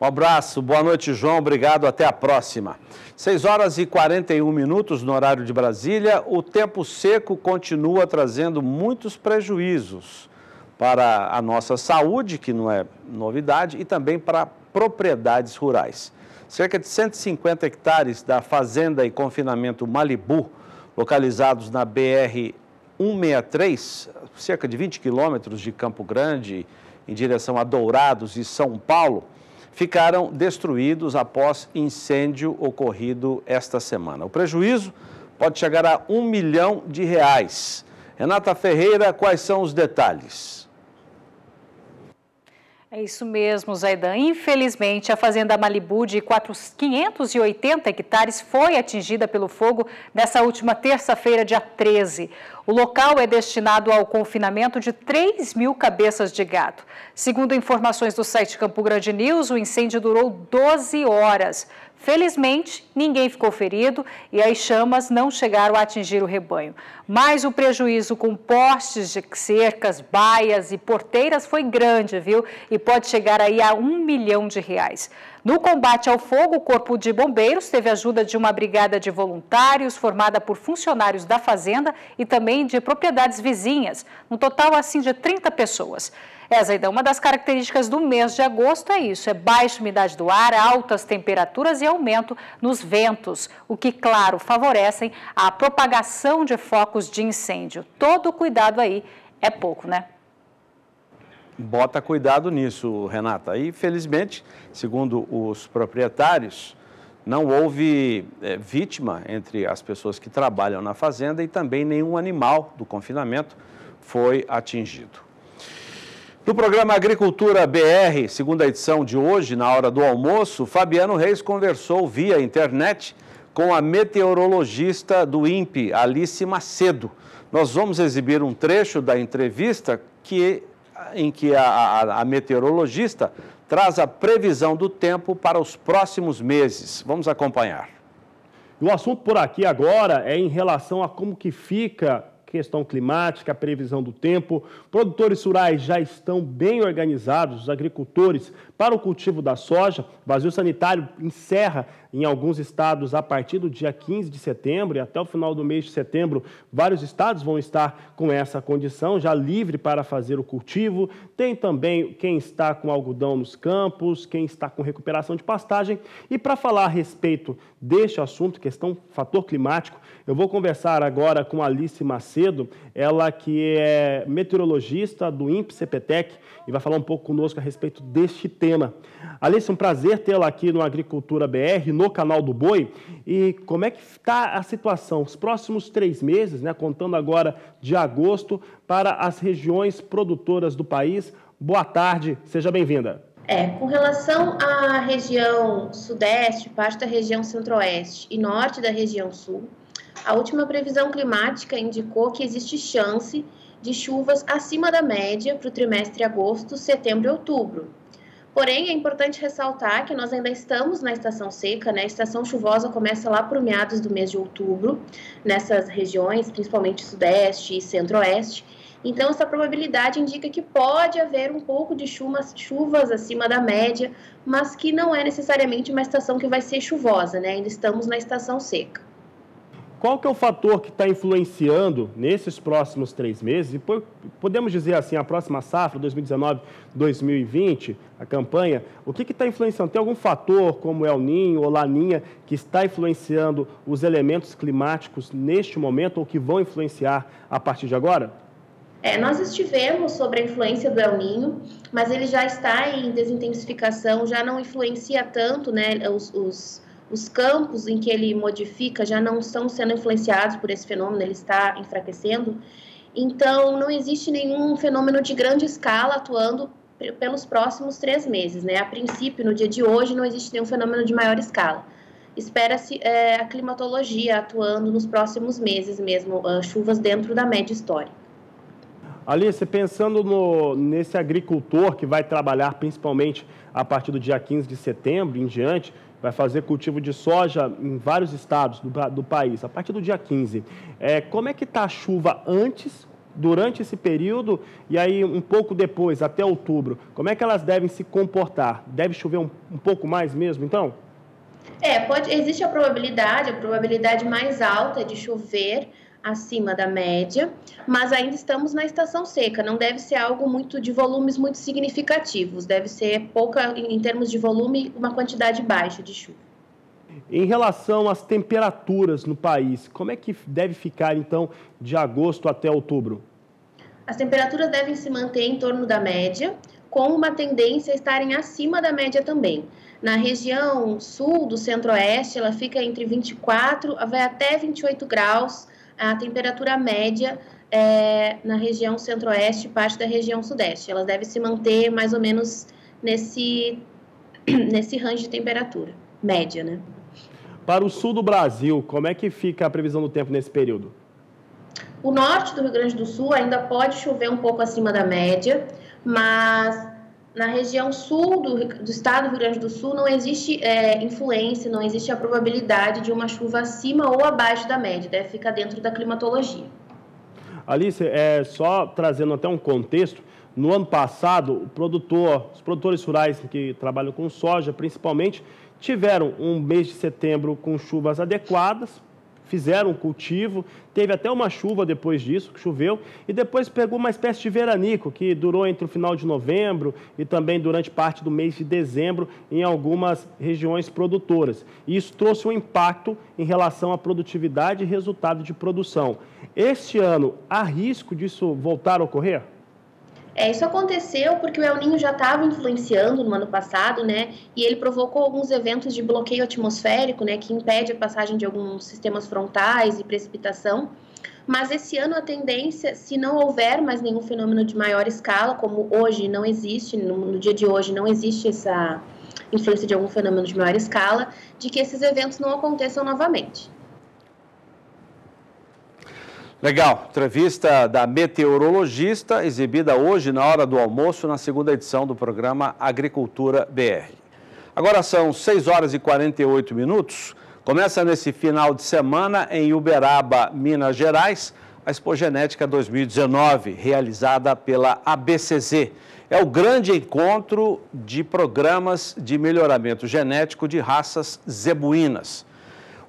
Um abraço, boa noite, João. Obrigado, até a próxima. 6 horas e 41 minutos no horário de Brasília. O tempo seco continua trazendo muitos prejuízos para a nossa saúde, que não é novidade, e também para propriedades rurais. Cerca de 150 hectares da fazenda e confinamento Malibu, localizados na BR 163, cerca de 20 quilômetros de Campo Grande, em direção a Dourados e São Paulo, ficaram destruídos após incêndio ocorrido esta semana. O prejuízo pode chegar a um milhão de reais. Renata Ferreira, quais são os detalhes? É isso mesmo, Zaidan. Infelizmente, a fazenda Malibu de 580 hectares foi atingida pelo fogo nessa última terça-feira, dia 13. O local é destinado ao confinamento de 3 mil cabeças de gado. Segundo informações do site Campo Grande News, o incêndio durou 12 horas. Felizmente, ninguém ficou ferido e as chamas não chegaram a atingir o rebanho. Mas o prejuízo com postes de cercas, baias e porteiras foi grande, viu? E pode chegar aí a um milhão de reais. No combate ao fogo, o Corpo de Bombeiros teve ajuda de uma brigada de voluntários formada por funcionários da fazenda e também de propriedades vizinhas, um total assim de 30 pessoas. É, Zaida, uma das características do mês de agosto é isso, é baixa umidade do ar, altas temperaturas e aumento nos ventos, o que, claro, favorecem a propagação de focos de incêndio. Todo cuidado aí é pouco, né? Bota cuidado nisso, Renata. E, felizmente, segundo os proprietários, não houve é, vítima entre as pessoas que trabalham na fazenda e também nenhum animal do confinamento foi atingido. No programa Agricultura BR, segunda edição de hoje, na hora do almoço, Fabiano Reis conversou via internet com a meteorologista do INPE, Alice Macedo. Nós vamos exibir um trecho da entrevista que, em que a, a, a meteorologista traz a previsão do tempo para os próximos meses. Vamos acompanhar. O assunto por aqui agora é em relação a como que fica questão climática, a previsão do tempo. Produtores rurais já estão bem organizados, os agricultores, para o cultivo da soja. O vazio sanitário encerra em alguns estados a partir do dia 15 de setembro e até o final do mês de setembro, vários estados vão estar com essa condição, já livre para fazer o cultivo. Tem também quem está com algodão nos campos, quem está com recuperação de pastagem. E para falar a respeito deste assunto, questão fator climático, eu vou conversar agora com Alice Macedo, ela que é meteorologista do INPE-CPTEC e vai falar um pouco conosco a respeito deste tema. Alice, um prazer tê-la aqui no Agricultura BR, no canal do Boi. E como é que está a situação? Os próximos três meses, né, contando agora de agosto, para as regiões produtoras do país. Boa tarde, seja bem-vinda. É, com relação à região sudeste, parte da região centro-oeste e norte da região sul, a última previsão climática indicou que existe chance de chuvas acima da média para o trimestre agosto, setembro e outubro. Porém, é importante ressaltar que nós ainda estamos na estação seca, né? A estação chuvosa começa lá por meados do mês de outubro, nessas regiões, principalmente sudeste e centro-oeste. Então, essa probabilidade indica que pode haver um pouco de chuvas, chuvas acima da média, mas que não é necessariamente uma estação que vai ser chuvosa, né? Ainda estamos na estação seca. Qual que é o fator que está influenciando nesses próximos três meses? E podemos dizer assim, a próxima safra, 2019-2020, a campanha, o que está influenciando? Tem algum fator como El Ninho ou Laninha que está influenciando os elementos climáticos neste momento ou que vão influenciar a partir de agora? É, nós estivemos sobre a influência do El Ninho, mas ele já está em desintensificação, já não influencia tanto né, os, os os campos em que ele modifica já não estão sendo influenciados por esse fenômeno, ele está enfraquecendo. Então, não existe nenhum fenômeno de grande escala atuando pelos próximos três meses. Né? A princípio, no dia de hoje, não existe nenhum fenômeno de maior escala. Espera-se é, a climatologia atuando nos próximos meses mesmo, uh, chuvas dentro da média histórica. Alice, pensando no, nesse agricultor que vai trabalhar principalmente a partir do dia 15 de setembro em diante, vai fazer cultivo de soja em vários estados do, do país, a partir do dia 15. É, como é que está a chuva antes, durante esse período e aí um pouco depois, até outubro? Como é que elas devem se comportar? Deve chover um, um pouco mais mesmo, então? É, pode, existe a probabilidade, a probabilidade mais alta de chover acima da média, mas ainda estamos na estação seca. Não deve ser algo muito de volumes muito significativos. Deve ser pouca, em termos de volume, uma quantidade baixa de chuva. Em relação às temperaturas no país, como é que deve ficar então de agosto até outubro? As temperaturas devem se manter em torno da média, com uma tendência a estarem acima da média também. Na região sul do centro-oeste, ela fica entre 24 vai até 28 graus a temperatura média é, na região centro-oeste e parte da região sudeste. Ela deve se manter mais ou menos nesse, nesse range de temperatura média, né? Para o sul do Brasil, como é que fica a previsão do tempo nesse período? O norte do Rio Grande do Sul ainda pode chover um pouco acima da média, mas na região sul do, do, estado do Rio Grande do Sul não existe é, influência, não existe a probabilidade de uma chuva acima ou abaixo da média, deve ficar dentro da climatologia. Alice, é, só trazendo até um contexto, no ano passado, produtor, os produtores rurais que trabalham com soja, principalmente, tiveram um mês de setembro com chuvas adequadas, fizeram o cultivo, teve até uma chuva depois disso, que choveu, e depois pegou uma espécie de veranico, que durou entre o final de novembro e também durante parte do mês de dezembro em algumas regiões produtoras. E isso trouxe um impacto em relação à produtividade e resultado de produção. Este ano, há risco disso voltar a ocorrer? É, isso aconteceu porque o El Ninho já estava influenciando no ano passado, né? E ele provocou alguns eventos de bloqueio atmosférico, né? Que impede a passagem de alguns sistemas frontais e precipitação. Mas esse ano a tendência, se não houver mais nenhum fenômeno de maior escala, como hoje não existe, no, no dia de hoje não existe essa influência de algum fenômeno de maior escala, de que esses eventos não aconteçam novamente. Legal, entrevista da meteorologista, exibida hoje na hora do almoço, na segunda edição do programa Agricultura BR. Agora são 6 horas e 48 minutos. Começa nesse final de semana em Uberaba, Minas Gerais, a Expo Genética 2019, realizada pela ABCZ. É o grande encontro de programas de melhoramento genético de raças zebuínas.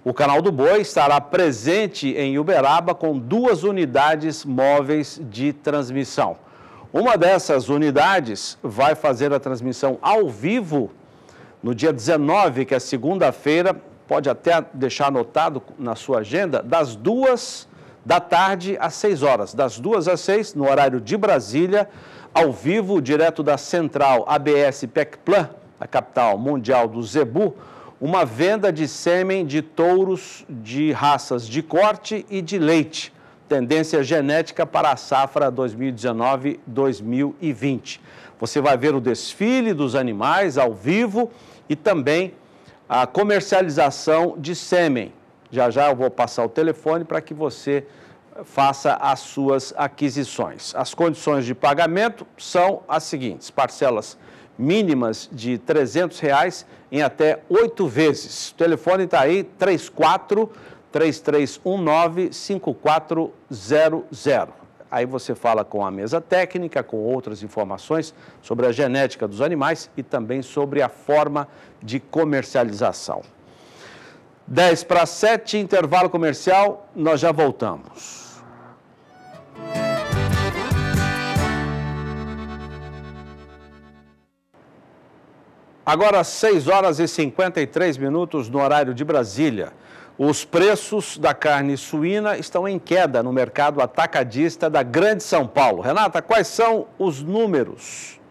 O Canal do Boi estará presente em Uberaba com duas unidades móveis de transmissão. Uma dessas unidades vai fazer a transmissão ao vivo no dia 19, que é segunda-feira, pode até deixar anotado na sua agenda, das duas da tarde às 6 horas, das duas às 6, no horário de Brasília, ao vivo, direto da central ABS PECPlan, a capital mundial do Zebu, uma venda de sêmen de touros de raças de corte e de leite, tendência genética para a safra 2019-2020. Você vai ver o desfile dos animais ao vivo e também a comercialização de sêmen. Já já eu vou passar o telefone para que você faça as suas aquisições. As condições de pagamento são as seguintes: parcelas mínimas de 300 reais em até oito vezes. O telefone está aí, 34 3319 5400. Aí você fala com a mesa técnica, com outras informações sobre a genética dos animais e também sobre a forma de comercialização. 10 para 7, intervalo comercial, nós já voltamos. Agora, 6 horas e 53 minutos no horário de Brasília. Os preços da carne suína estão em queda no mercado atacadista da Grande São Paulo. Renata, quais são os números?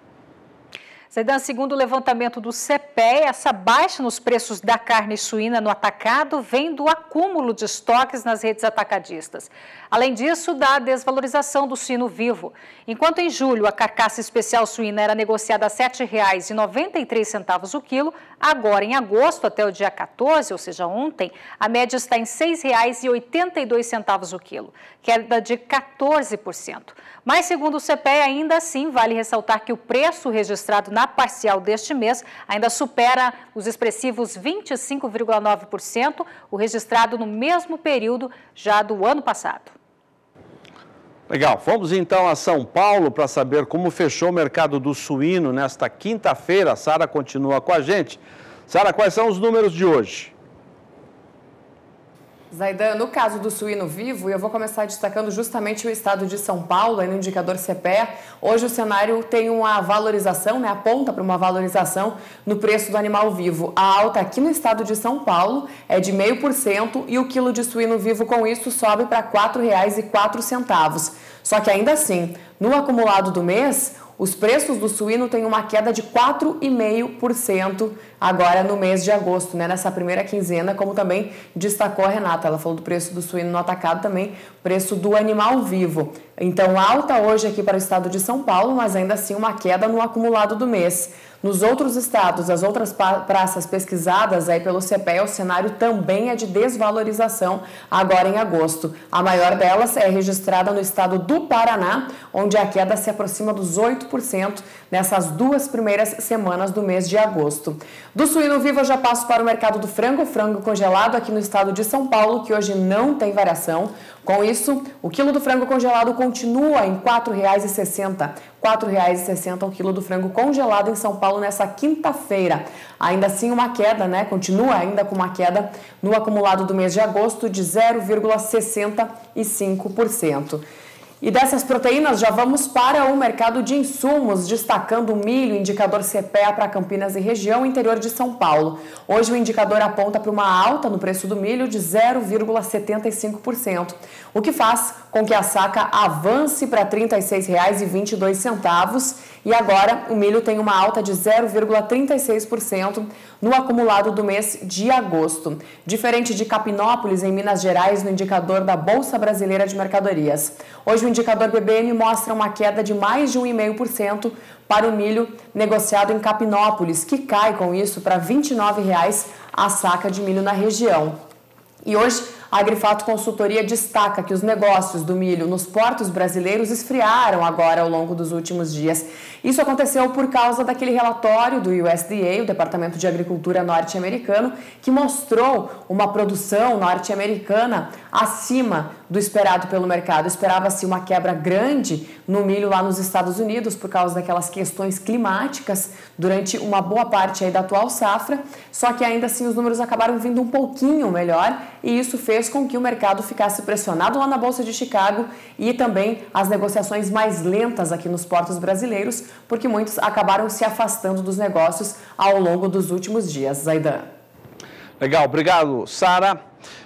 Zaidan, segundo o levantamento do CPE, essa baixa nos preços da carne suína no atacado vem do acúmulo de estoques nas redes atacadistas. Além disso, da desvalorização do suíno vivo. Enquanto em julho a carcaça especial suína era negociada a R$ 7,93 o quilo, agora em agosto, até o dia 14, ou seja, ontem, a média está em R$ 6,82 o quilo, queda de 14%. Mas, segundo o CPE, ainda assim, vale ressaltar que o preço registrado na parcial deste mês ainda supera os expressivos 25,9%, o registrado no mesmo período já do ano passado. Legal, vamos então a São Paulo para saber como fechou o mercado do suíno nesta quinta-feira. Sara continua com a gente. Sara, quais são os números de hoje? Zaidan, no caso do suíno vivo, eu vou começar destacando justamente o estado de São Paulo, no indicador CPE. Hoje o cenário tem uma valorização, né, aponta para uma valorização no preço do animal vivo. A alta aqui no estado de São Paulo é de 0,5% e o quilo de suíno vivo com isso sobe para R$ 4,04. Só que ainda assim, no acumulado do mês, os preços do suíno têm uma queda de 4,5% agora no mês de agosto, né? nessa primeira quinzena, como também destacou a Renata. Ela falou do preço do suíno no atacado também, preço do animal vivo. Então, alta hoje aqui para o estado de São Paulo, mas ainda assim uma queda no acumulado do mês. Nos outros estados, as outras praças pesquisadas aí pelo CPE, o cenário também é de desvalorização agora em agosto. A maior delas é registrada no estado do Paraná, onde a queda se aproxima dos 8% nessas duas primeiras semanas do mês de agosto. Do suíno vivo eu já passo para o mercado do frango, frango congelado aqui no estado de São Paulo, que hoje não tem variação. Com isso, o quilo do frango congelado continua em R$ 4,60. R$ 4,60 o quilo do frango congelado em São Paulo nessa quinta-feira. Ainda assim, uma queda, né? Continua ainda com uma queda no acumulado do mês de agosto de 0,65%. E dessas proteínas já vamos para o mercado de insumos, destacando o milho, indicador CPEA para Campinas e região interior de São Paulo. Hoje o indicador aponta para uma alta no preço do milho de 0,75%, o que faz com que a saca avance para R$ 36,22 e agora o milho tem uma alta de 0,36% no acumulado do mês de agosto. Diferente de Capinópolis, em Minas Gerais, no indicador da Bolsa Brasileira de Mercadorias. Hoje o indicador BBM mostra uma queda de mais de 1,5% para o milho negociado em Capinópolis, que cai com isso para R$ 29,00 a saca de milho na região. E hoje a Agrifato Consultoria destaca que os negócios do milho nos portos brasileiros esfriaram agora ao longo dos últimos dias. Isso aconteceu por causa daquele relatório do USDA, o Departamento de Agricultura norte-americano, que mostrou uma produção norte-americana acima do esperado pelo mercado. Esperava-se uma quebra grande no milho lá nos Estados Unidos por causa daquelas questões climáticas durante uma boa parte aí da atual safra, só que ainda assim os números acabaram vindo um pouquinho melhor e isso fez com que o mercado ficasse pressionado lá na Bolsa de Chicago e também as negociações mais lentas aqui nos portos brasileiros, porque muitos acabaram se afastando dos negócios ao longo dos últimos dias. Zaidan. Legal, obrigado, Sara.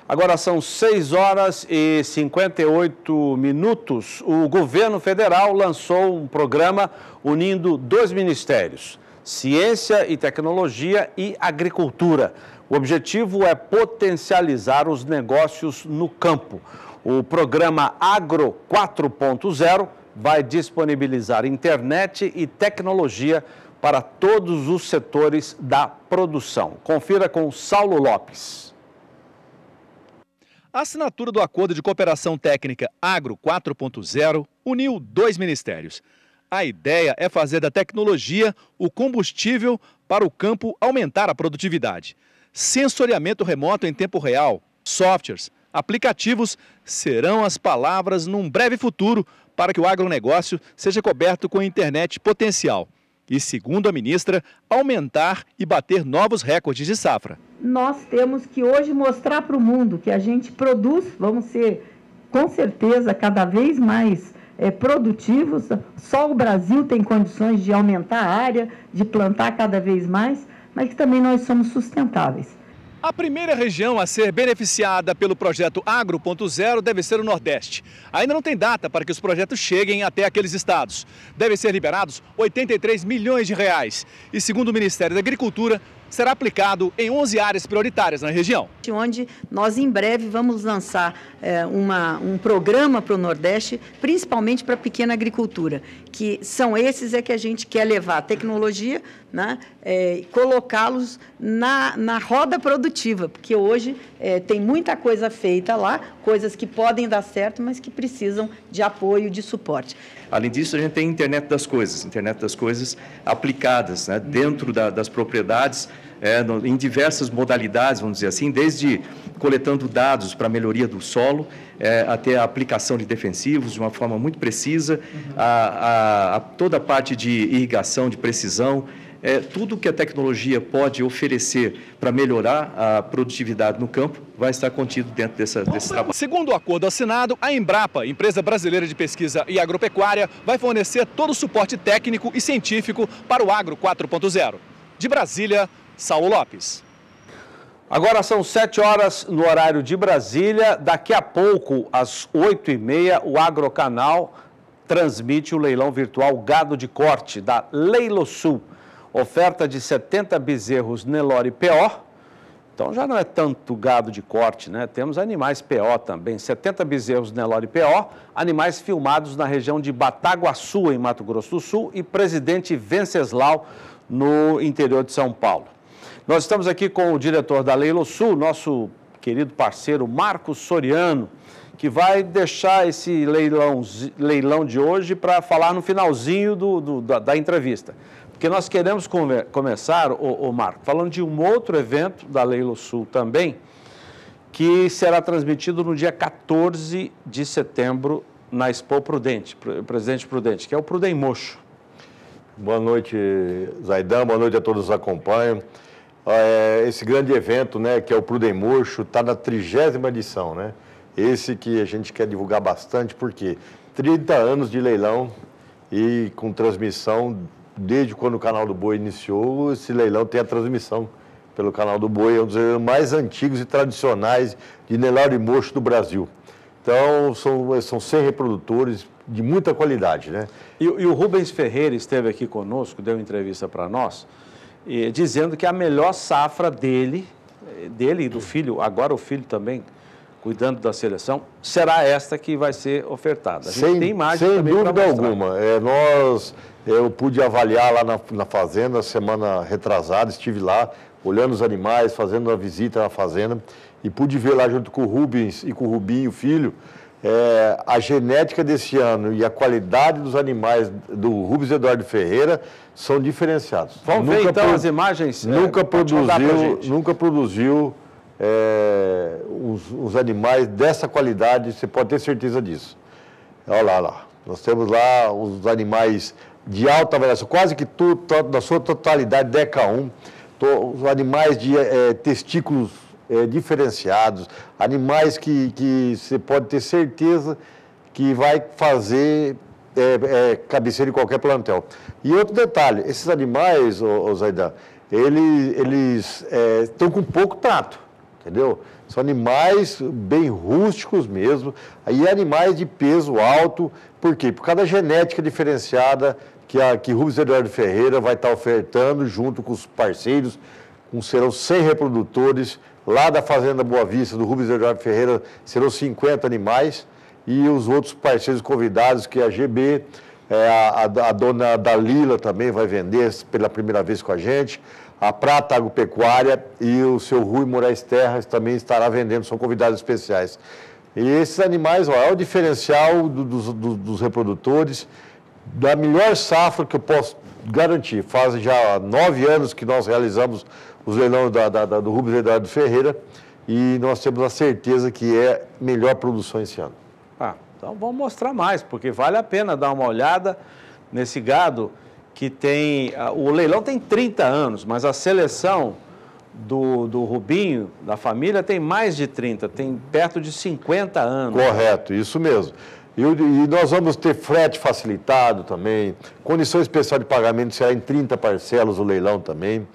Agora são 6 horas e 58 minutos. O governo federal lançou um programa unindo dois ministérios, Ciência e Tecnologia e Agricultura. O objetivo é potencializar os negócios no campo. O programa Agro 4.0 vai disponibilizar internet e tecnologia para todos os setores da produção. Confira com Saulo Lopes. A assinatura do Acordo de Cooperação Técnica Agro 4.0 uniu dois ministérios. A ideia é fazer da tecnologia o combustível para o campo aumentar a produtividade. Sensoriamento remoto em tempo real, softwares, aplicativos serão as palavras num breve futuro para que o agronegócio seja coberto com internet potencial e, segundo a ministra, aumentar e bater novos recordes de safra. Nós temos que hoje mostrar para o mundo que a gente produz, vamos ser com certeza cada vez mais é, produtivos. Só o Brasil tem condições de aumentar a área, de plantar cada vez mais, mas que também nós somos sustentáveis. A primeira região a ser beneficiada pelo projeto Agro.0 deve ser o Nordeste. Ainda não tem data para que os projetos cheguem até aqueles estados. Devem ser liberados 83 milhões de reais. E segundo o Ministério da Agricultura, será aplicado em 11 áreas prioritárias na região. Onde nós em breve vamos lançar é, uma, um programa para o Nordeste, principalmente para a pequena agricultura, que são esses é que a gente quer levar a tecnologia, né, é, colocá-los na, na roda produtiva, porque hoje é, tem muita coisa feita lá, coisas que podem dar certo, mas que precisam de apoio, de suporte. Além disso, a gente tem internet das coisas, internet das coisas aplicadas né, dentro da, das propriedades, é, no, em diversas modalidades, vamos dizer assim, desde coletando dados para melhoria do solo, é, até a aplicação de defensivos de uma forma muito precisa, uhum. a, a, a, toda a parte de irrigação, de precisão, é, tudo que a tecnologia pode oferecer para melhorar a produtividade no campo vai estar contido dentro dessa, desse trabalho. Segundo o acordo assinado, a Embrapa, empresa brasileira de pesquisa e agropecuária, vai fornecer todo o suporte técnico e científico para o Agro 4.0. De Brasília, Saulo Lopes. Agora são 7 horas no horário de Brasília. Daqui a pouco, às 8h30, o Agrocanal transmite o leilão virtual Gado de Corte da Leilo Sul oferta de 70 bezerros Nelore PO. Então já não é tanto gado de corte, né? Temos animais PO também, 70 bezerros Nelore PO, animais filmados na região de Bataguaçu, em Mato Grosso do Sul, e Presidente Venceslau, no interior de São Paulo. Nós estamos aqui com o diretor da Leilo Sul, nosso querido parceiro Marcos Soriano, que vai deixar esse leilão, leilão de hoje para falar no finalzinho do, do, da, da entrevista. Porque nós queremos come começar, o, o Marco, falando de um outro evento da Leilo Sul também, que será transmitido no dia 14 de setembro na Expo Prudente, Presidente Prudente, que é o Prudem Mocho. Boa noite, Zaidan, boa noite a todos que nos acompanham. É, esse grande evento, né, que é o Prudem Mocho, está na trigésima edição, né? Esse que a gente quer divulgar bastante, porque 30 anos de leilão e com transmissão desde quando o canal do Boi iniciou, esse leilão tem a transmissão pelo canal do Boi, é um dos leilões mais antigos e tradicionais de Nelore e Mocho do Brasil. Então, são, são 100 reprodutores de muita qualidade, né? E, e o Rubens Ferreira esteve aqui conosco, deu uma entrevista para nós, e, dizendo que a melhor safra dele, dele e do filho, agora o filho também, cuidando da seleção, será esta que vai ser ofertada. Sem, tem imagem Sem dúvida alguma. É, nós eu pude avaliar lá na, na fazenda, semana retrasada, estive lá, olhando os animais, fazendo uma visita na fazenda, e pude ver lá junto com o Rubens e com o Rubinho, filho, é, a genética desse ano e a qualidade dos animais do Rubens Eduardo Ferreira são diferenciados. Vamos nunca ver então pro, as imagens? É, nunca é, produziu, nunca produziu é, os, os, animais dessa qualidade, você pode ter certeza disso. Olha lá, lá. Nós temos lá os animais de alta avaliação, quase que tudo, na sua totalidade, DECA 1, os animais de é, testículos é, diferenciados, animais que, que você pode ter certeza que vai fazer é, é, cabeceira em qualquer plantel. E outro detalhe, esses animais, ô, ô Zaidan, eles, eles estão com pouco tato, entendeu? São animais bem rústicos mesmo, aí animais de peso alto, por quê? Por causa da genética diferenciada que, a, que Rubens Eduardo Ferreira vai estar ofertando junto com os parceiros, com serão 100 reprodutores, lá da Fazenda Boa Vista, do Rubens Eduardo Ferreira, serão 50 animais, e os outros parceiros convidados, que é a GB, é, a, a, dona Dalila também vai vender pela primeira vez com a gente, a Prata Agropecuária e o seu Rui Moraes Terras também estará vendendo, são convidados especiais. E esses animais, ó, é o diferencial do, dos, do, dos reprodutores, da melhor safra que eu posso garantir. Faz já nove anos que nós realizamos os leilões da, da, da, do Rubens Eduardo Ferreira e nós temos a certeza que é melhor produção esse ano. Ah, então vamos mostrar mais, porque vale a pena dar uma olhada nesse gado que tem. O leilão tem 30 anos, mas a seleção do, do Rubinho, da família, tem mais de 30, tem perto de 50 anos. Correto, isso mesmo. E, e nós vamos ter frete facilitado também, condição especial de pagamento será em 30 parcelas o leilão também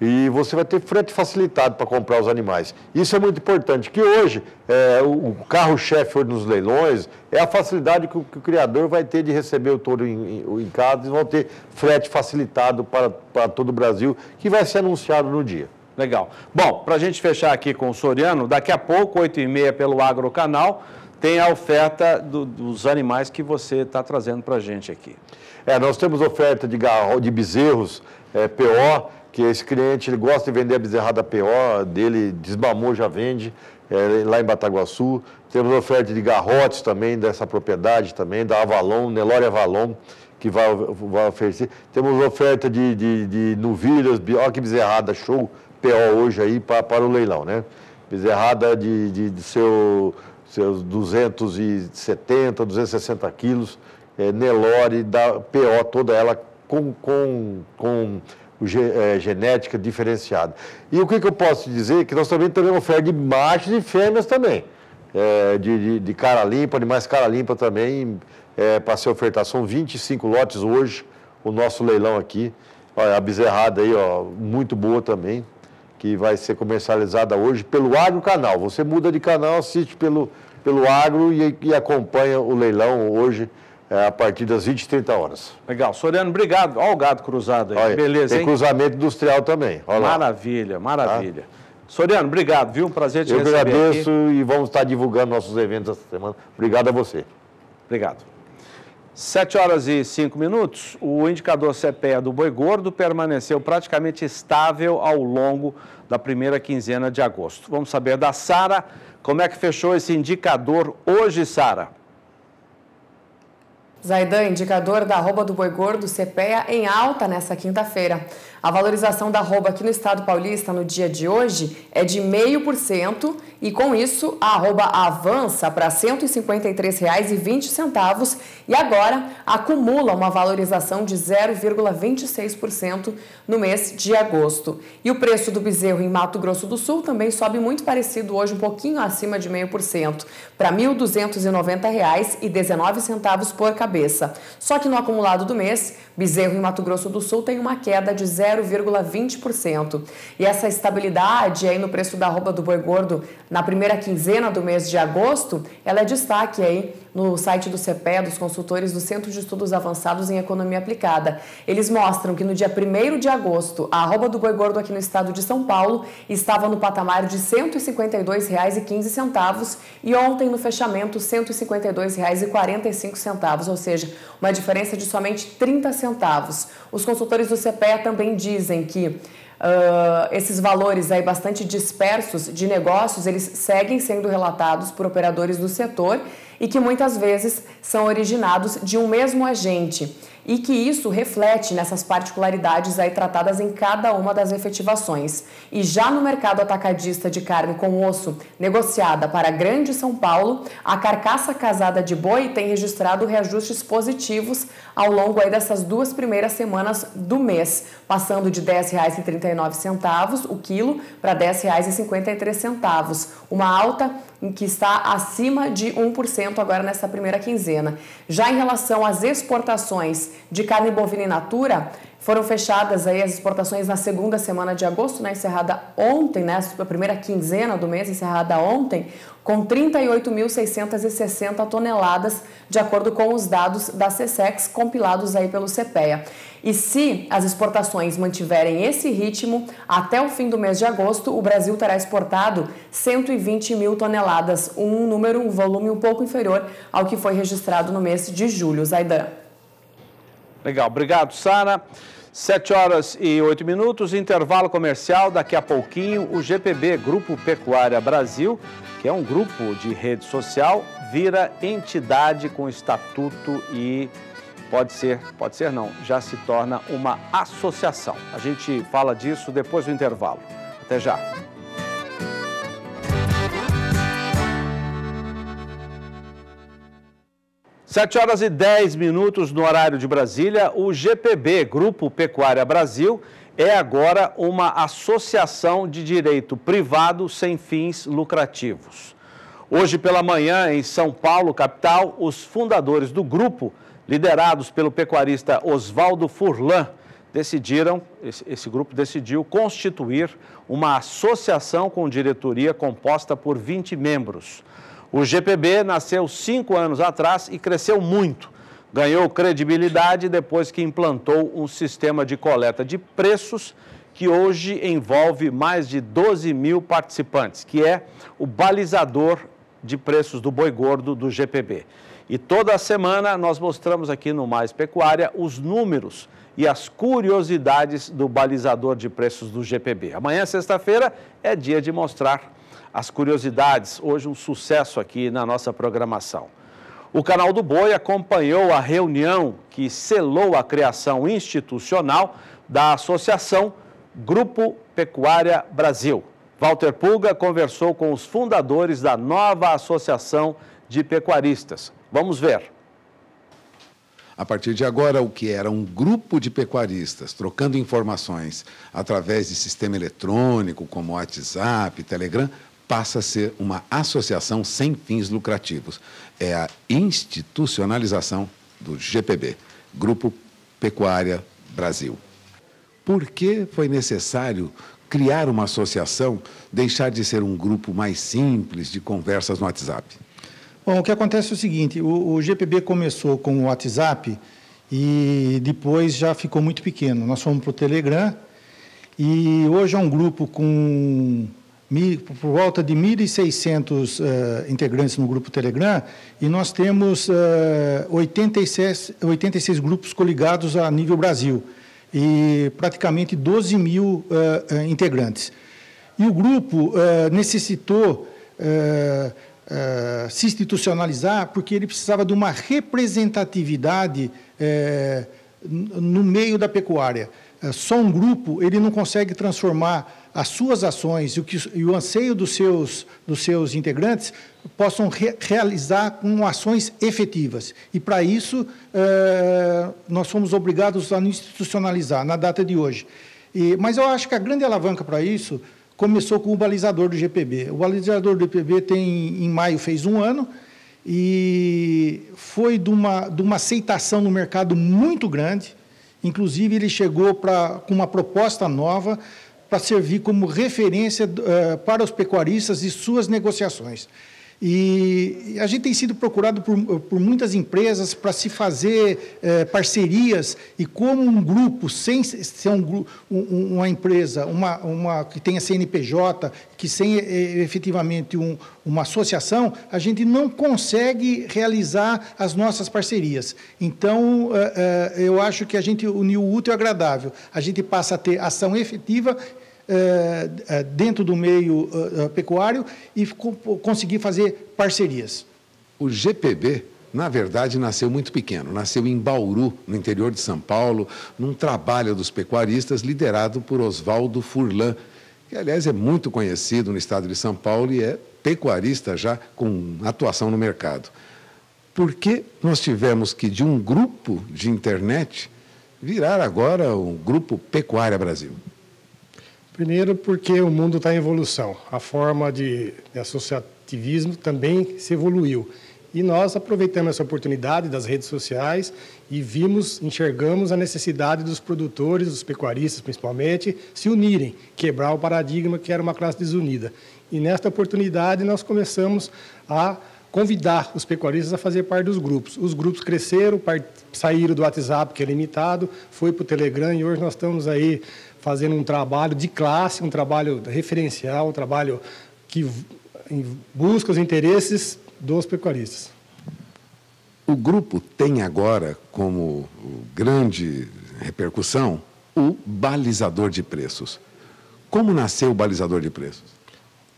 e você vai ter frete facilitado para comprar os animais. Isso é muito importante, que hoje é, o carro-chefe nos leilões é a facilidade que o, que o, criador vai ter de receber o touro em, em, em casa e vão ter frete facilitado para, para todo o Brasil, que vai ser anunciado no dia. Legal. Bom, para a gente fechar aqui com o Soriano, daqui a pouco, 8h30 pelo Agrocanal, tem a oferta do, dos animais que você está trazendo para a gente aqui. É, nós temos oferta de, de bezerros é, PO, que esse cliente ele gosta de vender a bezerrada PO, dele desmamou, já vende, é, lá em Bataguaçu. Temos oferta de garrotes também dessa propriedade também, da Avalon, Nelore Avalon, que vai, vai oferecer. Temos oferta de, de, de novilhas, olha que bezerrada, show PO hoje aí para, para o leilão, né? Bezerrada de, de, de seu, seus 270, 260 quilos, é, Nelore, da PO toda ela com, com, com é, genética diferenciada. E o que, que, eu posso dizer? Que nós também temos oferta de machos e fêmeas também. É, de, de, de, cara limpa, animais cara limpa também, é, para ser ofertado. São 25 lotes hoje, o nosso leilão aqui. Olha, a bezerrada aí, ó, muito boa também, que vai ser comercializada hoje pelo Agro Canal. Você muda de canal, assiste pelo, pelo Agro e, e acompanha o leilão hoje é, a partir das 20 e 30 horas. Legal. Soriano, obrigado. Olha o gado cruzado aí. Olha, Beleza, tem hein? cruzamento industrial também. Olha maravilha, lá. maravilha. Tá? Soriano, obrigado, viu? Um prazer te Eu receber Eu agradeço aqui. e vamos estar divulgando nossos eventos essa semana. Obrigado a você. Obrigado. 7 horas e 5 minutos, o indicador CPE do boi gordo permaneceu praticamente estável ao longo da primeira quinzena de agosto. Vamos saber da Sara como é que fechou esse indicador hoje, Sara. Zaidan, indicador da arroba do boi gordo CPEA em alta nessa quinta-feira. A valorização da arroba aqui no estado paulista no dia de hoje é de 0,5% e com isso a arroba avança para R$ 153,20 e agora acumula uma valorização de 0,26% no mês de agosto. E o preço do bezerro em Mato Grosso do Sul também sobe muito parecido hoje, um pouquinho acima de 0,5% para R$ 1.290,19 por cabeça. Só que no acumulado do mês, bezerro em Mato Grosso do Sul tem uma queda de 0,5%. 0,20%. E essa estabilidade aí no preço da roupa do boi gordo na primeira quinzena do mês de agosto, ela é destaque aí no site do CPE, dos consultores do Centro de Estudos Avançados em Economia Aplicada. Eles mostram que no dia 1 de agosto, a arroba do boi gordo aqui no estado de São Paulo estava no patamar de R$ 152,15 e ontem no fechamento R$ 152,45, ou seja, uma diferença de somente 30 centavos. Os consultores do CPE também dizem que Uh, esses valores aí bastante dispersos de negócios, eles seguem sendo relatados por operadores do setor e que muitas vezes são originados de um mesmo agente e que isso reflete nessas particularidades aí tratadas em cada uma das efetivações. E já no mercado atacadista de carne com osso negociada para Grande São Paulo, a carcaça casada de boi tem registrado reajustes positivos ao longo aí dessas duas primeiras semanas do mês, passando de R$ 10,39 o quilo para R$ 10,53, uma alta que está acima de 1% agora nessa primeira quinzena. Já em relação às exportações de carne bovina in natura, foram fechadas aí as exportações na segunda semana de agosto, né, encerrada ontem, né, a primeira quinzena do mês encerrada ontem, com 38.660 toneladas, de acordo com os dados da CSEX compilados aí pelo CPEA. E se as exportações mantiverem esse ritmo, até o fim do mês de agosto, o Brasil terá exportado 120 mil toneladas, um número, um volume um pouco inferior ao que foi registrado no mês de julho. Zaidan. Legal, obrigado, Sara. Sete horas e oito minutos, intervalo comercial. Daqui a pouquinho, o GPB, Grupo Pecuária Brasil, que é um grupo de rede social, vira entidade com estatuto e pode ser, pode ser não, já se torna uma associação. A gente fala disso depois do intervalo. Até já. Sete horas e dez minutos no horário de Brasília, o GPB, Grupo Pecuária Brasil, é agora uma associação de direito privado sem fins lucrativos. Hoje pela manhã, em São Paulo, capital, os fundadores do grupo, liderados pelo pecuarista Oswaldo Furlan, decidiram, esse, grupo decidiu constituir uma associação com diretoria composta por 20 membros. O GPB nasceu cinco anos atrás e cresceu muito. Ganhou credibilidade depois que implantou um sistema de coleta de preços que hoje envolve mais de 12 mil participantes, que é o balizador de preços do boi gordo do GPB. E toda semana nós mostramos aqui no Mais Pecuária os números e as curiosidades do balizador de preços do GPB. Amanhã, sexta-feira, é dia de mostrar as curiosidades. Hoje, um sucesso aqui na nossa programação. O canal do Boi acompanhou a reunião que selou a criação institucional da Associação Grupo Pecuária Brasil. Walter Pulga conversou com os fundadores da nova Associação de Pecuaristas. Vamos ver. A partir de agora, o que era um grupo de pecuaristas trocando informações através de sistema eletrônico como WhatsApp, Telegram, passa a ser uma associação sem fins lucrativos. É a institucionalização do GPB, Grupo Pecuária Brasil. Por que foi necessário criar uma associação, deixar de ser um grupo mais simples de conversas no WhatsApp? Bom, o que acontece é o seguinte: o, o GPB começou com o WhatsApp e depois já ficou muito pequeno. Nós fomos para o Telegram e hoje é um grupo com por volta de 1.600 uh, eh, integrantes no grupo Telegram e nós temos uh, 86, 86 grupos coligados a nível Brasil e praticamente 12 mil uh, integrantes. E o grupo necessitou se institucionalizar porque ele precisava de uma representatividade no meio da pecuária. Só um grupo ele não consegue transformar as suas ações e o, que, e o anseio dos seus, dos seus integrantes possam re, realizar com ações efetivas. E, para isso, eh, nós fomos obrigados a institucionalizar na data de hoje. E, mas eu acho que a grande alavanca para isso começou com o balizador do GPB. O balizador do GPB tem, em maio fez um ano e foi de uma, de uma aceitação no mercado muito grande. Inclusive, ele chegou pra, com uma proposta nova para servir como referência uh, para os pecuaristas e suas negociações. E a gente tem sido procurado por, por muitas empresas para se fazer eh, parcerias e como um grupo, sem ser um, um, uma empresa uma, uma, que tenha CNPJ, que sem eh, efetivamente um, uma associação, a gente não consegue realizar as nossas parcerias. Então, eu acho que a gente uniu o útil e o agradável. A gente passa a ter ação efetiva dentro do meio eh, pecuário e conseguir fazer parcerias. O GPB, na verdade, nasceu muito pequeno. Nasceu em Bauru, no interior de São Paulo, num trabalho dos pecuaristas liderado por Oswaldo Furlan, que, aliás, é muito conhecido no estado de São Paulo e é pecuarista já com atuação no mercado. Por que nós tivemos que, de um grupo de internet, virar agora o Grupo Pecuária Brasil? Primeiro, porque o mundo está em evolução. A forma de, de associativismo também se evoluiu. E nós aproveitamos essa oportunidade das redes sociais e vimos, enxergamos a necessidade dos produtores, dos pecuaristas principalmente, se unirem, quebrar o paradigma que era uma classe desunida. E nesta oportunidade nós começamos a convidar os pecuaristas a fazer parte dos grupos. Os grupos cresceram, saíram do WhatsApp, que é limitado, foi para o Telegram e hoje nós estamos aí fazendo um trabalho de classe, um trabalho referencial, um trabalho que busca os interesses dos pecuaristas. O grupo tem agora como grande repercussão o balizador de preços. Como nasceu o balizador de preços?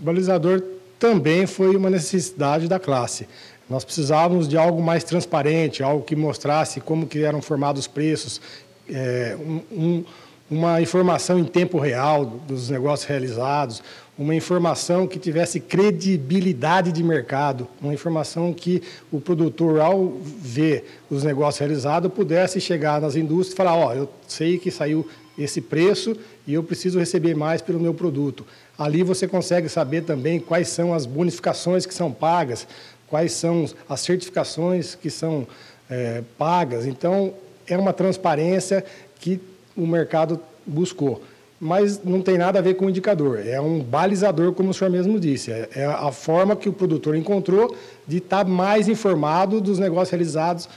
O balizador também foi uma necessidade da classe. Nós precisávamos de algo mais transparente, algo que mostrasse como que eram formados os preços, é, um, um, uma informação em tempo real dos negócios realizados, uma informação que tivesse credibilidade de mercado, uma informação que o produtor, ao ver os negócios realizados, pudesse chegar nas indústrias e falar: Ó, oh, eu sei que saiu esse preço e eu preciso receber mais pelo meu produto. Ali você consegue saber também quais são as bonificações que são pagas, quais são as certificações que são é, pagas. Então, é uma transparência que o mercado buscou. Mas não tem nada a ver com o indicador, é um balizador, como o senhor mesmo disse. É, é a forma que o produtor encontrou de estar mais informado dos negócios realizados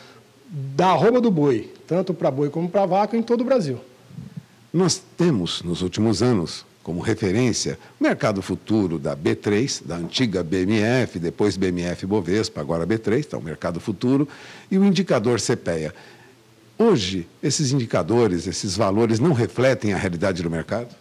da arroba do boi, tanto para boi como para vaca, em todo o Brasil. Nós temos, nos últimos anos, como referência, o mercado futuro da B3, da antiga BMF, depois BMF Bovespa, agora B3, então mercado futuro, e o indicador CPEA. Hoje, esses indicadores, esses valores não refletem a realidade do mercado?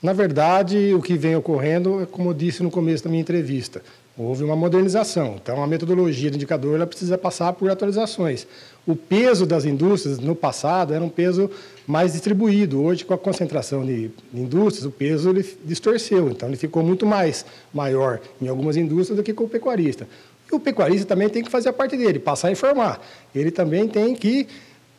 Na verdade, o que vem ocorrendo é como eu disse no começo da minha entrevista, houve uma modernização. Então, a metodologia do indicador ela precisa passar por atualizações. O peso das indústrias no passado era um peso mais distribuído. Hoje, com a concentração de indústrias, o peso ele distorceu. Então, ele ficou muito mais maior em algumas indústrias do que com o pecuarista. E o pecuarista também tem que fazer a parte dele, passar a informar. Ele também tem que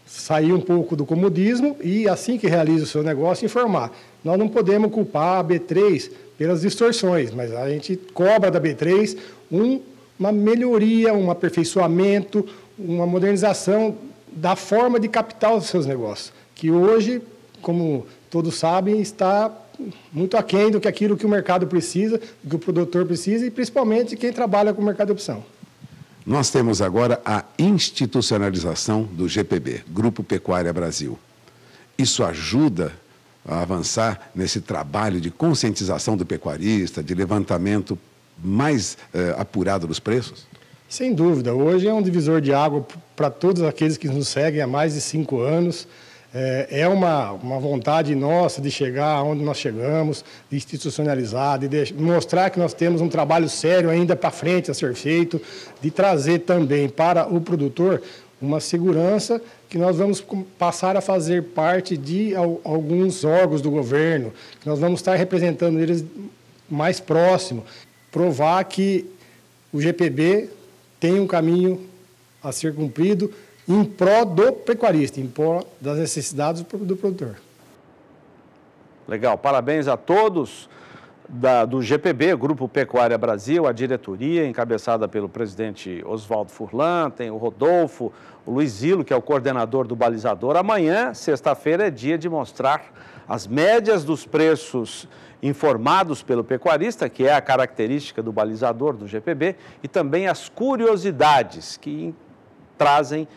sair um pouco do comodismo e, assim que realiza o seu negócio, informar. Nós não podemos culpar a B3 pelas distorções, mas a gente cobra da B3 um, uma melhoria, um aperfeiçoamento, uma modernização da forma de captar os seus negócios, que hoje, como todos sabem, está muito aquém do que aquilo que o mercado precisa, do que o produtor precisa e principalmente quem trabalha com o mercado de opção. Nós temos agora a institucionalização do GPB, Grupo Pecuária Brasil. Isso ajuda a avançar nesse trabalho de conscientização do pecuarista, de levantamento mais eh, apurado dos preços? Sem dúvida. Hoje é um divisor de água para todos aqueles que nos seguem há mais de cinco anos. É, é uma, uma vontade nossa de chegar onde nós chegamos, de institucionalizar, de mostrar que nós temos um trabalho sério ainda para frente a ser feito, de trazer também para o produtor uma segurança que nós vamos passar a fazer parte de alguns órgãos do governo, que nós vamos estar representando eles mais próximo, provar que o GPB tem um caminho a ser cumprido em prol do pecuarista, em prol das necessidades do produtor. Legal, parabéns a todos da, do GPB, Grupo Pecuária Brasil, a diretoria, encabeçada pelo presidente Oswaldo Furlan, tem o Rodolfo, o Luiz Ilo, que é o coordenador do balizador. Amanhã, sexta-feira, é dia de mostrar as médias dos preços informados pelo pecuarista, que é a característica do balizador do GPB, e também as curiosidades que trazem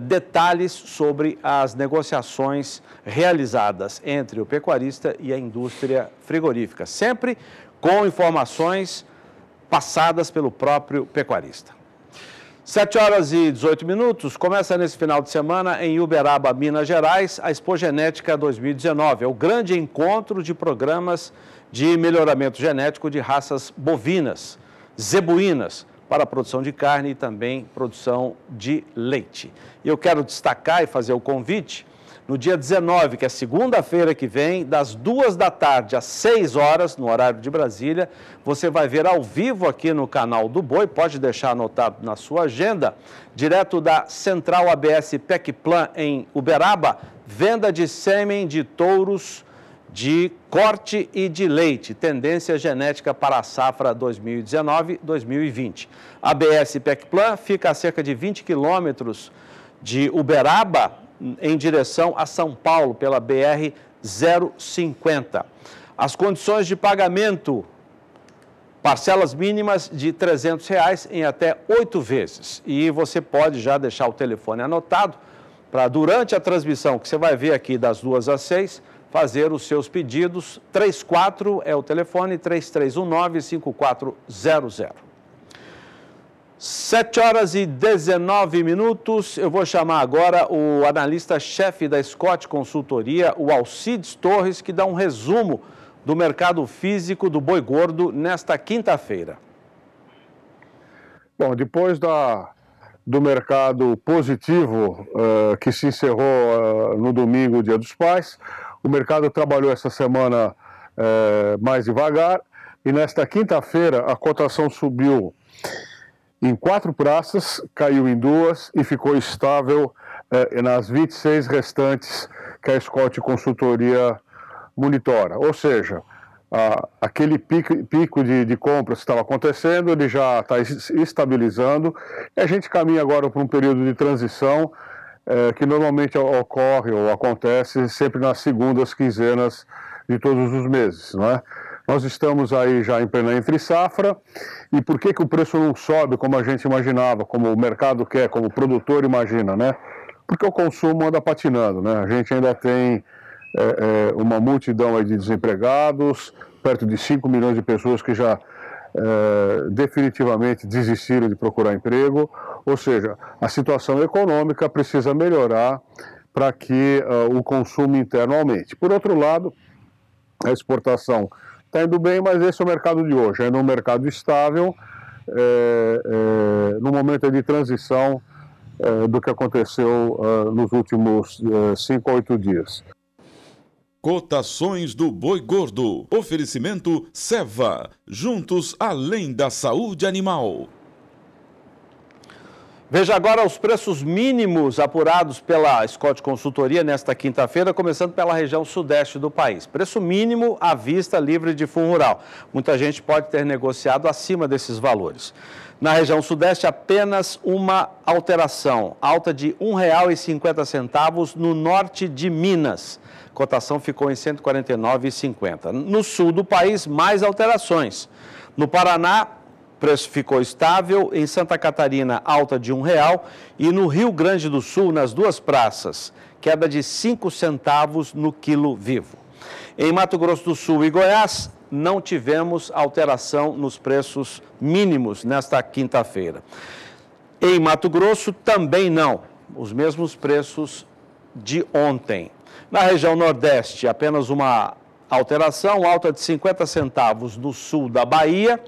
detalhes sobre as negociações realizadas entre o pecuarista e a indústria frigorífica, sempre com informações passadas pelo próprio pecuarista. 7 horas e 18 minutos, começa nesse final de semana em Uberaba, Minas Gerais, a Expo Genética 2019. É o grande encontro de programas de melhoramento genético de raças bovinas, zebuínas, para a produção de carne e também produção de leite. E eu quero destacar e fazer o convite no dia 19, que é segunda-feira que vem, das duas da tarde às 6 horas, no horário de Brasília, você vai ver ao vivo aqui no canal do Boi, pode deixar anotado na sua agenda, direto da Central ABS Pecplan em Uberaba, venda de sêmen de touros de corte e de leite, tendência genética para a safra 2019-2020. A BS Pecplan fica a cerca de 20 quilômetros de Uberaba, em direção a São Paulo, pela BR 050. As condições de pagamento, parcelas mínimas de 300 reais em até oito vezes. E você pode já deixar o telefone anotado para, durante a transmissão, que você vai ver aqui das duas às seis, fazer os seus pedidos. 34 é o telefone 3319-5400. 7 horas e 19 minutos. Eu vou chamar agora o analista-chefe da Scott Consultoria, o Alcides Torres, que dá um resumo do mercado físico do boi gordo nesta quinta-feira. Bom, depois da, do mercado positivo uh, que se encerrou uh, no domingo, dia dos pais, o mercado trabalhou essa semana uh, mais devagar e nesta quinta-feira a cotação subiu em quatro praças, caiu em duas e ficou estável eh, nas 26 restantes que a Scott Consultoria monitora. Ou seja, a, aquele pico, pico de, de compras que estava acontecendo, ele já está estabilizando e a gente caminha agora para um período de transição eh, que normalmente ocorre ou acontece sempre nas segundas quinzenas de todos os meses, não é? Nós estamos aí já em plena entre safra. E por que, que o preço não sobe como a gente imaginava, como o mercado quer, como o produtor imagina, né? Porque o consumo anda patinando, né? A gente ainda tem é, é, uma multidão de desempregados, perto de 5 milhões de pessoas que já é, definitivamente desistiram de procurar emprego. Ou seja, a situação econômica precisa melhorar para que uh, o consumo interno aumente. Por outro lado, a exportação está indo bem, mas esse é o mercado de hoje. É um mercado estável, é, é, no momento de transição é, do que aconteceu nos últimos 5 a 8 dias. Cotações do boi gordo. Oferecimento Seva. Juntos além da saúde animal. Veja agora os preços mínimos apurados pela Scott Consultoria nesta quinta-feira, começando pela região sudeste do país. Preço mínimo à vista livre de fundo rural. Muita gente pode ter negociado acima desses valores. Na região sudeste, apenas uma alteração, alta de R$ 1,50 no norte de Minas. Cotação ficou em R$ 149,50. No sul do país, mais alterações. No Paraná, preço ficou estável. Em Santa Catarina, alta de um real. E no Rio Grande do Sul, nas duas praças, queda de cinco centavos no quilo vivo. Em Mato Grosso do Sul e Goiás, não tivemos alteração nos preços mínimos nesta quinta-feira. Em Mato Grosso, também não. Os mesmos preços de ontem. Na região Nordeste, apenas uma alteração, alta de 50 centavos no sul da Bahia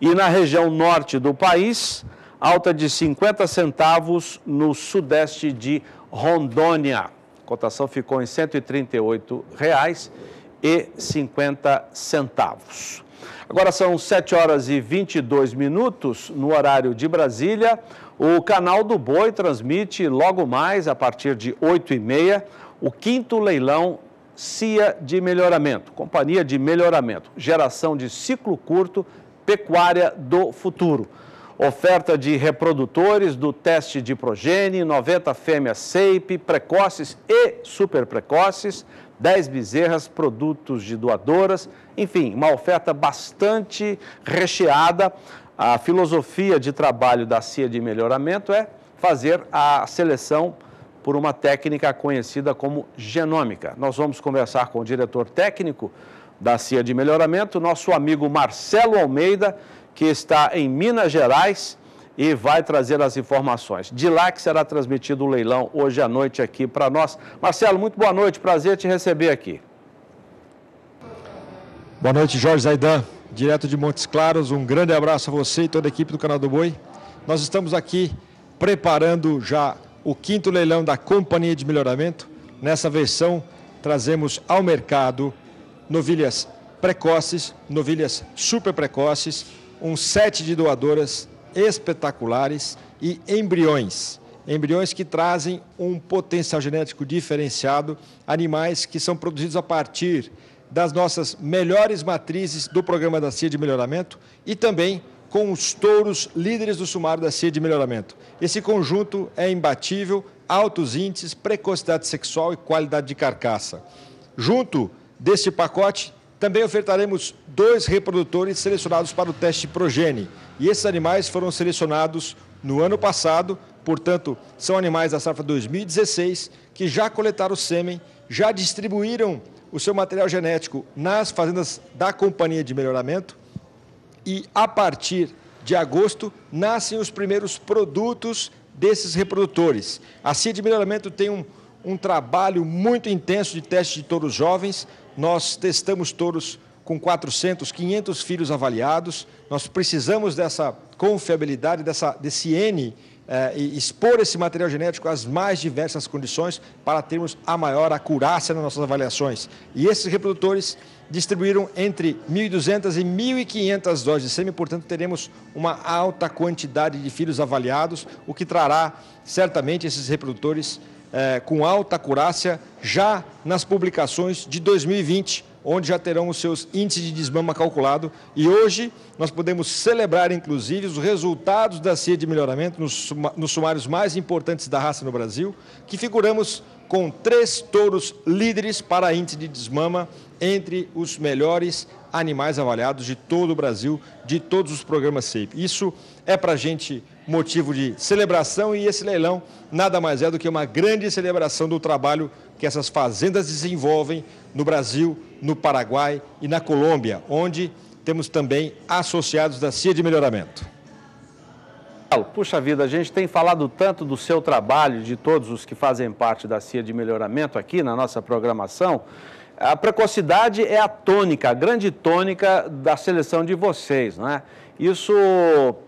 e na região norte do país, alta de 50 centavos no sudeste de Rondônia. A cotação ficou em R$ 138,50. Agora são 7 horas e 22 minutos no horário de Brasília. O canal do Boi transmite logo mais, a partir de 8 e meia, o quinto leilão CIA de melhoramento, companhia de melhoramento, geração de ciclo curto pecuária do futuro. Oferta de reprodutores do teste de progênie, 90 fêmeas SEIP, precoces e super precoces, 10 bezerras, produtos de doadoras, enfim, uma oferta bastante recheada. A filosofia de trabalho da CIA de melhoramento é fazer a seleção por uma técnica conhecida como genômica. Nós vamos conversar com o diretor técnico da CIA de Melhoramento, nosso amigo Marcelo Almeida, que está em Minas Gerais e vai trazer as informações. De lá que será transmitido o leilão hoje à noite aqui para nós. Marcelo, muito boa noite, prazer te receber aqui. Boa noite, Jorge Zaidan, direto de Montes Claros. Um grande abraço a você e toda a equipe do Canal do Boi. Nós estamos aqui preparando já o quinto leilão da Companhia de Melhoramento. Nessa versão, trazemos ao mercado novilhas precoces, novilhas super precoces, um set de doadoras espetaculares e embriões. Embriões que trazem um potencial genético diferenciado, animais que são produzidos a partir das nossas melhores matrizes do programa da CIA de melhoramento e também com os touros líderes do sumário da CIA de melhoramento. Esse conjunto é imbatível, altos índices, precocidade sexual e qualidade de carcaça. Junto Deste pacote, também ofertaremos dois reprodutores selecionados para o teste Progene. E esses animais foram selecionados no ano passado, portanto, são animais da safra 2016 que já coletaram sêmen, já distribuíram o seu material genético nas fazendas da companhia de melhoramento e a partir de agosto, nascem os primeiros produtos desses reprodutores. A CIA de Melhoramento tem um, um trabalho muito intenso de teste de touros jovens. Nós testamos touros com 400, 500 filhos avaliados. Nós precisamos dessa confiabilidade, dessa, desse N eh, e expor esse material genético às mais diversas condições para termos a maior acurácia nas nossas avaliações. E esses reprodutores distribuíram entre 1.200 e 1.500 doses de sêmen, portanto, teremos uma alta quantidade de filhos avaliados, o que trará certamente esses reprodutores eh, com alta acurácia já nas publicações de 2020, onde já terão os seus índices de desmama calculado. E hoje nós podemos celebrar, inclusive, os resultados da CIA de melhoramento nos, nos sumários mais importantes da raça no Brasil, que figuramos com três touros líderes para índice de desmama entre os melhores animais avaliados de todo o Brasil, de todos os programas SAFE. Isso é para a gente motivo de celebração e esse leilão nada mais é do que uma grande celebração do trabalho que essas fazendas desenvolvem no Brasil, no Paraguai e na Colômbia, onde temos também associados da CIA de melhoramento. Puxa vida, a gente tem falado tanto do seu trabalho, de todos os que fazem parte da CIA de melhoramento aqui na nossa programação. A precocidade é a tônica, a grande tônica da seleção de vocês, não é? Isso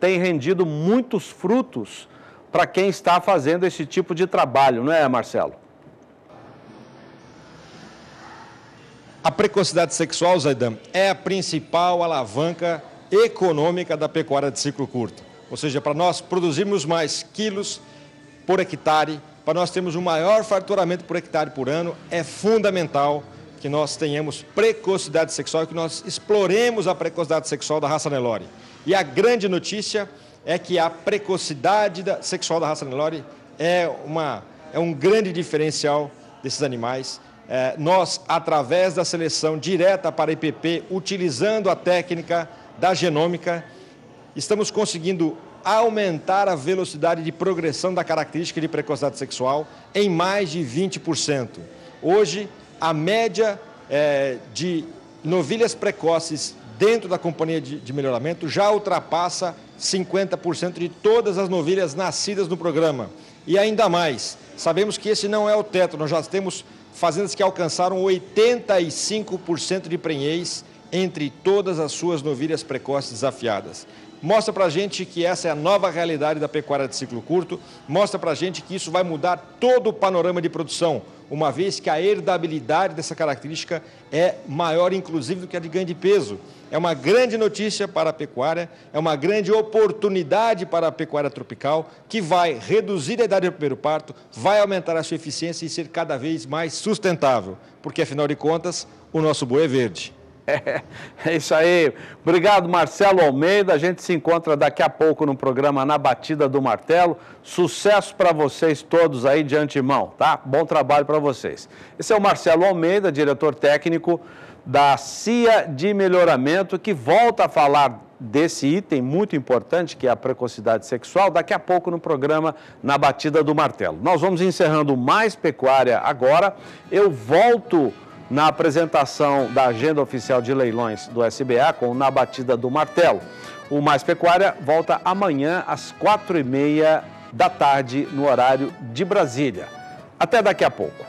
tem rendido muitos frutos para quem está fazendo esse tipo de trabalho, não é, Marcelo? A precocidade sexual, Zaidan, é a principal alavanca econômica da pecuária de ciclo curto. Ou seja, para nós produzirmos mais quilos por hectare, para nós termos um maior faturamento por hectare por ano, é fundamental que nós tenhamos precocidade sexual e que nós exploremos a precocidade sexual da raça Nelore. E a grande notícia é que a precocidade da, sexual da raça Nelore é, uma, é um grande diferencial desses animais. É, nós, através da seleção direta para IPP, utilizando a técnica da genômica, estamos conseguindo aumentar a velocidade de progressão da característica de precocidade sexual em mais de 20%. Hoje, a média é, de novilhas precoces dentro da companhia de, de melhoramento já ultrapassa 50% de todas as novilhas nascidas no programa. E ainda mais, sabemos que esse não é o teto, nós já temos fazendas que alcançaram 85% de prenhez entre todas as suas novilhas precoces desafiadas mostra para a gente que essa é a nova realidade da pecuária de ciclo curto, mostra para a gente que isso vai mudar todo o panorama de produção, uma vez que a herdabilidade dessa característica é maior, inclusive, do que a de ganho de peso. É uma grande notícia para a pecuária, é uma grande oportunidade para a pecuária tropical, que vai reduzir a idade do primeiro parto, vai aumentar a sua eficiência e ser cada vez mais sustentável, porque, afinal de contas, o nosso boi é verde. É, é isso aí. Obrigado, Marcelo Almeida. A gente se encontra daqui a pouco no programa Na Batida do Martelo. Sucesso para vocês todos aí de antemão, tá? Bom trabalho para vocês. Esse é o Marcelo Almeida, diretor técnico da CIA de Melhoramento, que volta a falar desse item muito importante, que é a precocidade sexual, daqui a pouco no programa Na Batida do Martelo. Nós vamos encerrando mais pecuária agora. Eu volto na apresentação da agenda oficial de leilões do SBA, com Na Batida do Martelo. O Mais Pecuária volta amanhã às quatro e meia da tarde, no horário de Brasília. Até daqui a pouco.